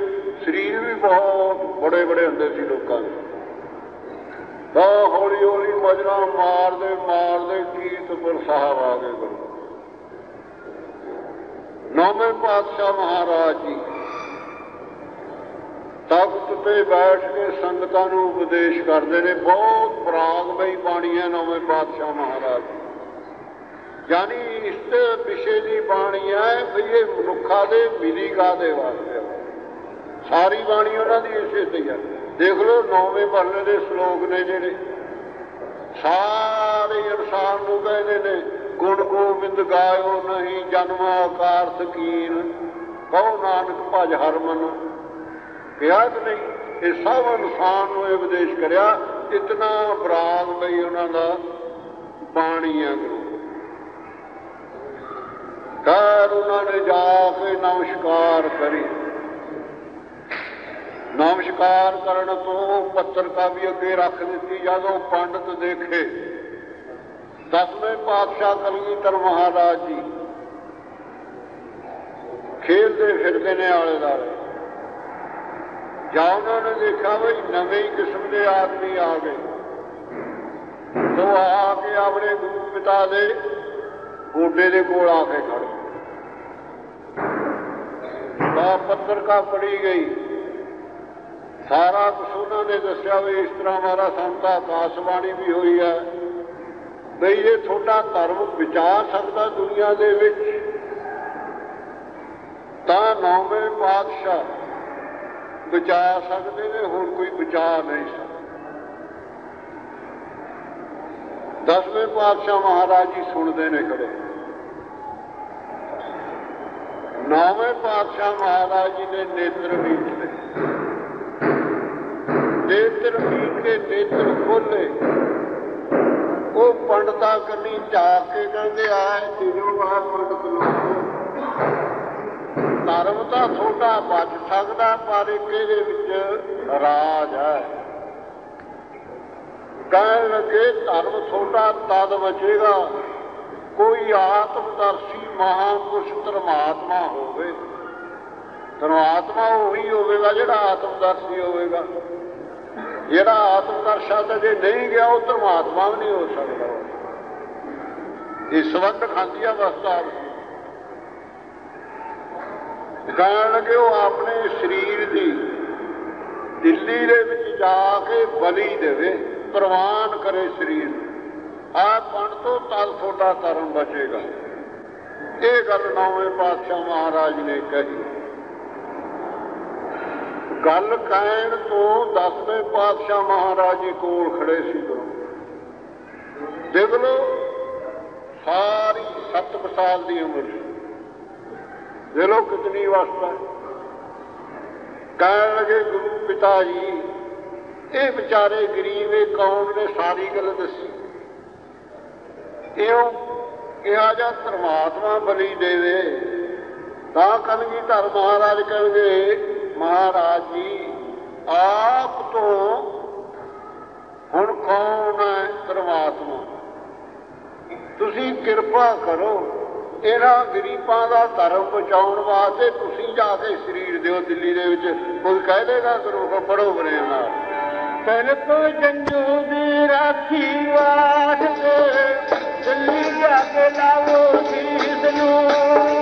ਸਰੀਰ ਵੀ ਬਹੁਤ ਬੜੇ ਬੜੇ ਹੁੰਦੇ ਸੀ ਲੋਕਾਂ ਦੇ। ਤਾਂ ਹੌਲੀ ਹੌਲੀ ਮਜਰਾ ਮਾਰਦੇ ਮਾਰਦੇ ਕੀਰਤਪੁਰ ਸਾਹਿਬ ਆ ਗਏ ਗੁਰੂ। ਨੌਵੇਂ ਪਾਤਸ਼ਾਹ ਮਹਾਰਾਜ ਜੀ ਤਖਤ ਤੇ ਬੈਠ ਕੇ ਸੰਗਤਾਂ ਨੂੰ ਉਪਦੇਸ਼ ਕਰਦੇ ਨੇ, ਬਹੁਤ ਪ੍ਰਾਗਮਈ ਬਾਣੀ ਹੈ ਨੌਵੇਂ ਪਾਤਸ਼ਾਹ ਮਹਾਰਾਜ ਯਾਨੀ ਇਸ ਤੇ ਵਿਸ਼ੇ ਦੀ ਬਾਣੀ ਹੈ ਵੀ ਇਹ ਮਨੁੱਖਾਂ ਦੇ ਮਿਲੀਗਾ ਦੇ ਵਾਸਤੇ ਸਾਰੀ ਬਾਣੀ ਉਹਨਾਂ ਦੀ ਇਸੇ ਤੇ ਹੈ ਦੇਖ ਲਓ ਨੌਵੇਂ ਪਰਲੇ ਦੇ ਸ਼ਲੋਕ ਨੇ ਜਿਹੜੇ। ਸਾਰੇ ਇਨਸਾਨ ਨੂੰ ਕਹਿੰਦੇ ਨੇ, ਗੁਣ ਗੋਬਿੰਦ ਗਾਇਓ ਨਹੀਂ ਜਨਮ ਆਕਾਰ ਸਕੀਨ ਕਹੋ ਨਾਨਕ ਭਜ ਹਰਮਨ। ਮਨ ਕਿਹਾ ਕਿ ਨਹੀਂ ਇਹ ਸਭ ਇਨਸਾਨ ਨੂੰ ਇਹ ਵਿਦੇਸ਼ ਕਰਿਆ, ਇਤਨਾ ਬਰਾਗ ਲਈ ਉਹਨਾਂ ਦਾ ਬਾਣੀ ਹੈ ਗੁਰੂ। ਕਰ ਉਹਨਾਂ ਨੇ ਜਾ ਕੇ ਨਮਸਕਾਰ ਕਰੀ। ਨਮਸਕਾਰ ਕਰਨ ਤੋਂ ਪੱਤਰਕਾ ਵੀ ਅੱਗੇ ਰੱਖ ਦਿੱਤੀ, ਜਦੋਂ ਪੰਡਤ ਦੇਖੇ। ਦਸਵੇਂ ਪਾਤਸ਼ਾਹ ਕਲਗੀਧਰ ਮਹਾਰਾਜ ਜੀ ਖੇਲਦੇ ਫਿਰਦੇ ਨੇ ਆਲੇ ਦਾਲੇ ਜਾਂ ਉਹਨਾਂ ਨੇ ਦੇਖਿਆ ਵੀ ਨਵੇਂ ਹੀ ਕਿਸਮ ਦੇ ਆਦਮੀ ਆ ਗਏ। ਉਹ ਆ ਕੇ ਆਪਣੇ ਗੁਰੂ ਪਿਤਾ ਦੇ ਗੋਡੇ ਦੇ ਕੋਲ ਆ ਕੇ ਖੜੇ। ਪੱਤਰ ਪੱਤਰਕਾ ਪੜੀ ਗਈ। ਸਾਰਾ ਕੁਝ ਉਹਨਾਂ ਨੇ ਦੱਸਿਆ ਵੀ ਇਸ ਤਰ੍ਹਾਂ ਮਾਰਾ ਸੰਤਾ ਆਕਾਸ਼ਬਾਣੀ ਵੀ ਹੋਈ ਹੈ। ਬਈ ਇਹ ਤੁਹਾਡਾ ਧਰਮ ਵਿਚਾਰ ਸਕਦਾ ਦੁਨੀਆ ਦੇ ਵਿੱਚ। ਤਾਂ ਨੌਵੇਂ ਪਾਤਸ਼ਾਹ ਬਚਾ ਸਕਦੇ ਨੇ, ਹੁਣ ਕੋਈ ਬਚਾ ਨਹੀਂ ਸਕਦਾ। ਦਸਵੇਂ ਪਾਤਸ਼ਾਹ ਮਹਾਰਾਜ ਜੀ ਸੁਣਦੇ ਨੇ ਖੜੇ ਨੌਵੇਂ ਪਾਤਸ਼ਾਹ ਮਹਾਰਾਜ ਜੀ ਨੇ ਨੇਤਰ ਮੀਟ ਨੇਤਰ ਮੀਟ ਕੇ ਨੇਤਰ ਖੋਲੇ। ਉਹ ਪੰਡਤਾਂ ਕੰਨੀ ਝਾਕ ਕੇ ਕਹਿੰਦੇ ਆਏ ਤੇਰੋ ਆ ਪੰਡਤ ਲੋਕੋ। ਧਰਮ ਤਾਂ ਤੁਹਾਡਾ ਬਚ ਸਕਦਾ, ਪਰ ਇੱਕ ਇਹਦੇ ਵਿੱਚ ਰਾਜ ਹੈ? ਕਹਿਣ ਲੱਗੇ, ਧਰਮ ਤੁਹਾਡਾ ਤਦ ਬਚੇਗਾ, ਕੋਈ ਆਤਮਦਰਸ਼ੀ ਮਹਾਪੁਰਸ਼ ਧਰਮਾਤਮਾ ਹੋਵੇ। ਧਰਮਾਤਮਾ ਉਹੀ ਹੋਵੇਗਾ ਜਿਹੜਾ ਆਤਮਦਰਸ਼ੀ ਹੋਵੇਗਾ। ਜਿਹੜਾ ਆਤਮਦਰਸ਼ਾ ਤੇ ਜੇ ਨਹੀਂ ਗਿਆ, ਉਹ ਧਰਮਾਤਮਾ ਵੀ ਨਹੀਂ ਹੋ ਸਕਦਾ। ਇਸ ਇਹ ਖਾਂਦੀ ਖਾਂਦੀਆਂ ਵਸਤਾਂ ਕਹਿਣ ਲੱਗੇ ਉਹ ਆਪਣੇ ਸਰੀਰ ਦੀ। ਦਿੱਲੀ ਦੇ ਵਿੱਚ ਜਾ ਕੇ ਬਲੀ ਦੇਵੇ, ਪ੍ਰਵਾਨ ਕਰੇ ਸਰੀਰ। ਆ ਪਣ ਤੋਂ ਤਲ ਤੁਹਾਡਾ ਕਰਨ ਬਚੇਗਾ। ਇਹ ਗੱਲ ਨੌਵੇਂ ਪਾਤਸ਼ਾਹ ਮਹਾਰਾਜ ਨੇ ਕਹੀ। ਗੱਲ ਕਹਿਣ ਤੋਂ ਦਸਵੇਂ ਪਾਤਸ਼ਾਹ ਮਹਾਰਾਜ ਜੀ ਕੋਲ ਖੜੇ ਸੀ ਗੁਰੂ। ਦੇਖ ਲਓ, ਸਾਰੀ 7 ਸਾਲ ਦੀ ਉਮਰ। ਸੀ ਦੇਖ ਲਓ ਕਹਿਣ ਲਗੇ ਗੁਰੂ ਪਿਤਾ ਜੀ, ਇਹ ਵਿਚਾਰੇ ਗਰੀਬ ਇਹ ਕੌਣ ਨੇ ਸਾਰੀ ਗੱਲ ਦੱਸੀ। ਇਉਂ ਕਿਹਾ ਜਾਂ ਧਰਮਾਤਮਾ ਬਲੀ ਦੇਵੇ, ਤਾਂ ਕਲਗੀ ਧਰ ਮਹਾਰਾਜ ਕਹਿੰਦੇ ਮਹਾਰਾਜ ਜੀ, ਆਪ ਤੋਂ ਹੁਣ ਕੌਣ ਹੈ ਧਰਮਾਤਮਾ? ਤੁਸੀਂ ਕਿਰਪਾ ਕਰੋ। ਇਹਨਾਂ ਗਰੀਬਾਂ ਦਾ ਧਰਮ ਬਚਾਉਣ ਵਾਸਤੇ ਤੁਸੀਂ ਜਾ ਕੇ ਸਰੀਰ ਦਿਓ, ਦਿੱਲੀ ਦੇ ਵਿੱਚ। ਕੋਈ ਕਹਿ ਦੇਗਾ ਕਰੋ ਕੋ ਪੜੋ ਬਰੇ ਨਾਲ। ਤਨ ਜੰਜੂ ਦੀ ਰਾਖੀ ਵਾਸਤੇ ਦਿੱਲੀ ਜਾ ਕੇ ਲਾਵੋ ਸੀਸ ਨੂੰ।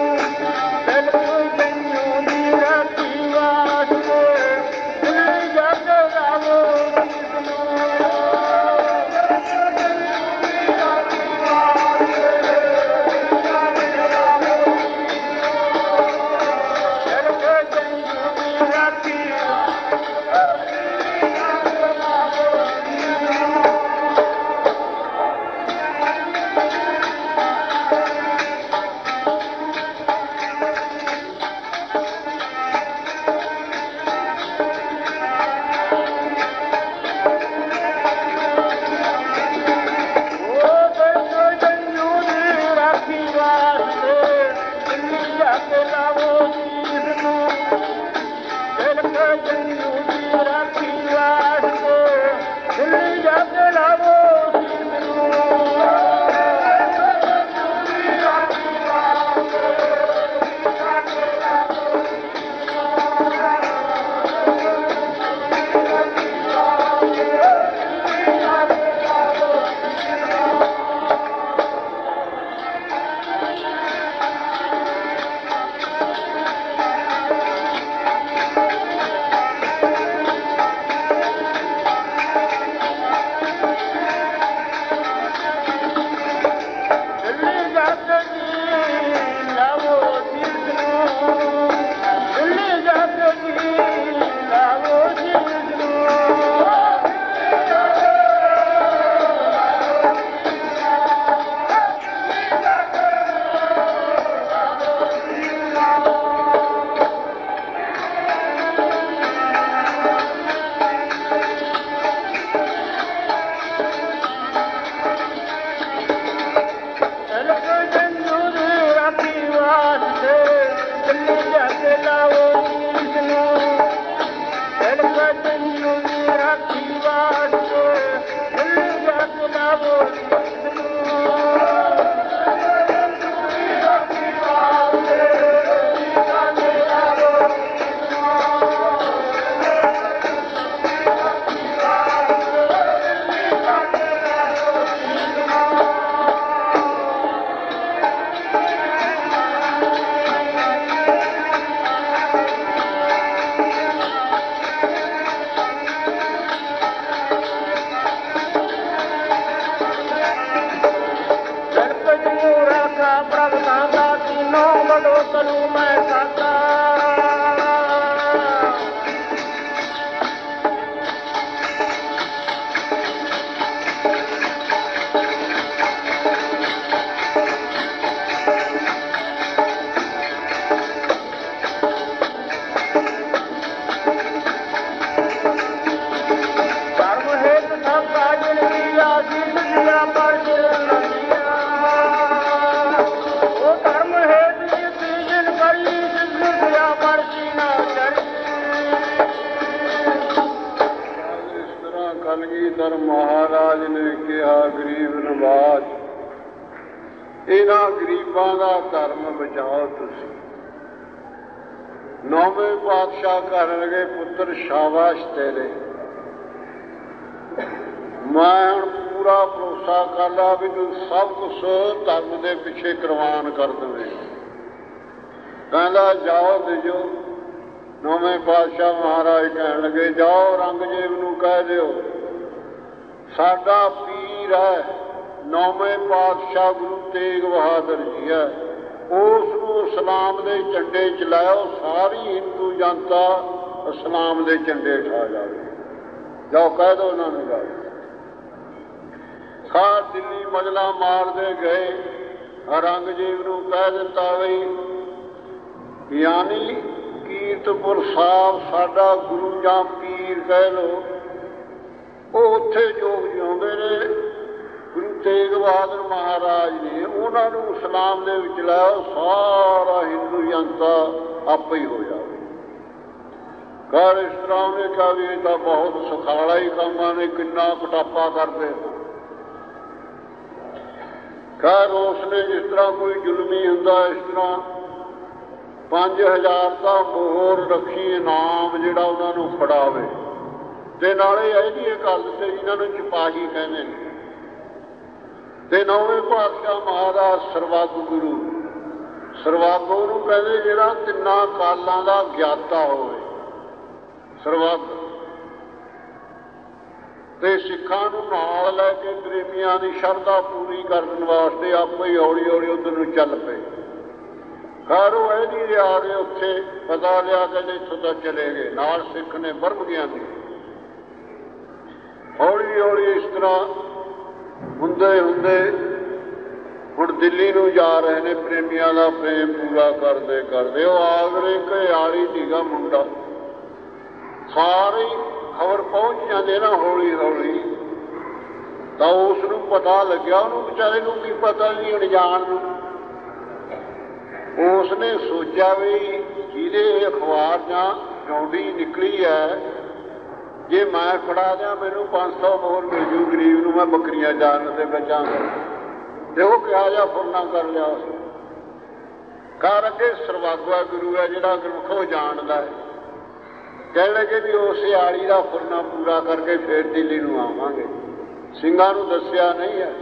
ਪਿੱਛੇ ਕੁਰਬਾਨ ਕਰ ਦੇਵੇਂ ਕਹਿੰਦਾ, ਜਾਓ ਦਿਜੋ ਨੌਵੇਂ ਪਾਤਸ਼ਾਹ ਮਹਾਰਾਜ ਕਹਿਣ ਲੱਗੇ, ਜਾਓ ਰੰਗਜੀਤ ਨੂੰ ਕਹਿ ਦਿਓ। ਸਾਡਾ ਪੀਰ ਹੈ, ਨੌਵੇਂ ਪਾਤਸ਼ਾਹ ਗੁਰੂ ਤੇਗ ਬਹਾਦਰ ਜੀ ਹੈ। ਉਸ ਨੂੰ ਇਸਲਾਮ ਦੇ ਝੰਡੇ ਚਲਾਓ ਸਾਰੀ ਹਿੰਦੂ ਜਨਤਾ ਇਸਲਾਮ ਦੇ ਝੰਡੇ ਠਾ ਜਾਵੇ। ਜਾਓ, ਕਹਿ ਦਿਓ ਉਹਨਾਂ ਨੂੰ ਜਾਓ ਖਾ ਦਿੱਲੀ ਮਜਲਾ ਮਾਰਦੇ ਗਏ। ਔਰੰਗਜ਼ੇਬ ਨੂੰ ਕਹਿ ਦਿੱਤਾ ਵੀ ਯਾਨੀ ਕੀਰਤਪੁਰ ਸਾਹਿਬ ਸਾਡਾ ਗੁਰੂ ਜਾਂ ਪੀਰ ਕਹਿ ਲੋ ਉਹ ਉੱਥੇ ਜੋਗ ਜਿਉਂਦੇ ਨੇ। ਗੁਰੂ ਤੇਗ ਬਹਾਦਰ ਮਹਾਰਾਜ ਨੇ ਉਹਨਾਂ ਨੂੰ ਇਸਲਾਮ ਦੇ ਵਿੱਚ ਲਾਇਆ, ਸਾਰਾ ਹਿੰਦੂ ਜਨਤਾ ਆਪੇ ਹੀ ਹੋ ਜਾਵੇ। ਕਰ ਇਸ ਤਰ੍ਹਾਂ ਉਹਨੇ ਕਿਹਾ ਵੀ ਇਹ ਤਾਂ ਬਹੁਤ ਸੁਖਾਲਾ ਹੀ ਕੰਮਾਂ ਨੇ ਕਿੰਨਾ ਕਟਾਪਾ ਕਰਦੇ। ਕਰ ਖੈਰ ਉਸਨੇ ਜਿਸ ਤਰ੍ਹਾਂ ਕੋਈ ਜ਼ੁਲਮੀ ਹੁੰਦਾ, ਇਸ ਤਰ੍ਹਾਂ 5000 ਦਾ ਮੋਹਰ ਰੱਖੀ ਇਨਾਮ ਜਿਹੜਾ ਉਹਨਾਂ ਨੂੰ ਫੜਾਵੇ। ਤੇ ਨਾਲੇ ਇਹ ਜੀ ਇਹ ਗੱਲ ਤੇ ਇਹਨਾਂ ਨੂੰ ਸਿਪਾਹੀ ਕਹਿੰਦੇ ਨੇ। ਤੇ ਨੌਵੇਂ ਪਾਤਸ਼ਾਹ ਮਹਾਰਾਜ ਸਰਵਾਗੂ ਗੁਰੂ। ਸਰਵਾਗੂ ਨੂੰ ਕਹਿੰਦੇ ਜਿਹੜਾ ਤਿੰਨਾਂ ਕਾਲਾਂ ਦਾ ਗਿਆਤਾ ਹੋਵੇ। ਸਰਵਾਗੂ। ਤੇ ਸਿੱਖਾਂ ਨੂੰ ਨਾਲ ਲੈ ਕੇ ਪ੍ਰੇਮੀਆਂ ਦੀ ਸ਼ਰਧਾ ਪੂਰੀ ਕਰਨ ਵਾਸਤੇ ਆਪੇ ਹੀ ਹੌਲੀ ਹੌਲੀ ਉਧਰ ਨੂੰ ਚੱਲ ਪਏ। ਕਾਰੋ ਇਹ ਨਹੀਂ ਆ ਗਏ ਉੱਥੇ, ਪਤਾ ਲਿਆ ਕਿ ਇੱਥੋਂ ਤੱਕ ਚਲੇ ਗਏ। ਨਾਲ ਸਿੱਖ ਨੇ ਬਰਮ ਗਿਆ ਦੀ ਹੌਲੀ ਹੌਲੀ ਇਸ ਤਰ੍ਹਾਂ ਹੁੰਦੇ ਹੁੰਦੇ ਹੁਣ ਦਿੱਲੀ ਨੂੰ ਜਾ ਰਹੇ ਨੇ, ਪ੍ਰੇਮੀਆਂ ਦਾ ਪ੍ਰੇਮ ਪੂਰਾ ਕਰਦੇ ਕਰਦੇ ਉਹ ਆਗਰੇ ਘਿਆਲੀ ਸੀਗਾ ਮੁੰਡਾ। ਸਾਰੇ ਖਬਰ ਪਹੁੰਚ ਜਾਂਦੇ ਨਾ, ਹੌਲੀ ਹੌਲੀ। ਤਾਂ ਉਸ ਨੂੰ ਪਤਾ ਲੱਗਿਆ, ਉਹਨੂੰ ਵਿਚਾਰੇ ਨੂੰ ਕੀ ਪਤਾ ਨਹੀਂ, ਅਣਜਾਣ ਨੂੰ। ਉਸ ਨੇ ਸੋਚਿਆ ਵੀ ਜਿਹਦੇ ਅਖਬਾਰ ਜਾਂ ਜੌਂਡੀ ਨਿਕਲੀ ਹੈ, ਜੇ ਮੈਂ ਫੜਾ ਦਿਆਂ, ਮੈਨੂੰ 500 ਮੋਹਰ ਮਿਲ ਜੂ, ਗਰੀਬ ਨੂੰ ਮੈਂ ਬੱਕਰੀਆਂ ਜਾਣ ਤੇ ਬਚਾਂਗਾ ਤੇ ਉਹ ਕਿਹਾ ਜਾ ਫੁਰਨਾ ਕਰ ਲਿਆ। ਉਸ ਕਰ ਅੱਗੇ ਸਰਵਾਗਵਾ ਗੁਰੂ ਹੈ, ਜਿਹੜਾ ਗੁਰਮੁਖੋ ਜਾਣਦਾ ਹੈ। ਕਹਿ ਲਗੇ ਵੀ ਉਸੇ ਆੜੀ ਦਾ ਫੁਰਨਾ ਪੂਰਾ ਕਰਕੇ ਫੇਰ ਦਿੱਲੀ ਨੂੰ ਆਵਾਂਗੇ। ਸਿੰਘਾਂ ਨੂੰ ਦੱਸਿਆ ਨਹੀਂ ਹੈ।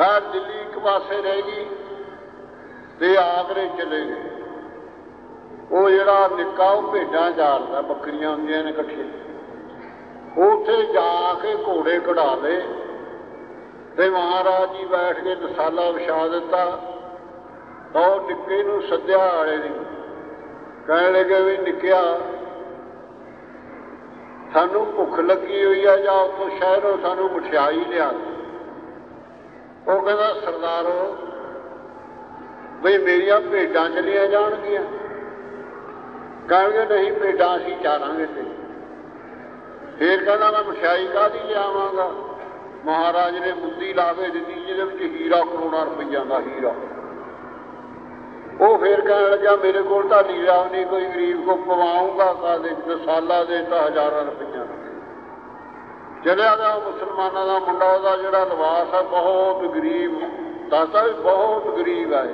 ਹਾਂ ਦਿੱਲੀ ਇੱਕ ਪਾਸੇ ਰਹਿ ਗਈ ਤੇ ਆਗਰੇ ਚਲੇ ਗਏ। ਉਹ ਜਿਹੜਾ ਨਿੱਕਾ ਉਹ ਭੇਡਾਂ ਚਾਰਦਾ, ਬੱਕਰੀਆਂ ਹੁੰਦੀਆਂ ਨੇ ਇਕੱਠੇ ਉੱਥੇ ਜਾ ਕੇ ਘੋੜੇ ਕਢਾ ਲਏ ਤੇ ਮਹਾਰਾਜ ਜੀ ਬੈਠ ਕੇ ਦਸਾਲਾ ਵਿਛਾ ਦਿੱਤਾ। ਤਾਂ ਉਹ ਨਿੱਕੇ ਨੂੰ ਸੱਦਿਆ ਵਾਲੇ ਨੇ। ਕਹਿਣ ਲੱਗੇ ਵੀ ਨਿੱਕਿਆ, ਸਾਨੂੰ ਭੁੱਖ ਲੱਗੀ ਹੋਈ ਆ ਜਾਂ ਉੱਥੋਂ ਸ਼ਹਿਰੋਂ ਸਾਨੂੰ ਮਠਿਆਈ ਲਿਆ ਉਹ ਕਹਿੰਦਾ, ਸਰਦਾਰੋ ਵੀ ਮੇਰੀਆਂ ਭੇਡਾਂ ਚਲੀਆਂ ਜਾਣਗੀਆਂ। ਕਹਿਣਗੇ, ਨਹੀਂ, ਭੇਡਾਂ ਅਸੀਂ ਚਾਰਾਂਗੇ ਤੇ। ਫੇਰ ਕਹਿੰਦਾ, ਮੈਂ ਮਠਿਆਈ ਕਾਹਦੀ ਲਿਆਵਾਂਗਾ? ਮਹਾਰਾਜ ਨੇ ਮੁੰਦੀ ਲਾ ਕੇ ਦਿੱਤੀ, ਜਿਹਦੇ ਵਿੱਚ ਹੀਰਾ ਕਰੋੜਾਂ ਰੁਪਈਆ ਦਾ ਹੀਰਾ। ਉਹ ਫੇਰ ਕਹਿਣ ਲੱਗਾ ਮੇਰੇ ਕੋਲ ਤਾਂ ਲੀੜਾ ਨਹੀਂ ਕੋਈ ਗਰੀਬ ਕੋ ਪਵਾਉਂਗਾ ਕਾਦੇ ਦਸਾਲਾ ਦੇ ਤਾਂ ਹਜ਼ਾਰਾਂ ਰੁਪਈਆ ਚਲਿਆ ਗਿਆ ਮੁਸਲਮਾਨਾਂ ਦਾ ਮੁੰਡਾ ਉਹਦਾ ਜਿਹੜਾ ਲਿਬਾਸ ਹੈ ਬਹੁਤ ਗਰੀਬ ਦੱਸਦਾ ਵੀ ਬਹੁਤ ਗਰੀਬ ਹੈ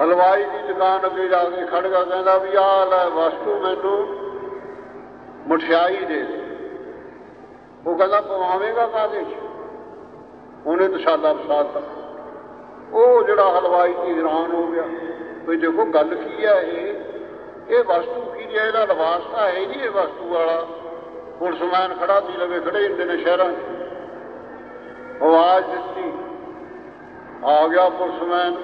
ਹਲਵਾਈ ਦੀ ਦੁਕਾਨ ਅੱਗੇ ਜਾ ਕੇ ਖੜ ਗਿਆ ਕਹਿੰਦਾ ਵੀ ਆਹ ਲੈ ਵਸਤੂ ਮੈਨੂੰ ਮਠਿਆਈ ਦੇ ਦੇ ਉਹ ਕਹਿੰਦਾ ਪਵਾਵੇਂਗਾ ਕਾਦੇ ਚ ਉਹਨੇ ਦਸਾਲਾ ਫਸਾਤਾ ਉਹ ਜਿਹੜਾ ਹਲਵਾਈ ਦੀ ਹੈਰਾਨ ਹੋ ਗਿਆ ਵੀ ਦੇਖੋ ਗੱਲ ਕੀ ਹੈ ਇਹ? ਇਹ ਵਸਤੂ ਕੀ ਹੈ? ਇਹਦਾ ਲਿਬਾਸ ਤਾਂ ਹੈ ਨਹੀਂ ਇਹ ਵਸਤੂ ਵਾਲਾ। ਪੁਲਿਸਮੈਨ ਖੜਾ ਸੀ, ਲਵੇ ਖੜੇ ਹੁੰਦੇ ਨੇ ਸ਼ਹਿਰਾਂ 'ਚ। ਆਵਾਜ਼ ਦਿੱਤੀ। ਆ ਗਿਆ ਪੁਲਿਸਮੈਨ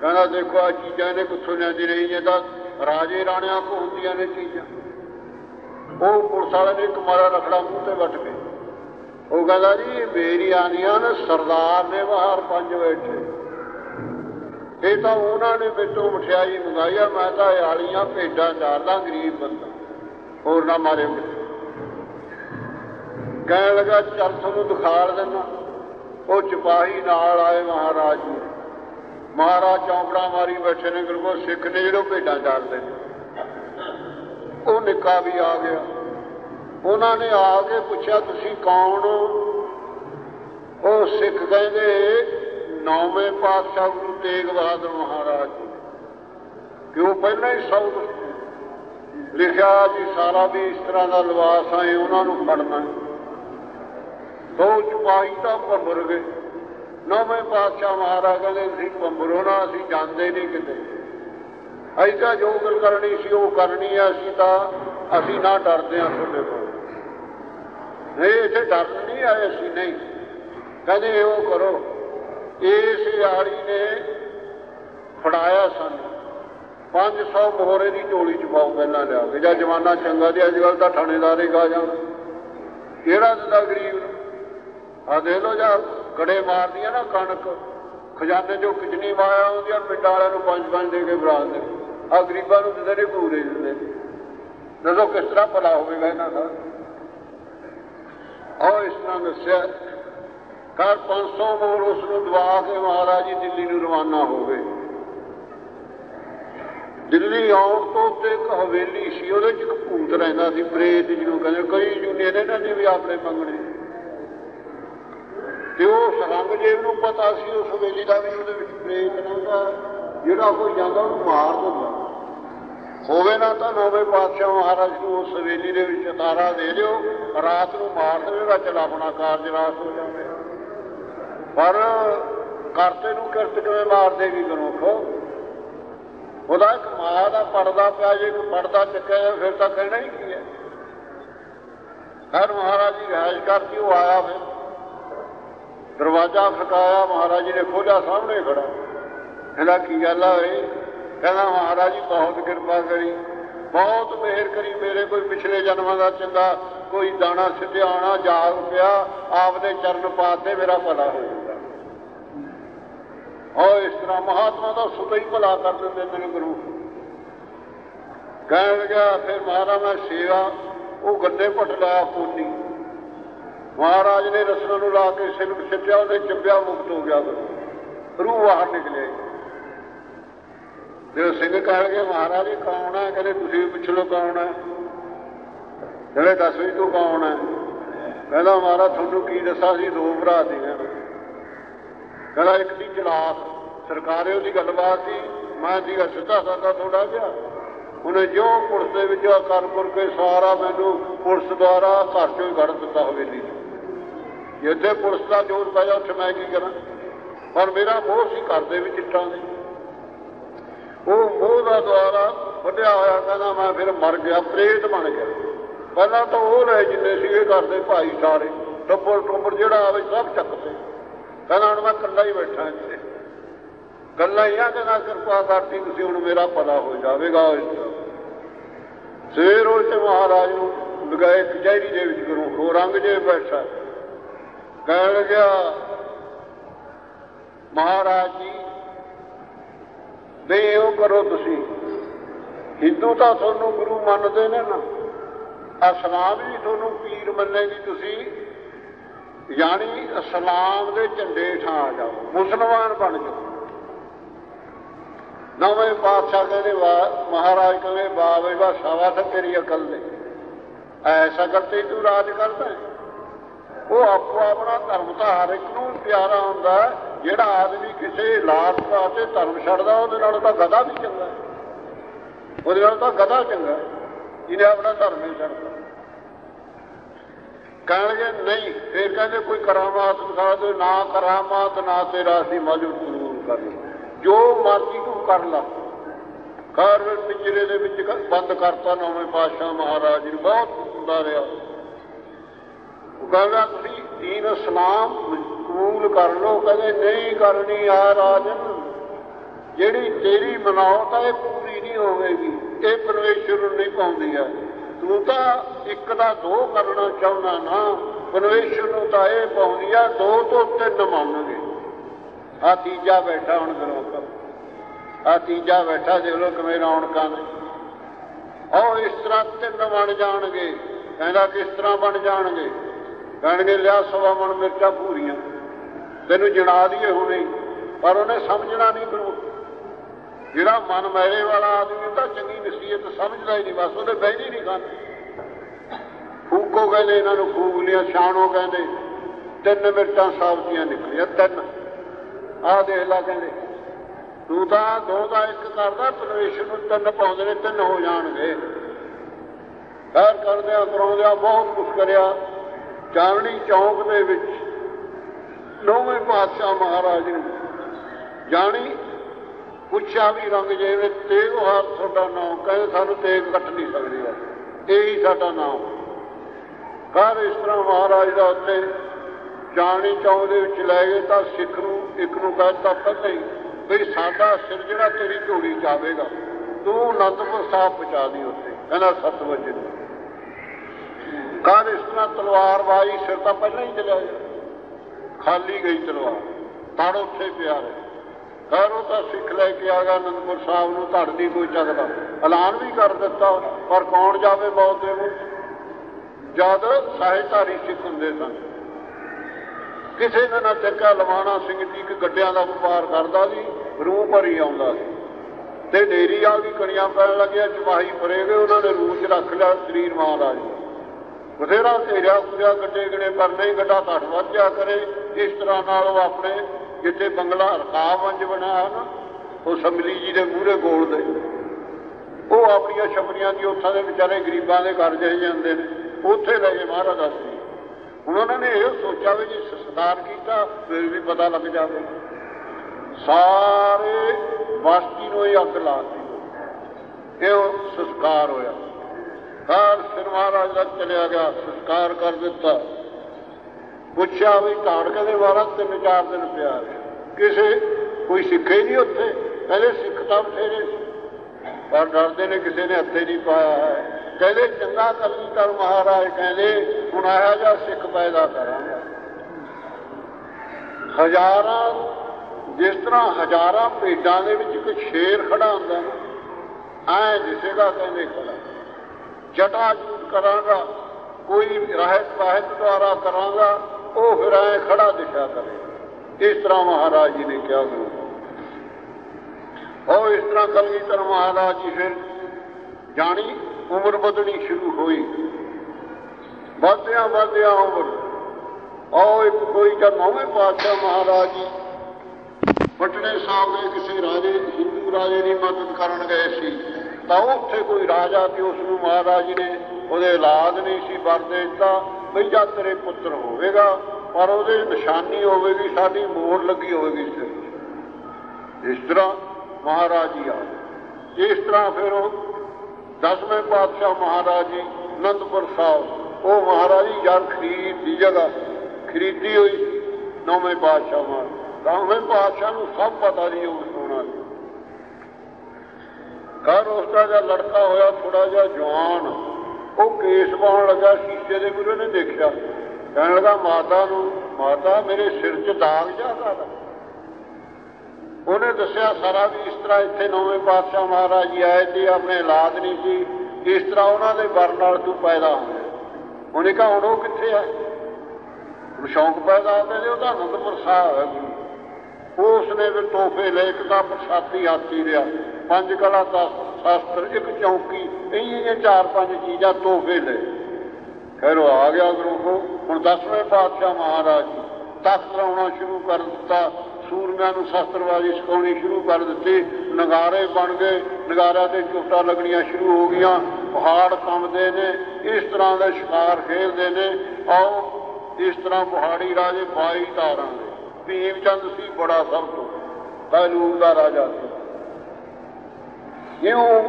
ਕਹਿੰਦਾ, ਦੇਖੋ ਆ ਚੀਜ਼ਾਂ ਇਹਨੇ ਕਿੱਥੋਂ ਲਿਆਂਦੀ ਰਹੀ ਇਹ ਤਾਂ ਰਾਜੇ ਰਾਣਿਆਂ ਕੋ ਹੁੰਦੀਆਂ ਨੇ ਚੀਜ਼ਾਂ। ਉਹ ਪੁਲਿਸ ਵਾਲੇ ਨੇ ਇੱਕ ਮਾਰਾ ਰਖੜਾ ਮੂੰਹ ਤੇ ਵੱਟ ਕੇ। ਉਹ ਕਹਿੰਦਾ ਜੀ ਇਹ ਮੇਰੀ ਆਨੀਆਂ ਨੇ ਸਰਦਾਰ ਨੇ ਬਾਹਰ ਪੰਜ ਬੈਠੇ। ਇਹ ਤਾਂ ਉਹਨਾਂ ਨੇ ਵਿੱਚੋਂ ਮਠਿਆਈ ਮੰਗਾਈ ਮੈਂ ਤਾਂ ਆਲੀਆਂ ਭੇਡਾਂ ਚਾਰਦਾ ਗਰੀਬ ਬੰਦਾ। ਹੋਰ ਨਾ ਮਾਰੇ ਕਹਿਣ ਲੱਗਾ, ਚੱਲ ਤੁਹਾਨੂੰ ਦਿਖਾੜ ਦਿੰਦਾ। ਉਹ ਸਿਪਾਹੀ ਨਾਲ ਆਏ ਮਹਾਰਾਜ ਜੀ ਮਹਾਰਾਜ ਚੌਂਕੜਾ ਮਾਰੀ ਬੈਠੇ ਨੇ, ਗੁਰੂ ਸਿੱਖ ਨੇ ਜਿਹੜੇ ਭੇਡਾਂ ਚਾਰਦੇ ਨੇ ਉਹ ਨਿੱਕਾ ਵੀ ਆ ਗਿਆ। ਉਹਨਾਂ ਨੇ ਆ ਕੇ ਪੁੱਛਿਆ, ਤੁਸੀਂ ਕੌਣ ਹੋ? ਉਹ ਸਿੱਖ ਕਹਿੰਦੇ ਨੌਵੇਂ ਪਾਤਸ਼ਾਹ ਗੁਰੂ ਤੇਗ ਬਹਾਦਰ ਮਹਾਰਾਜ ਜੀ ਕਿ ਉਹ ਪਹਿਲਾਂ ਹੀ ਸਭ ਲਿਖਿਆ ਜੀ, ਸਾਰਾ ਵੀ ਇਸ ਤਰ੍ਹਾਂ ਦਾ ਲਿਬਾਸ ਆਏ ਉਹਨਾਂ ਨੂੰ ਫੜਨਾ ਦੋ ਚੁਪਾਈ ਤਾਂ ਭੰਬਰ ਗਏ। ਨੌਵੇਂ ਪਾਤਸ਼ਾਹ ਮਹਾਰਾਜ ਕਹਿੰਦੇ ਤੁਸੀਂ ਭੰਬਰੋ ਨਾ, ਅਸੀਂ ਜਾਂਦੇ ਨਹੀਂ ਕਿਤੇ। ਅਸੀਂ ਤਾਂ ਜੋ ਗੱਲ ਕਰਨੀ ਸੀ, ਉਹ ਕਰਨੀ ਆ, ਅਸੀਂ ਤਾਂ, ਅਸੀਂ ਨਾ ਡਰਦੇ ਹਾਂ ਤੁਹਾਡੇ ਕੋਲ। ਨਹੀਂ, ਇੱਥੇ ਡਰ ਨਹੀਂ ਆਏ ਅਸੀਂ, ਨਹੀਂ। ਕਹਿੰਦੇ ਉਹ ਕਰੋ। ਇਸ ਯਾਰੀ ਨੇ ਫੜਾਇਆ ਸਾਨੂੰ। 500 ਮੋਹਰੇ ਦੀ ਝੋਲੀ ਚ ਪਾਓ ਪਹਿਲਾਂ ਲਿਆ ਕੇ। ਜਾਂ ਜਵਾਨਾ ਚੰਗਾ ਤੇ ਅੱਜ ਕੱਲ ਤਾਂ ਥਾਣੇਦਾਰੇ ਗਾ ਜਾਣ। ਕਿਹੜਾ ਦਿੰਦਾ ਗਰੀਬ ਨੂੰ? ਆ ਦੇ ਲੋ ਜਾਂ ਗੜੇ ਮਾਰਦੀਆਂ ਨਾ ਕਣਕ। ਖਜ਼ਾਨੇ ਚੋਂ ਕਿਜਨੀ ਮਾਇਆ ਆਉਂਦੀ ਹੁੰਦੀਆਂ ਪਿੰਡ ਵਾਲਿਆਂ ਨੂੰ ਪੰਜ ਪੰਜ ਦੇ ਕੇ ਬਰਾਤ ਦੇ ਆ ਗਰੀਬਾਂ ਨੂੰ ਦਿੰਦੇ ਨੇ ਪੂਰੇ ਦਿੰਦੇ। ਦੱਸੋ ਕਿਸ ਤਰ੍ਹਾਂ ਭਲਾ ਹੋਵੇਗਾ ਇਹਨਾਂ ਦਾ? ਆਓ ਇਸ ਤਰ੍ਹਾਂ ਦੱਸਿਆ। ਕਰ 500 ਮੋਹਰ ਉਸ ਨੂੰ ਦਵਾ ਕੇ ਮਹਾਰਾਜ ਜੀ ਦਿੱਲੀ ਨੂੰ ਰਵਾਨਾ ਹੋ ਗਏ। ਦਿੱਲੀ ਆਉਣ ਤੋਂ ਉੱਤੇ ਇੱਕ ਹਵੇਲੀ ਸੀ, ਉਹਦੇ ਚ ਇੱਕ ਭੂਤ ਰਹਿੰਦਾ ਸੀ, ਪ੍ਰੇਤ ਜਿਹਨੂੰ ਕਹਿੰਦੇ ਕਈ ਜੁਨੇ ਨੇ ਨਾ ਜਿਵੇਂ ਆਪਣੇ ਮੰਗਣੇ। ਤੇ ਉਹ ਸਰੰਗਜੀਤ ਨੂੰ ਪਤਾ ਸੀ, ਉਸ ਹਵੇਲੀ ਦਾ ਵੀ ਉਹਦੇ ਵਿੱਚ ਪ੍ਰੇਤ ਰਹਿੰਦਾ। ਜਿਹੜਾ ਕੋਈ ਜਾਂਦਾ, ਉਹਨੂੰ ਮਾਰ ਦਿੰਦਾ। ਹੋਵੇ ਨਾ ਤਾਂ ਨੌਵੇਂ ਪਾਤਸ਼ਾਹ ਮਹਾਰਾਜ ਨੂੰ ਉਸ ਹਵੇਲੀ ਦੇ ਵਿੱਚ ਤਾਰਾ ਦੇ ਦਿਓ। ਰਾਤ ਨੂੰ ਮਾਰ ਦੇਵੇਗਾ ਚਲ ਆਪਣਾ ਕਾਰਜ ਰਾਸ ਹੋ ਜਾਵੇ। ਪਰ ਕਰਤੇ ਨੂੰ ਕਿਰਤ ਕਿਵੇਂ ਮਾਰ ਦੇਗੀ ਗਨੋਖੋ ਉਹਦਾ ਇੱਕ ਮਾਇਆ ਦਾ ਪਰਦਾ ਪਿਆ, ਜੇ ਕੋਈ ਪਰਦਾ ਚੱਕਿਆ ਜਾਏ ਫਿਰ ਤਾਂ ਕਹਿਣਾ ਹੀ ਕੀ ਹੈ? ਹਰ ਮਹਾਰਾਜ ਜੀ ਰਾਜ ਕਰਕੇ ਉਹ ਆਇਆ ਫਿਰ। ਦਰਵਾਜ਼ਾ ਖੜਕਾਇਆ, ਮਹਾਰਾਜ ਜੀ ਨੇ ਖੋਲਿਆ ਸਾਹਮਣੇ ਖੜਾ ਕਹਿੰਦਾ, ਕੀ ਗੱਲ ਆ ਏ ਕਹਿੰਦਾ, ਮਹਾਰਾਜ ਜੀ, ਬਹੁਤ ਕਿਰਪਾ ਕਰੀ। ਬਹੁਤ ਮਿਹਰ ਕਰੀ, ਮੇਰੇ ਕੋਈ ਪਿਛਲੇ ਜਨਮਾਂ ਦਾ ਚੰਗਾ ਕੋਈ ਦਾਣਾ ਸਿੱਧਿਆਣਾ ਜਾਗ ਪਿਆ, ਆਪਦੇ ਚਰਨ ਪਾਤੇ ਮੇਰਾ ਭਲਾ ਹੋਇਆ ਇਸ ਤਰ੍ਹਾਂ ਮਹਾਤਮਾ ਦਾ ਸੁਭਾ ਹੀ ਭਲਾ ਕਰ ਦਿੰਦੇ ਮੇਰੇ ਗੁਰੂ। ਕਹਿਣ ਲੱਗਾ ਫਿਰ ਮਹਾਰਾਜ ਮੈਂ ਸੇਵਾ, ਉਹ ਗੱਡੇ ਪਟ ਲਾਇਆ ਕੋਨੀ ਮਹਾਰਾਜ ਨੇ ਰਸਨ ਨੂੰ ਲਾ ਕੇ ਸਿਰ ਸਿੱਟਿਆ ਉਹਦੇ ਚੱਬਿਆ ਮੁਕਤ ਹੋ ਗਿਆ ਗੁਰੂ ਰੂਹ ਬਾਹਰ ਨਿਕਲੇ। ਜਦੋਂ ਸਿੰਘ ਕਹਿ ਗਏ ਮਹਾਰਾਜ ਇਹ ਕੌਣ ਹੈ? ਕਹਿੰਦੇ, ਤੁਸੀਂ ਪੁੱਛ ਲਓ ਕੌਣ ਹੈ। ਜਿਹੜੇ ਦੱਸ ਵੀ ਤੂੰ ਕੌਣ ਹੈ? ਕਹਿੰਦਾ, ਮਹਾਰਾਜ, ਤੁਹਾਨੂੰ ਕੀ ਦੱਸਾਂ? ਸੀ ਦੋ ਭਰਾ ਸੀ ਕਹਿੰਦਾ, ਇੱਕ ਦੀ ਚਲਾਕ ਸਰਕਾਰੇ ਉਹਦੀ ਗੱਲਬਾਤ ਸੀ, ਮੈਂ ਸੀਗਾ ਸਿੱਧਾ ਸਾਦਾ ਥੋੜਾ ਜਿਹਾ। ਉਹਨੇ ਜੋ ਪੁਲਿਸ ਦੇ ਵਿੱਚ ਕਰ ਕਰ ਕੇ ਸਾਰਾ ਮੈਨੂੰ ਪੁਲਿਸ ਦੁਆਰਾ ਘਰ ਚੋਂ ਹੀ ਕੱਢ ਦਿੱਤਾ ਹਵੇਲੀ ਜਿੱਥੇ ਪੁਲਿਸ ਦਾ ਜੋਰ ਪੈ ਉੱਥੇ ਮੈਂ ਕੀ ਕਰਾਂ? ਪਰ ਮੇਰਾ ਮੋਹ ਸੀ ਘਰ ਦੇ ਵਿੱਚ ਇੱਟਾਂ ਦੇ। ਉਹ ਮੋਹ ਦਾ ਦੁਆਰਾ ਵੱਡਿਆ ਹੋਇਆ, ਕਹਿੰਦਾ ਮੈਂ ਫਿਰ ਮਰ ਗਿਆ, ਪ੍ਰੇਤ ਬਣ ਗਿਆ। ਪਹਿਲਾਂ ਤਾਂ ਉਹ ਰਹੇ ਜਿੰਨੇ ਸੀਗੇ ਘਰ ਦੇ ਭਾਈ ਸਾਰੇ ਟੱਬਰ ਟੱਬਰ ਜਿਹੜਾ ਆਵੇ ਸਭ ਚੱਕਦੇ। ਕਹਿੰਦਾ ਹੁਣ ਮੈਂ ਇਕੱਲਾ ਹੀ ਬੈਠਾ ਇੱਥੇ। ਗੱਲਾਂ ਹੀ ਆ ਕਹਿੰਦਾ ਕਿਰਪਾ ਕਰਤੀ ਤੁਸੀਂ ਹੁਣ ਮੇਰਾ ਭਲਾ ਹੋ ਜਾਵੇਗਾ। ਸਵੇਰ ਹੋ ਤੇ ਮਹਾਰਾਜ ਨੂੰ ਲਗਾਏ ਕਚਹਿਰੀ ਦੇ ਵਿੱਚ ਗੁਰੂ ਔਰੰਗਜ਼ੇਬ ਬੈਠਾ। ਕਹਿਣ ਲੱਗਿਆ, ਮਹਾਰਾਜ ਜੀ ਦੇ ਉਹ ਕਰੋ ਤੁਸੀਂ। ਹਿੰਦੂ ਤਾਂ ਤੁਹਾਨੂੰ ਗੁਰੂ ਮੰਨਦੇ ਨੇ ਨਾ। ਅਸਲਾਮ ਵੀ ਤੁਹਾਨੂੰ ਪੀਰ ਮੰਨੇਗੀ ਤੁਸੀਂ। ਯਾਨੀ ਇਸਲਾਮ ਦੇ ਝੰਡੇ ਠਾ ਆ ਜਾਓ। ਮੁਸਲਮਾਨ ਬਣ ਜਾਓ। ਨਵੇਂ ਪਾਤਸ਼ਾਹ ਕਹਿੰਦੇ ਮਹਾਰਾਜ ਕਹਿੰਦੇ ਬਾਬੇ ਵਾ ਸਾਵਾ ਤੇਰੀ ਅਕਲ ਦੇ ਐਸਾ ਕਰਤੇ ਤੂੰ ਰਾਜ ਕਰਦਾ ਉਹ ਆਪੋ ਆਪਣਾ ਧਰਮ ਤਾਂ ਹਰ ਇੱਕ ਨੂੰ ਪਿਆਰਾ ਹੁੰਦਾ ਜਿਹੜਾ ਆਦਮੀ ਕਿਸੇ ਲਾਤ ਵਾਸਤੇ ਧਰਮ ਛੱਡਦਾ ਉਹਦੇ ਨਾਲ ਤਾਂ ਗਧਾ ਵੀ ਚੰਗਾ ਉਹਦੇ ਨਾਲ ਤਾਂ ਗਧਾ ਚੰਗਾ ਹੈ, ਜਿਹਨੇ ਆਪਣਾ ਧਰਮ ਨਹੀਂ ਛੱਡਦਾ ਕਹਿਣਗੇ ਨਹੀਂ ਫਿਰ ਕਹਿੰਦੇ ਕੋਈ ਕਰਾਮਾਤ ਦਿਖਾ ਦੇ ਨਾ ਕਰਾਮਾਤ ਨਾ ਤੇਰਾ ਅਸੀਂ ਮੌਜੂਦ ਕਬੂਲ ਕਰ ਲਓ ਜੋ ਮਰਜ਼ੀ ਤੂੰ ਕਰ ਲਾ। ਘਰ ਪਿੰਜਰੇ ਦੇ ਵਿੱਚ ਬੰਦ ਕਰਤਾ ਨੌਵੇਂ ਪਾਤਸ਼ਾਹ ਮਹਾਰਾਜ ਨੂੰ ਬਹੁਤ ਹੁੰਦਾ ਰਿਹਾ। ਉਹ ਕਹਿੰਦਾ, ਤੁਸੀਂ ਦੀਨ ਇਸਲਾਮ ਕਬੂਲ ਕਰ ਲਓ। ਕਹਿੰਦੇ, ਨਹੀਂ ਕਰਨੀ ਆ ਰਾਜਨ। ਜਿਹੜੀ ਤੇਰੀ ਮਨੌਤ ਹੈ ਇਹ ਪੂਰੀ ਨਹੀਂ ਹੋਵੇਗੀ। ਇਹ ਪਰਮੇਸ਼ਰ ਨੂੰ ਨਹੀਂ ਪਾਉਂਦੀ ਹੈ ਤੂੰ ਤਾਂ ਇੱਕ ਦਾ ਦੋ ਕਰਨਾ ਚਾਹੁੰਦਾ ਨਾ। ਪਰਮੇਸ਼ਰ ਨੂੰ ਤਾਂ ਇਹ ਪਾਉਂਦੀ ਆ, ਦੋ ਤੋਂ ਤਿੰਨ ਮੰਨਗੇ। ਆ ਤੀਜਾ ਬੈਠਾ ਹੁਣ ਗਰੋਕ। ਆ ਤੀਜਾ ਬੈਠਾ ਦੇਖ ਲੋ ਕਿਵੇਂ ਰੌਣਕਾਂ ਨੇ। ਉਹ ਇਸ ਤਰ੍ਹਾਂ ਤਿੰਨ ਬਣ ਜਾਣਗੇ। ਕਹਿੰਦਾ ਕਿਸ ਤਰ੍ਹਾਂ ਬਣ ਜਾਣਗੇ। ਕਹਿਣਗੇ, ਲਿਆ ਸਵਾ ਮਣ ਮਿਰਚਾਂ ਪੂਰੀਆਂ। ਤੈਨੂੰ ਜਣਾ ਦਈਏ ਹੁਣੇ। ਪਰ ਉਹਨੇ ਸਮਝਣਾ ਨਹੀਂ ਗੁਰੂ। ਜਿਹੜਾ ਮਨ ਮੈਲੇ ਵਾਲਾ ਆਦਮੀ ਤਾਂ ਚੰਗੀ ਨਸੀਹਤ ਸਮਝਦਾ ਹੀ ਨਹੀਂ। ਬਸ ਉਹਦੇ ਬਹਿਣੀ ਨਹੀਂ ਖਾਂਦੀ ਫੂਕੋ ਕਹਿੰਦੇ, ਇਹਨਾਂ ਨੂੰ ਫੂਕ ਲਿਆ ਛਾਣੋ ਕਹਿੰਦੇ, ਤਿੰਨ ਮਿਰਚਾਂ ਸਾਬਤੀਆਂ ਨਿਕਲੀਆਂ, ਤਿੰਨ। ਆਹ ਦੇਖ ਲਾ ਕਹਿੰਦੇ, ਤੂੰ ਤਾਂ ਦੋ ਦਾ ਇੱਕ ਕਰਦਾ, ਪਰਮੇਸ਼ਰ ਨੂੰ ਤਿੰਨ ਪਾਉਂਦੇ ਨੇ, ਤਿੰਨ ਹੋ ਜਾਣਗੇ। ਖੈਰ ਕਰਦਿਆਂ ਕਰਾਉਂਦਿਆਂ ਬਹੁਤ ਕੁਛ ਕਰਿਆ। ਚਾਂਦਨੀ ਚੌਂਕ ਦੇ ਵਿੱਚ, ਨੌਵੇਂ ਪਾਤਸ਼ਾਹ ਮਹਾਰਾਜ ਨੇ ਜਾਣੀ, ਪੁੱਛਿਆ ਵੀ ਰੰਗ ਜਿਵੇਂ ਤੇਗ ਹਾਰ ਤੁਹਾਡਾ ਨਾਮ, ਕਹਿੰਦੇ ਸਾਨੂੰ ਤੇਗ ਕੱਟ ਨਹੀਂ ਸਕਦੀ ਆ। ਇਹ ਹੀ ਸਾਡਾ ਨਾਮ। ਘਰ ਇਸ ਤਰ੍ਹਾਂ ਮਹਾਰਾਜ ਦਾ ਉੱਤੇ ਜਾਣੀ ਚੌਂਕ ਦੇ ਵਿੱਚ ਲੈ ਗਏ ਤਾਂ ਸਿੱਖ ਨੂੰ ਇੱਕ ਨੂੰ ਕਹਿਤਾ ਪਹਿਲਾਂ ਹੀ ਵੀ ਸਾਡਾ ਸਿਰ ਜਿਹੜਾ ਤੇਰੀ ਝੋਲੀ ਚ ਆਵੇਗਾ ਤੂੰ ਅਨੰਦਪੁਰ ਸਾਹਿਬ ਪਹੁੰਚਾ ਦੀ ਉੱਤੇ ਕਹਿੰਦਾ 7 ਵਜੇ ਨੂੰ। ਇਸ ਤਰ੍ਹਾਂ ਤਲਵਾਰ ਵਾਈ, ਸਿਰ ਤਾਂ ਪਹਿਲਾਂ ਹੀ ਚਲਿਆ ਗਿਆ। ਖਾਲੀ ਗਈ ਤਲਵਾਰ, ਤੜ ਉੱਥੇ ਪਿਆ ਰਿਹਾ। ਖੈਰ, ਉਹ ਤਾਂ ਸਿੱਖ ਲੈ ਕੇ ਆ ਗਿਆ, ਅਨੰਦਪੁਰ ਸਾਹਿਬ ਨੂੰ ਧੜ ਨਹੀਂ ਕੋਈ ਚੱਕਦਾ। ਐਲਾਨ ਵੀ ਕਰ ਦਿੱਤਾ, ਪਰ ਕੌਣ ਜਾਵੇ ਮੌਤ ਦੇ ਮੂੰਹ ਜਦ ਸਹਿਧਾਰੀ ਸਿੱਖ ਹੁੰਦੇ ਸਨ ਕਿਸੇ ਨੇ ਨਾ ਚੱਕਾ ਲਵਾਣਾ ਸਿੰਘ ਜੀ, ਇੱਕ ਗੱਡਿਆਂ ਦਾ ਵਪਾਰ ਕਰਦਾ ਸੀ, ਰੂਹ ਭਰੀ ਆਉਂਦਾ ਸੀ। ਤੇ ਡੇਰੀ ਆ ਗਈ ਕਣੀਆਂ ਪੈਣ ਲੱਗਿਆ ਚਵਾਹੀ ਫਰੇ ਗਏ, ਉਹਨਾਂ ਨੇ ਰੂਹ 'ਚ ਰੱਖ ਲਿਆ, ਸਰੀਰ ਮਾਂ ਦਾ ਜੀ ਬਥੇਰਾ ਘੇਰਿਆ ਕੁਰਿਆ ਗੱਡੇ ਗਣੇ ਪਰ ਨਹੀਂ, ਗੱਡਾ ਘੱਟ ਵੱਧ ਕਰੇ। ਇਸ ਤਰ੍ਹਾਂ ਨਾਲ ਉਹ ਆਪਣੇ ਜਿੱਥੇ ਬੰਗਲਾ ਰਕਾਬੰਜ ਬਣਾਇਆ ਨਾ, ਉਹ ਸਮਲੀ ਜੀ ਦੇ ਮੂਹਰੇ ਗੋਲ ਦੇ। ਉਹ ਆਪਣੀਆਂ ਛਪੜੀਆਂ ਦੀ ਉੱਥਾਂ ਦੇ ਵਿਚਾਰੇ ਗਰੀਬਾਂ ਦੇ ਘਰ ਜਾਈ ਜਾਂਦੇ ਨੇ। ਉੱਥੇ ਲੈ ਗਏ ਮਹਾਰਾਜ ਅਸੀਂ ਹੁਣ ਉਹਨਾਂ ਨੇ ਇਹ ਸੋਚਿਆ ਵੀ ਜੀ ਸੰਸਕਾਰ ਕੀਤਾ ਫਿਰ ਵੀ ਪਤਾ ਲੱਗ ਜਾਵੇ ਸਾਰੇ ਬਸਤੀ ਨੂੰ ਇਹ ਅੱਗ ਲਾ ਦਿੱਤੀ ਇਹ ਉਹ ਸੰਸਕਾਰ ਹੋਇਆ ਹਰ ਸਿਰ ਮਹਾਰਾਜ ਦਾ ਚਲਿਆ ਗਿਆ ਸੰਸਕਾਰ ਕਰ ਦਿੱਤਾ ਪੁੱਛਿਆ ਵੀ ਢਾੜ ਕਦੇ ਵਾਰਾ ਤਿੰਨ ਚਾਰ ਦਿਨ ਪਿਆ ਰਿਹਾ। ਕਿਸੇ ਕੋਈ ਸਿੱਖੇ ਹੀ ਨਹੀਂ ਉੱਥੇ ਕਹਿੰਦੇ ਸਿੱਖ ਤਾਂ ਬਥੇਰੇ ਸੀ ਪਰ ਡਰਦੇ ਨੇ ਕਿਸੇ ਨੇ ਹੱਥੇ ਨਹੀਂ ਪਾਇਆ ਹੈ ਕਹਿੰਦੇ ਚੰਗਾ ਕਲਗੀ ਕਰ ਮਹਾਰਾਜ ਕਹਿੰਦੇ ਹੁਣ ਆਇਆ ਜਾਂ ਸਿੱਖ ਪੈਦਾ ਕਰਾਂਗਾ ਹਜ਼ਾਰਾਂ, ਜਿਸ ਤਰ੍ਹਾਂ ਹਜ਼ਾਰਾਂ ਭੇਡਾਂ ਦੇ ਵਿੱਚ ਇੱਕ ਸ਼ੇਰ ਖੜਾ ਹੁੰਦਾ ਨਾ ਐ ਦਿਸੇਗਾ ਕਹਿੰਦੇ ਖੜਾ। ਜਟਾ ਜੂਟ ਕਰਾਂਗਾ, ਕੋਈ ਰਹਿਤ ਬਾਹਿਤ ਦੁਆਰਾ ਕਰਾਂਗਾ, ਉਹ ਫਿਰ ਐ ਖੜਾ ਦਿਸ਼ਾ ਕਰੇ। ਇਸ ਤਰ੍ਹਾਂ ਮਹਾਰਾਜ ਜੀ ਨੇ ਕਿਹਾ ਗੁਰੂ ਉਹ ਇਸ ਤਰ੍ਹਾਂ ਕਲਗੀਧਰ ਮਹਾਰਾਜ ਜੀ ਫਿਰ ਜਾਣੀ, ਉਮਰ ਵਧਣੀ ਸ਼ੁਰੂ ਹੋਈ। ਵਧਦਿਆਂ ਵਧਦਿਆਂ ਉਮਰ ਉਹ ਇੱਕ ਕੋਈ ਜਾਂ ਨੌਵੇਂ ਪਾਤਸ਼ਾਹ ਮਹਾਰਾਜ ਜੀ ਪਟਨੇ ਸਾਹਿਬ ਦੇ ਕਿਸੇ ਰਾਜੇ, ਹਿੰਦੂ ਰਾਜੇ ਦੀ ਮਦਦ ਕਰਨ ਗਏ ਸੀ, ਤਾਂ ਉੱਥੇ ਕੋਈ ਰਾਜਾ ਤੇ ਉਸ ਨੂੰ ਮਹਾਰਾਜ ਨੇ ਉਹਦੇ ਔਲਾਦ ਨਹੀਂ ਸੀ, ਵਰ ਦੇ ਦਿੱਤਾ, ਬਈ ਜਾਂ ਤੇਰੇ ਪੁੱਤਰ ਹੋਵੇਗਾ, ਪਰ ਉਹਦੇ ਨਿਸ਼ਾਨੀ ਹੋਵੇਗੀ, ਸਾਡੀ ਮੋਹਰ ਲੱਗੀ ਹੋਵੇਗੀ ਸਿਰ ਇਸ ਤਰ੍ਹਾਂ ਮਹਾਰਾਜ ਜੀ ਆ ਗਏ। ਇਸ ਤਰ੍ਹਾਂ ਫਿਰ ਉਹ ਦਸਵੇਂ ਪਾਤਸ਼ਾਹ ਮਹਾਰਾਜ ਜੀ ਅਨੰਦਪੁਰ ਸਾਹਿਬ, ਉਹ ਮਹਾਰਾਜ ਜੀ ਜਦ ਖਰੀਦ ਦੀ ਜਗ੍ਹਾ ਖਰੀਦੀ ਹੋਈ, ਨੌਵੇਂ ਪਾਤਸ਼ਾਹ। ਮਹਾਰਾਜ ਨੌਵੇਂ ਪਾਤਸ਼ਾਹ ਨੂੰ ਸਭ ਪਤਾ ਨਹੀਂ ਉਹ ਸੋਨਾ ਘਰ ਉਸ ਦਾ ਲੜਕਾ ਹੋਇਆ ਥੋੜਾ ਜਿਹਾ ਜਵਾਨ। ਉਹ ਕੇਸ ਪਾਉਣ ਲੱਗਾ, ਸ਼ੀਸ਼ੇ ਦੇ ਮੂਹਰੇ ਨੇ ਦੇਖਿਆ। ਕਹਿਣ ਲੱਗਾ, ਮਾਤਾ ਨੂੰ, ਮਾਤਾ, ਮੇਰੇ ਸਿਰ 'ਚ ਦਾਗ ਜ਼ਿਆਦਾ ਉਹਨੇ ਦੱਸਿਆ, ਸਾਰਾ ਵੀ ਇਸ ਤਰ੍ਹਾਂ ਇੱਥੇ ਨੌਵੇਂ ਪਾਤਸ਼ਾਹ ਮਹਾਰਾਜ ਜੀ ਆਏ ਤੇ ਆਪਣੇ ਔਲਾਦ ਨਹੀਂ ਸੀ। ਇਸ ਤਰ੍ਹਾਂ ਉਹਨਾਂ ਦੇ ਵਰ ਨਾਲ ਤੂੰ ਪੈਦਾ ਹੋਇਆ ਉਹਨੇ ਕਿਹਾ, ਹੁਣ ਉਹ ਕਿੱਥੇ ਹੈ ਸ਼ੌਂਕ ਪੈਦਾ ਹੋ ਗਿਆ ਜੀ ਉਹਦਾ ਅਨੰਦਪੁਰ ਸਾਹਿਬ ਹੈ ਗੁਰੂ। ਉਸ ਨੇ ਵੀ ਤੋਹਫੇ ਲੈ ਇੱਕ ਤਾਂ ਪ੍ਰਸਾਦੀ ਹਾਥੀ ਲਿਆ, ਪੰਜ ਕਲਾ ਦਾ ਸ਼ਾਸਤਰ, ਇੱਕ ਚੌਕੀ ਇਹ ਚਾਰ ਪੰਜ ਚੀਜ਼ਾਂ ਤੋਹਫੇ ਲੈ ਫਿਰ ਉਹ ਆ ਗਿਆ ਗੁਰੂ ਕੋ ਹੁਣ ਦਸਵੇਂ ਪਾਤਸ਼ਾਹ ਮਹਾਰਾਜ ਜੀ ਤਖਤ ਲਾਉਣਾ ਸ਼ੁਰੂ ਕਰ ਦਿੱਤਾ। ਸੂਰਮਿਆਂ ਨੂੰ ਸ਼ਸਤਰਬਾਜ਼ੀ ਸਿਖਾਉਣੀ ਸ਼ੁਰੂ ਕਰ ਦਿੱਤੀ। ਨਗਾਰੇ ਬਣ ਗਏ। ਨਗਾਰਿਆਂ ਤੇ ਚੋਟਾਂ ਲੱਗਣੀਆਂ ਸ਼ੁਰੂ ਹੋ ਗਈਆਂ। ਪਹਾੜ ਕੰਬਦੇ ਨੇ। ਇਸ ਤਰ੍ਹਾਂ ਦੇ ਸ਼ਿਕਾਰ ਖੇਡਦੇ ਨੇ। ਆਓ ਇਸ ਤਰ੍ਹਾਂ ਪਹਾੜੀ ਰਾਜੇ 22 ਧਾਰਾਂ ਦੇ ਭੀਮ ਚੰਦ ਸੀ ਬੜਾ ਸਭ ਤੋਂ ਪਹਿਲੂਨ ਦਾ ਰਾਜਾ ਸੀ। ਇਉਂ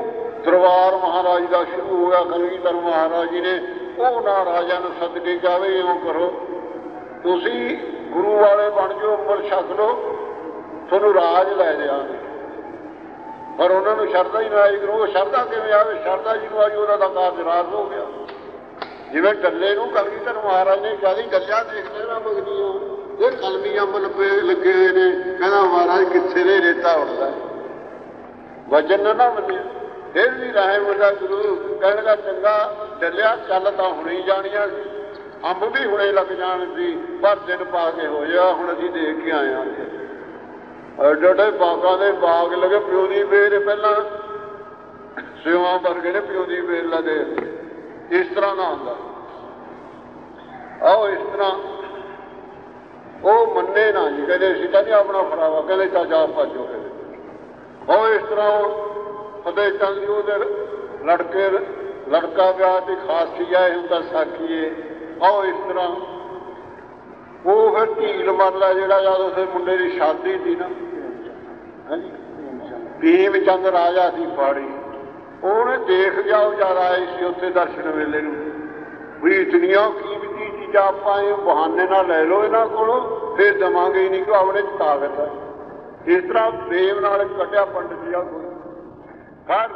ਦਰਬਾਰ ਮਹਾਰਾਜ ਦਾ ਸ਼ੁਰੂ ਹੋਇਆ ਗਿਆ ਕਲਗੀਧਰ ਮਹਾਰਾਜ ਜੀ ਨੇ ਉਹ ਨਾ ਰਾਜਾ ਨੂੰ ਸੱਦ ਕੇ ਕਹਾਵੇ ਇਉਂ ਕਰੋ, ਤੁਸੀਂ ਗੁਰੂ ਵਾਲੇ ਬਣ ਜਾਓ, ਅੰਮ੍ਰਿਤ ਛਕ ਲਓ, ਤੁਹਾਨੂੰ ਰਾਜ ਲੈ ਦਿਆਂਗੇ। ਪਰ ਉਹਨਾਂ ਨੂੰ ਸ਼ਰਧਾ ਹੀ ਨਾ ਆਈ, ਗੁਰੂ ਸ਼ਰਧਾ ਕਿਵੇਂ ਆਵੇ? ਸ਼ਰਧਾ ਜੀ ਨੂੰ ਆਈ ਉਹਨਾਂ ਦਾ ਕਾਰਜ ਰਾਜ ਹੋ ਗਿਆ। ਜਿਵੇਂ ਡੱਲੇ ਨੂੰ ਕਲਗੀਧਰ ਮਹਾਰਾਜ ਨੇ ਕਿਹਾ ਸੀ ਡੱਲਿਆ ਦੇਖ ਲੈਣਾ ਬਗਨੀਓ ਇਹ ਕਲਮੀ ਅੰਬ ਲੱਗੇ ਲੱਗੇ ਹੋਏ ਨੇ, ਕਹਿੰਦਾ ਮਹਾਰਾਜ ਕਿੱਥੇ ਦੇ ਰੇਤਾ ਉੱਡਦਾ ਵਜਨ ਨਾ ਮੰਨਿਆ। ਫਿਰ ਵੀ ਰਾਹੇ ਮੁੰਡਾ ਗੁਰੂ ਕਹਿਣ ਦਾ ਚੰਗਾ, ਚੱਲਿਆ, ਚੱਲ ਤਾਂ ਹੁਣੇ ਹੀ ਜਾਣੀਆਂ ਸੀ। ਅੰਬ ਵੀ ਹੁਣੇ ਲੱਗ ਜਾਣ ਸੀ, ਪਰ ਦਿਨ ਪਾ ਕੇ ਹੋ ਜਾ, ਹੁਣ ਅਸੀਂ ਦੇਖ ਕੇ ਆਏ ਹਾਂ। ਐਡੇ ਬਾਗਾਂ ਦੇ ਬਾਗ ਲਗੇ ਪਿਉ ਦੀ ਵੇਰ ਪਹਿਲਾਂ ਸਿਵਾ ਵਰਗੇ ਨੇ ਪਿਉ ਦੀ ਵੇਰ ਲਗੇ। ਇਸ ਤਰ੍ਹਾਂ ਨਾ ਹੁੰਦਾ। ਆਓ ਇਸ ਤਰ੍ਹਾਂ, ਉਹ ਮੰਨੇ ਨਾ ਜੀ, ਕਹਿੰਦੇ ਅਸੀਂ ਤਾਂ ਨਹੀਂ ਆਪਣਾ ਫਰਾਵਾ ਕਹਿੰਦੇ ਚਾਚਾ ਜਾ ਭਾਜੋ ਕਹਿੰਦੇ ਉਹ ਇਸ ਤਰ੍ਹਾਂ ਉਹ ਫਤਿਹ ਚੰਦ ਜੀ ਉਹਦੇ ਲੜਕੇ, ਲੜਕਾ ਵਿਆਹ ਦੀ ਖਾਸੀ ਆਏ ਹੁੰਦਾ ਸਾਖੀਏ। ਆਓ ਇਸ ਤਰ੍ਹਾਂ, ਉਹ ਫਿਰ ਢੀਲ ਮਰਲਾ ਜਿਹੜਾ ਜਦ ਉਸੇ ਮੁੰਡੇ ਦੀ ਸ਼ਾਦੀ ਸੀ ਨਾ। ਹਾਂਜੀ। ਭੀਮ ਚੰਦ ਰਾਜਾ ਸੀ ਫਾੜੀ। ਉਹਨੇ ਦੇਖ ਜਾਓ ਜਦ ਆਏ ਸੀ ਉੱਥੇ ਦਰਸ਼ਨ ਵੇਲੇ ਨੂੰ। ਵੀ ਇਤਨੀਆਂ ਕੀਮਤੀ ਚੀਜ਼ਾਂ ਆਪਾਂ ਇਹ ਬਹਾਨੇ ਨਾਲ ਲੈ ਲਓ ਇਹਨਾਂ ਕੋਲੋਂ, ਫਿਰ ਦਵਾਂਗੇ ਹੀ ਨਹੀਂ ਕਿ ਆਪਣੇ ਚ ਤਾਕਤ ਹੈ ਇਸ ਤਰ੍ਹਾਂ ਦੇਵ ਨਾਲ ਕੱਢਿਆ ਪੰਡਤ ਜੀ ਆ ਕੋਈ। ਹਰ